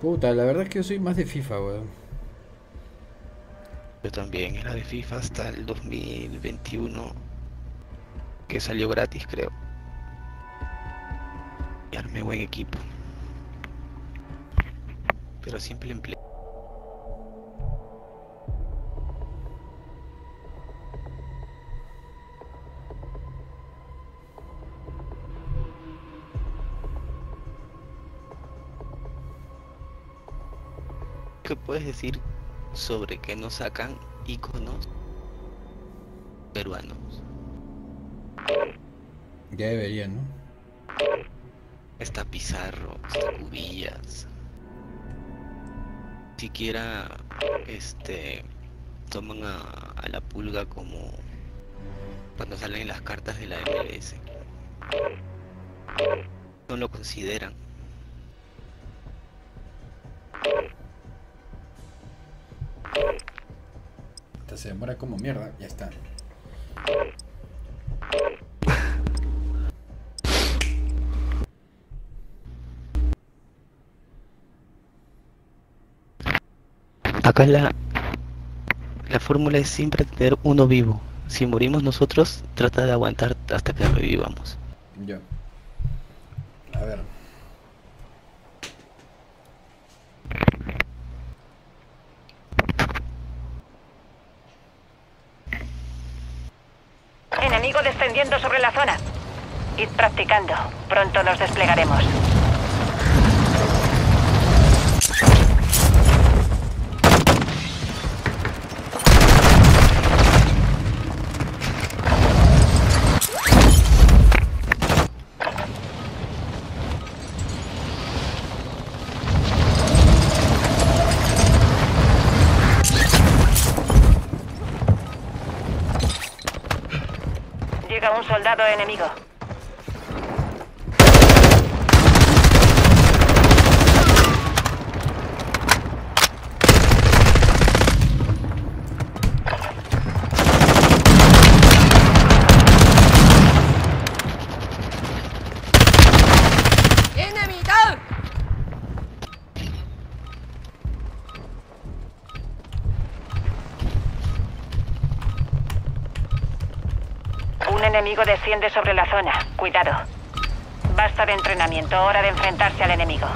Puta, la verdad es que yo soy más de FIFA, weón. Yo también era de FIFA hasta el 2021, que salió gratis, creo. Y armé buen equipo. Pero siempre empleé. ¿Qué puedes decir sobre que no sacan iconos peruanos? Ya deberían, ¿no? Está Pizarro, está Cubillas. Siquiera este toman a, a la pulga como cuando salen las cartas de la MLS. No lo consideran. Se demora como mierda, ya está. Acá la la fórmula es siempre tener uno vivo. Si morimos nosotros, trata de aguantar hasta que revivamos. Ya. A ver. Enemigo descendiendo sobre la zona. Pronto nos desplegaremos. Enemigo desciende sobre la zona. Cuidado. Basta de entrenamiento, hora de enfrentarse al enemigo.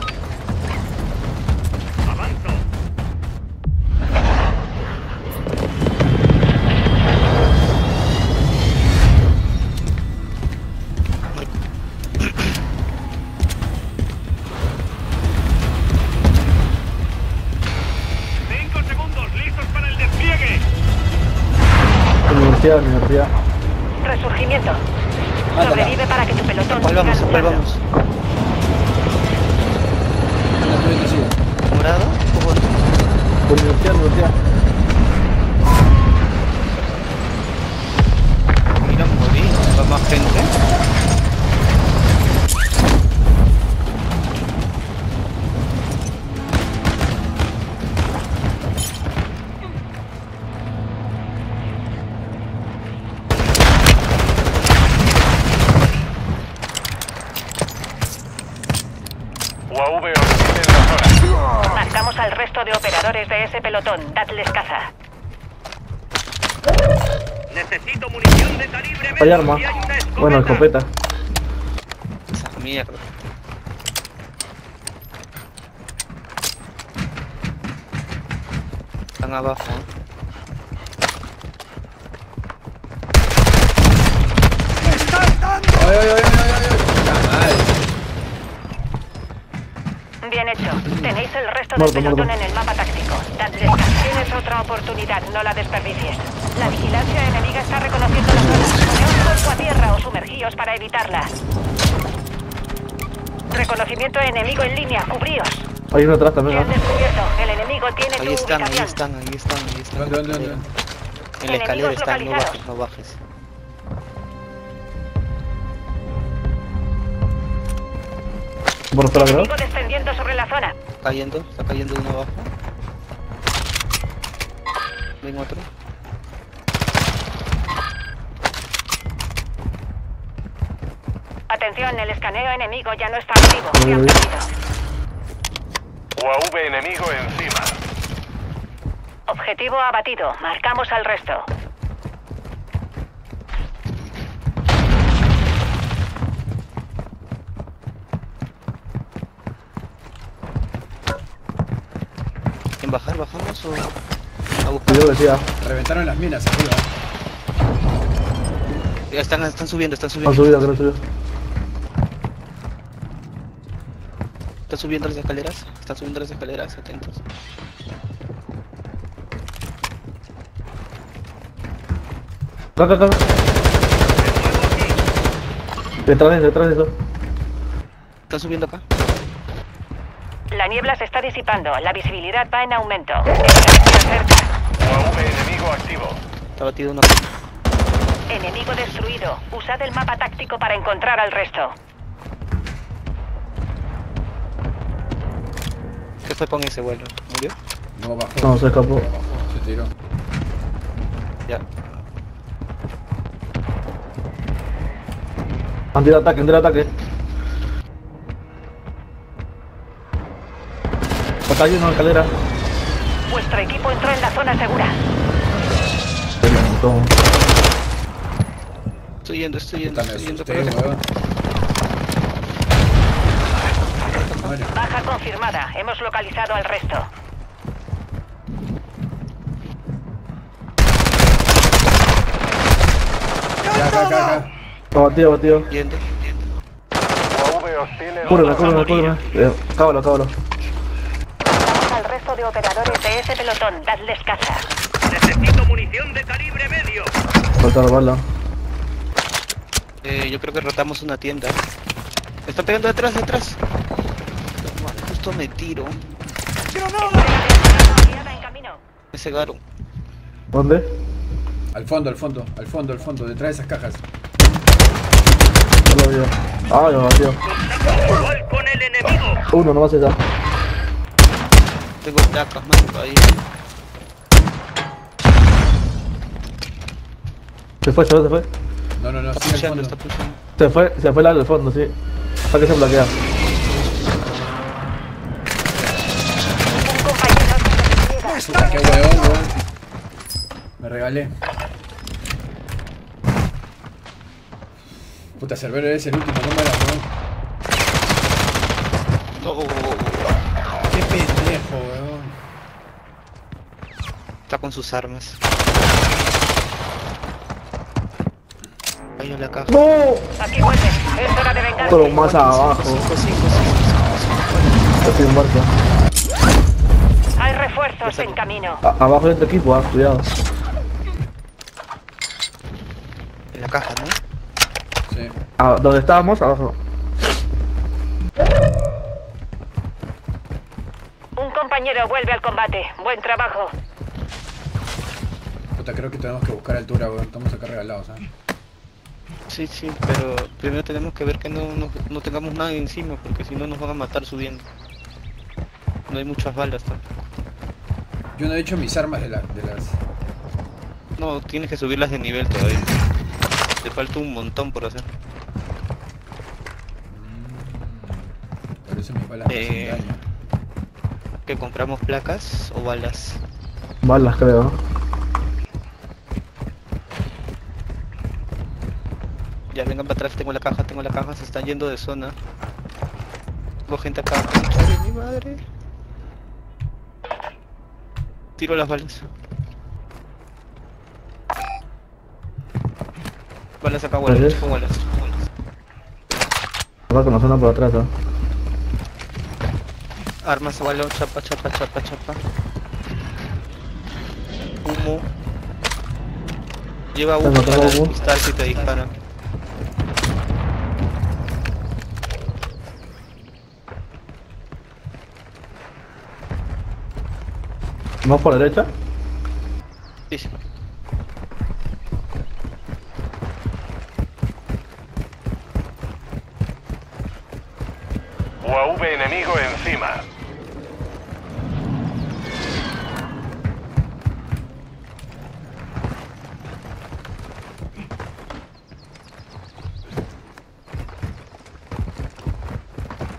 Hay arma. Bueno, escopeta. Esa mierda. Están abajo. ¿eh? Ay, ay, ay. Bien hecho. Tenéis el resto del pelotón muerto. en el mapa táctico. Tienes otra oportunidad, no la desperdicies. La vigilancia enemiga está reconociendo la zona. Cuerpo a tierra o sumergíos para evitarla. Reconocimiento enemigo en línea. Cubríos. Hay uno atrás también. ¿ah? descubierto. El enemigo tiene Ahí tu están, ahí ubicación. están, ahí están, ahí están. ¿Dónde, dónde, dónde? En la escalera están, no bajes, no bajes. Por otro lado. Enemigo descendiendo sobre la zona. Está cayendo, está cayendo uno abajo. Escaneo enemigo ya no está activo. Se han perdido. UAV enemigo encima. Objetivo abatido. Marcamos al resto. ¿En bajar, bajamos o...? A buscar. Decía. Reventaron las minas arriba. Ya están, están subiendo, están Han subiendo. subido, subido. Están subiendo las escaleras. Están subiendo las escaleras, atentos. Acá, acá, acá. Detrás de eso, detrás de eso. Están subiendo acá. La niebla se está disipando. La visibilidad va en aumento. UAV enemigo activo. Está batido uno. Enemigo destruido. Usad el mapa táctico para encontrar al resto. Fue con ese vuelo? ¿Murió? No bajó. No, se escapó. Se tiró. Ya. Han tirado ataque, han tirado ataque. Acá hay una escalera. Vuestro equipo entró en la zona segura. Estoy yendo, estoy yendo, estoy yendo. para weón. Bueno, Baja confirmada. Hemos localizado al resto. ya, acá, acá, acá. En Cúbreme, zona cúbreme, cúbreme. Eh, Cábalo, cábalo. Al resto de operadores de ese pelotón. Dadles caza. Necesito munición de calibre medio. Falta la bala. Eh, yo creo que rotamos una tienda. Están pegando detrás, detrás. Justo me tiro. Me cegaron. ¿Dónde? Al fondo, al fondo, al fondo, al fondo, detrás de esas cajas. vida. Ah, lo batió. Uno, no va a ser ya. Tengo placas, man, ahí. Se fue, se fue, se fue. No, no, no, Está sigue al pushando, fondo. está pushando. Se fue, se fue la del fondo, sí. Para que se bloquea. Puta, qué huevón, weón. Me regalé. Puta, Cerbero es el último, no me la weón. Qué pendejo, weón. Está con sus armas. Ahí en la caja. ¡No! Aquí vuelve. Es hora de vengarse. Pero más abajo. Estoy en barca. Hay refuerzos en camino. A- abajo hay otro equipo, ah, cuidado. En la caja, ¿no? Sí. Ah, donde estábamos, abajo. Un compañero vuelve al combate. Buen trabajo. Puta, creo que tenemos que buscar altura, weón. Estamos acá regalados, ¿eh? Sí, sí, pero primero tenemos que ver que no, no, no tengamos nada encima, porque si no nos van a matar subiendo. No hay muchas balas tampoco. Yo no he hecho mis armas de, la, de las... No, tienes que subirlas de nivel todavía. Te falta un montón por hacer. Por eso mis balas hacen Eh, daño. ¿Que compramos placas o balas? Balas, creo. Ya vengan para atrás, tengo la caja, tengo la caja, se están yendo de zona. Tengo gente acá. Mi madre. Tiro las balas. Balas acá, ¿Cuál balas, con balas. Va con la zona por atrás, ¿ah? Armas, balón, chapa, chapa, chapa, chapa. Humo. Lleva humo para humo. despistar si te disparan. ¿Más por derecha? Sí, sí. UAV enemigo encima.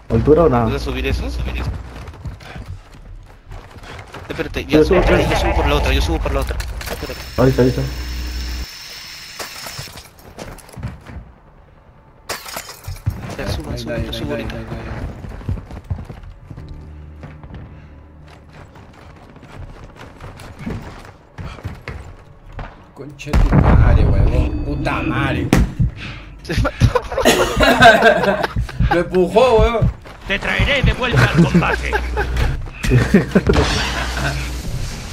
¿Altura o nada? ¿Puedes subir eso? Subir eso. Espérate, Yo subo, espérate, yo- yo subo por la otra, yo subo por la otra. Espérate. Ahí está, ahí está. Ya, subo, hay subo, nadie, yo subo ahorita. Concha tu madre, huevón. Puta madre. Lo empujó, huevón. Te traeré de vuelta al combate.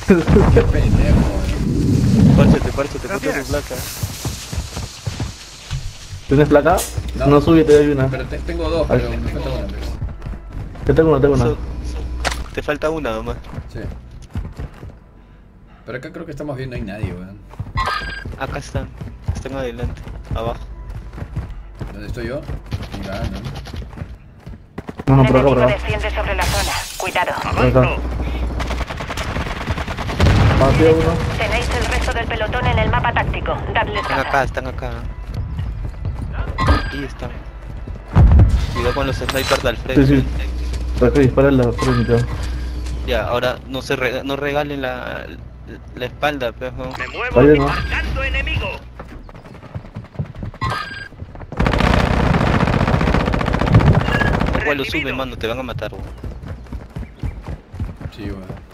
Qué pendejo. Párchate, párchate, ponte tu placa. ¿Tienes placa? No, sube, te doy una. Pero te- tengo dos, Ahí. pero me falta una. Yo tengo una, tengo una. So- Te falta una nomás. Sí. Pero acá creo que estamos viendo, no hay nadie, weón. Acá están. Están adelante, abajo. ¿Dónde estoy yo? Mira, ¿no? No, no, por acá, por acá. sobre la zona. Cuidado. Uno. Tenéis el resto del pelotón en el mapa táctico. Dadles Están acá, están acá. Ahí están. Cuidado con los snipers del frente. Sí, sí. Para que disparen la frente. Ya, ahora no se rega- no regalen la, la espalda, pero Me muevo Ahí no. marcando enemigo. Igual lo sube, mano, te van a matar. weón. Sí, weón.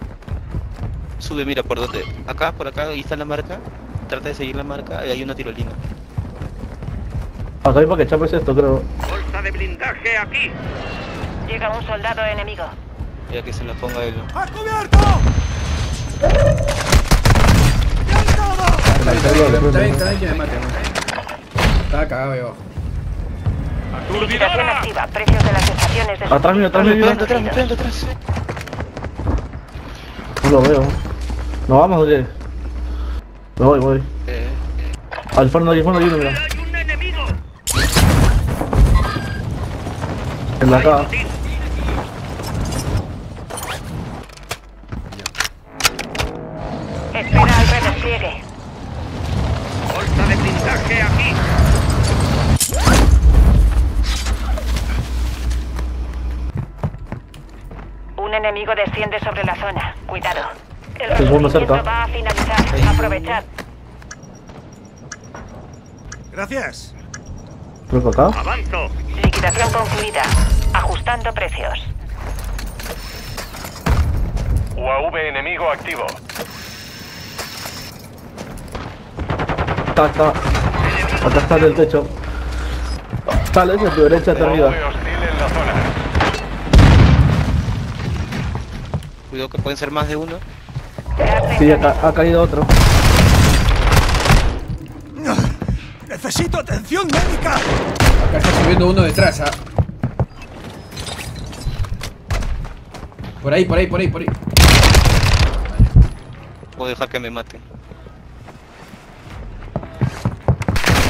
Sube, mira, por dónde. Acá, por acá, ahí está la marca. Trata de seguir la marca y hay una tirolina. Acá hay para que chapes esto, creo. Bolsa de blindaje aquí. Llega un soldado enemigo. Ya que se la ponga él. Está bien, está bien, está bien, está bien que me mate, weón. Estaba cagado ahí abajo. Liquidación activa. Precios de las estaciones de Atrás mío, atrás mío. Atrás, atrás, atrás. No lo veo. ¿Nos vamos o qué? Me voy, voy. Eh, Al fondo, al fondo hay uno, mira. Hay un enemigo. En la acá. Espera al redespliegue. ¡Bolsa de blindaje aquí! Un enemigo desciende sobre la zona. Cuidado. El cerca. va a finalizar. Aprovechad. Gracias. Creo que acá. ¡Avanzo! Liquidación concluida. Ajustando precios. UAV enemigo activo. Está, está. Acá está en el techo. Sale hacia tu derecha, hasta arriba. Cuidado que pueden ser más de uno. Sí, ha caído otro. ¡Necesito atención médica! Acá está subiendo uno detrás, ¿ah? Por ahí, por ahí, por ahí, por ahí. Puedo dejar que me maten.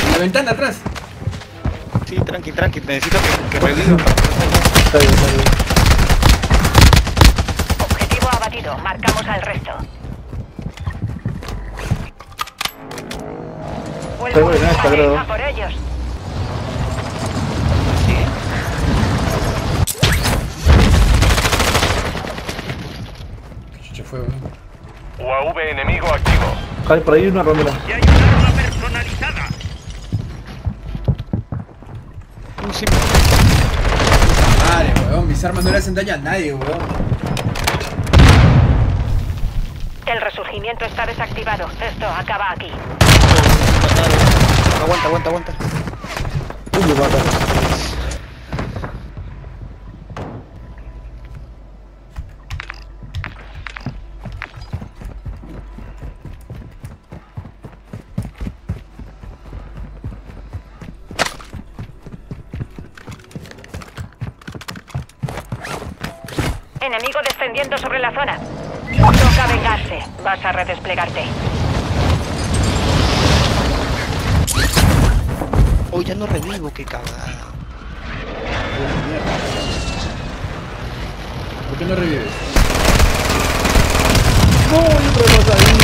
En la ventana atrás. Sí, tranqui, tranqui. Necesito que, que reviva. Está bien, está bien. Marcamos al resto. Vuelvo a por ellos. ¿Qué chucha fue, weón? UAV enemigo activo. Cae por ahí una romera. ¡Y hay un arma personalizada! Madre, weón. Mis armas no le hacen daño a nadie, weón. El resurgimiento está desactivado. Esto acaba aquí. Aguanta, aguanta, aguanta. Uy, me mata. Enemigo descendiendo sobre la zona. Toca vengarse. Vas a redesplegarte. Oh, ya no revivo, qué cagada. ¿Por qué no revives? No, hay otra cosa ahí.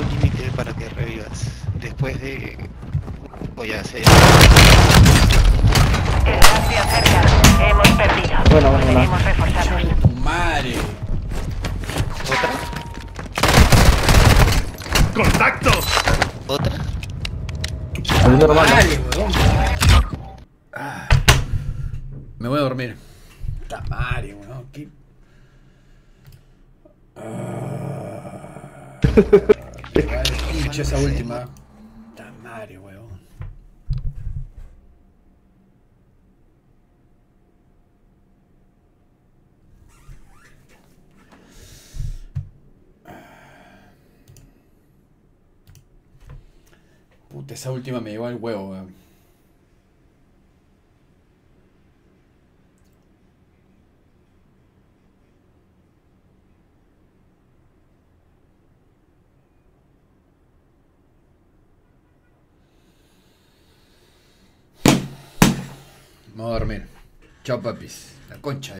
Un límite para que revivas. Después de. Voy a hacer. Bueno, bueno, reforzados. Madre. ¿Otra? ¡Contacto! ¿Otra? Madre, weón. Ah. Me voy a dormir. Puta madre, weón. ¿Qué? Ah. Pinche esa última. Puta madre, weón. Puta, esa última me llevó al huevo, weón. Me voy a dormir. Chao, papis. La concha.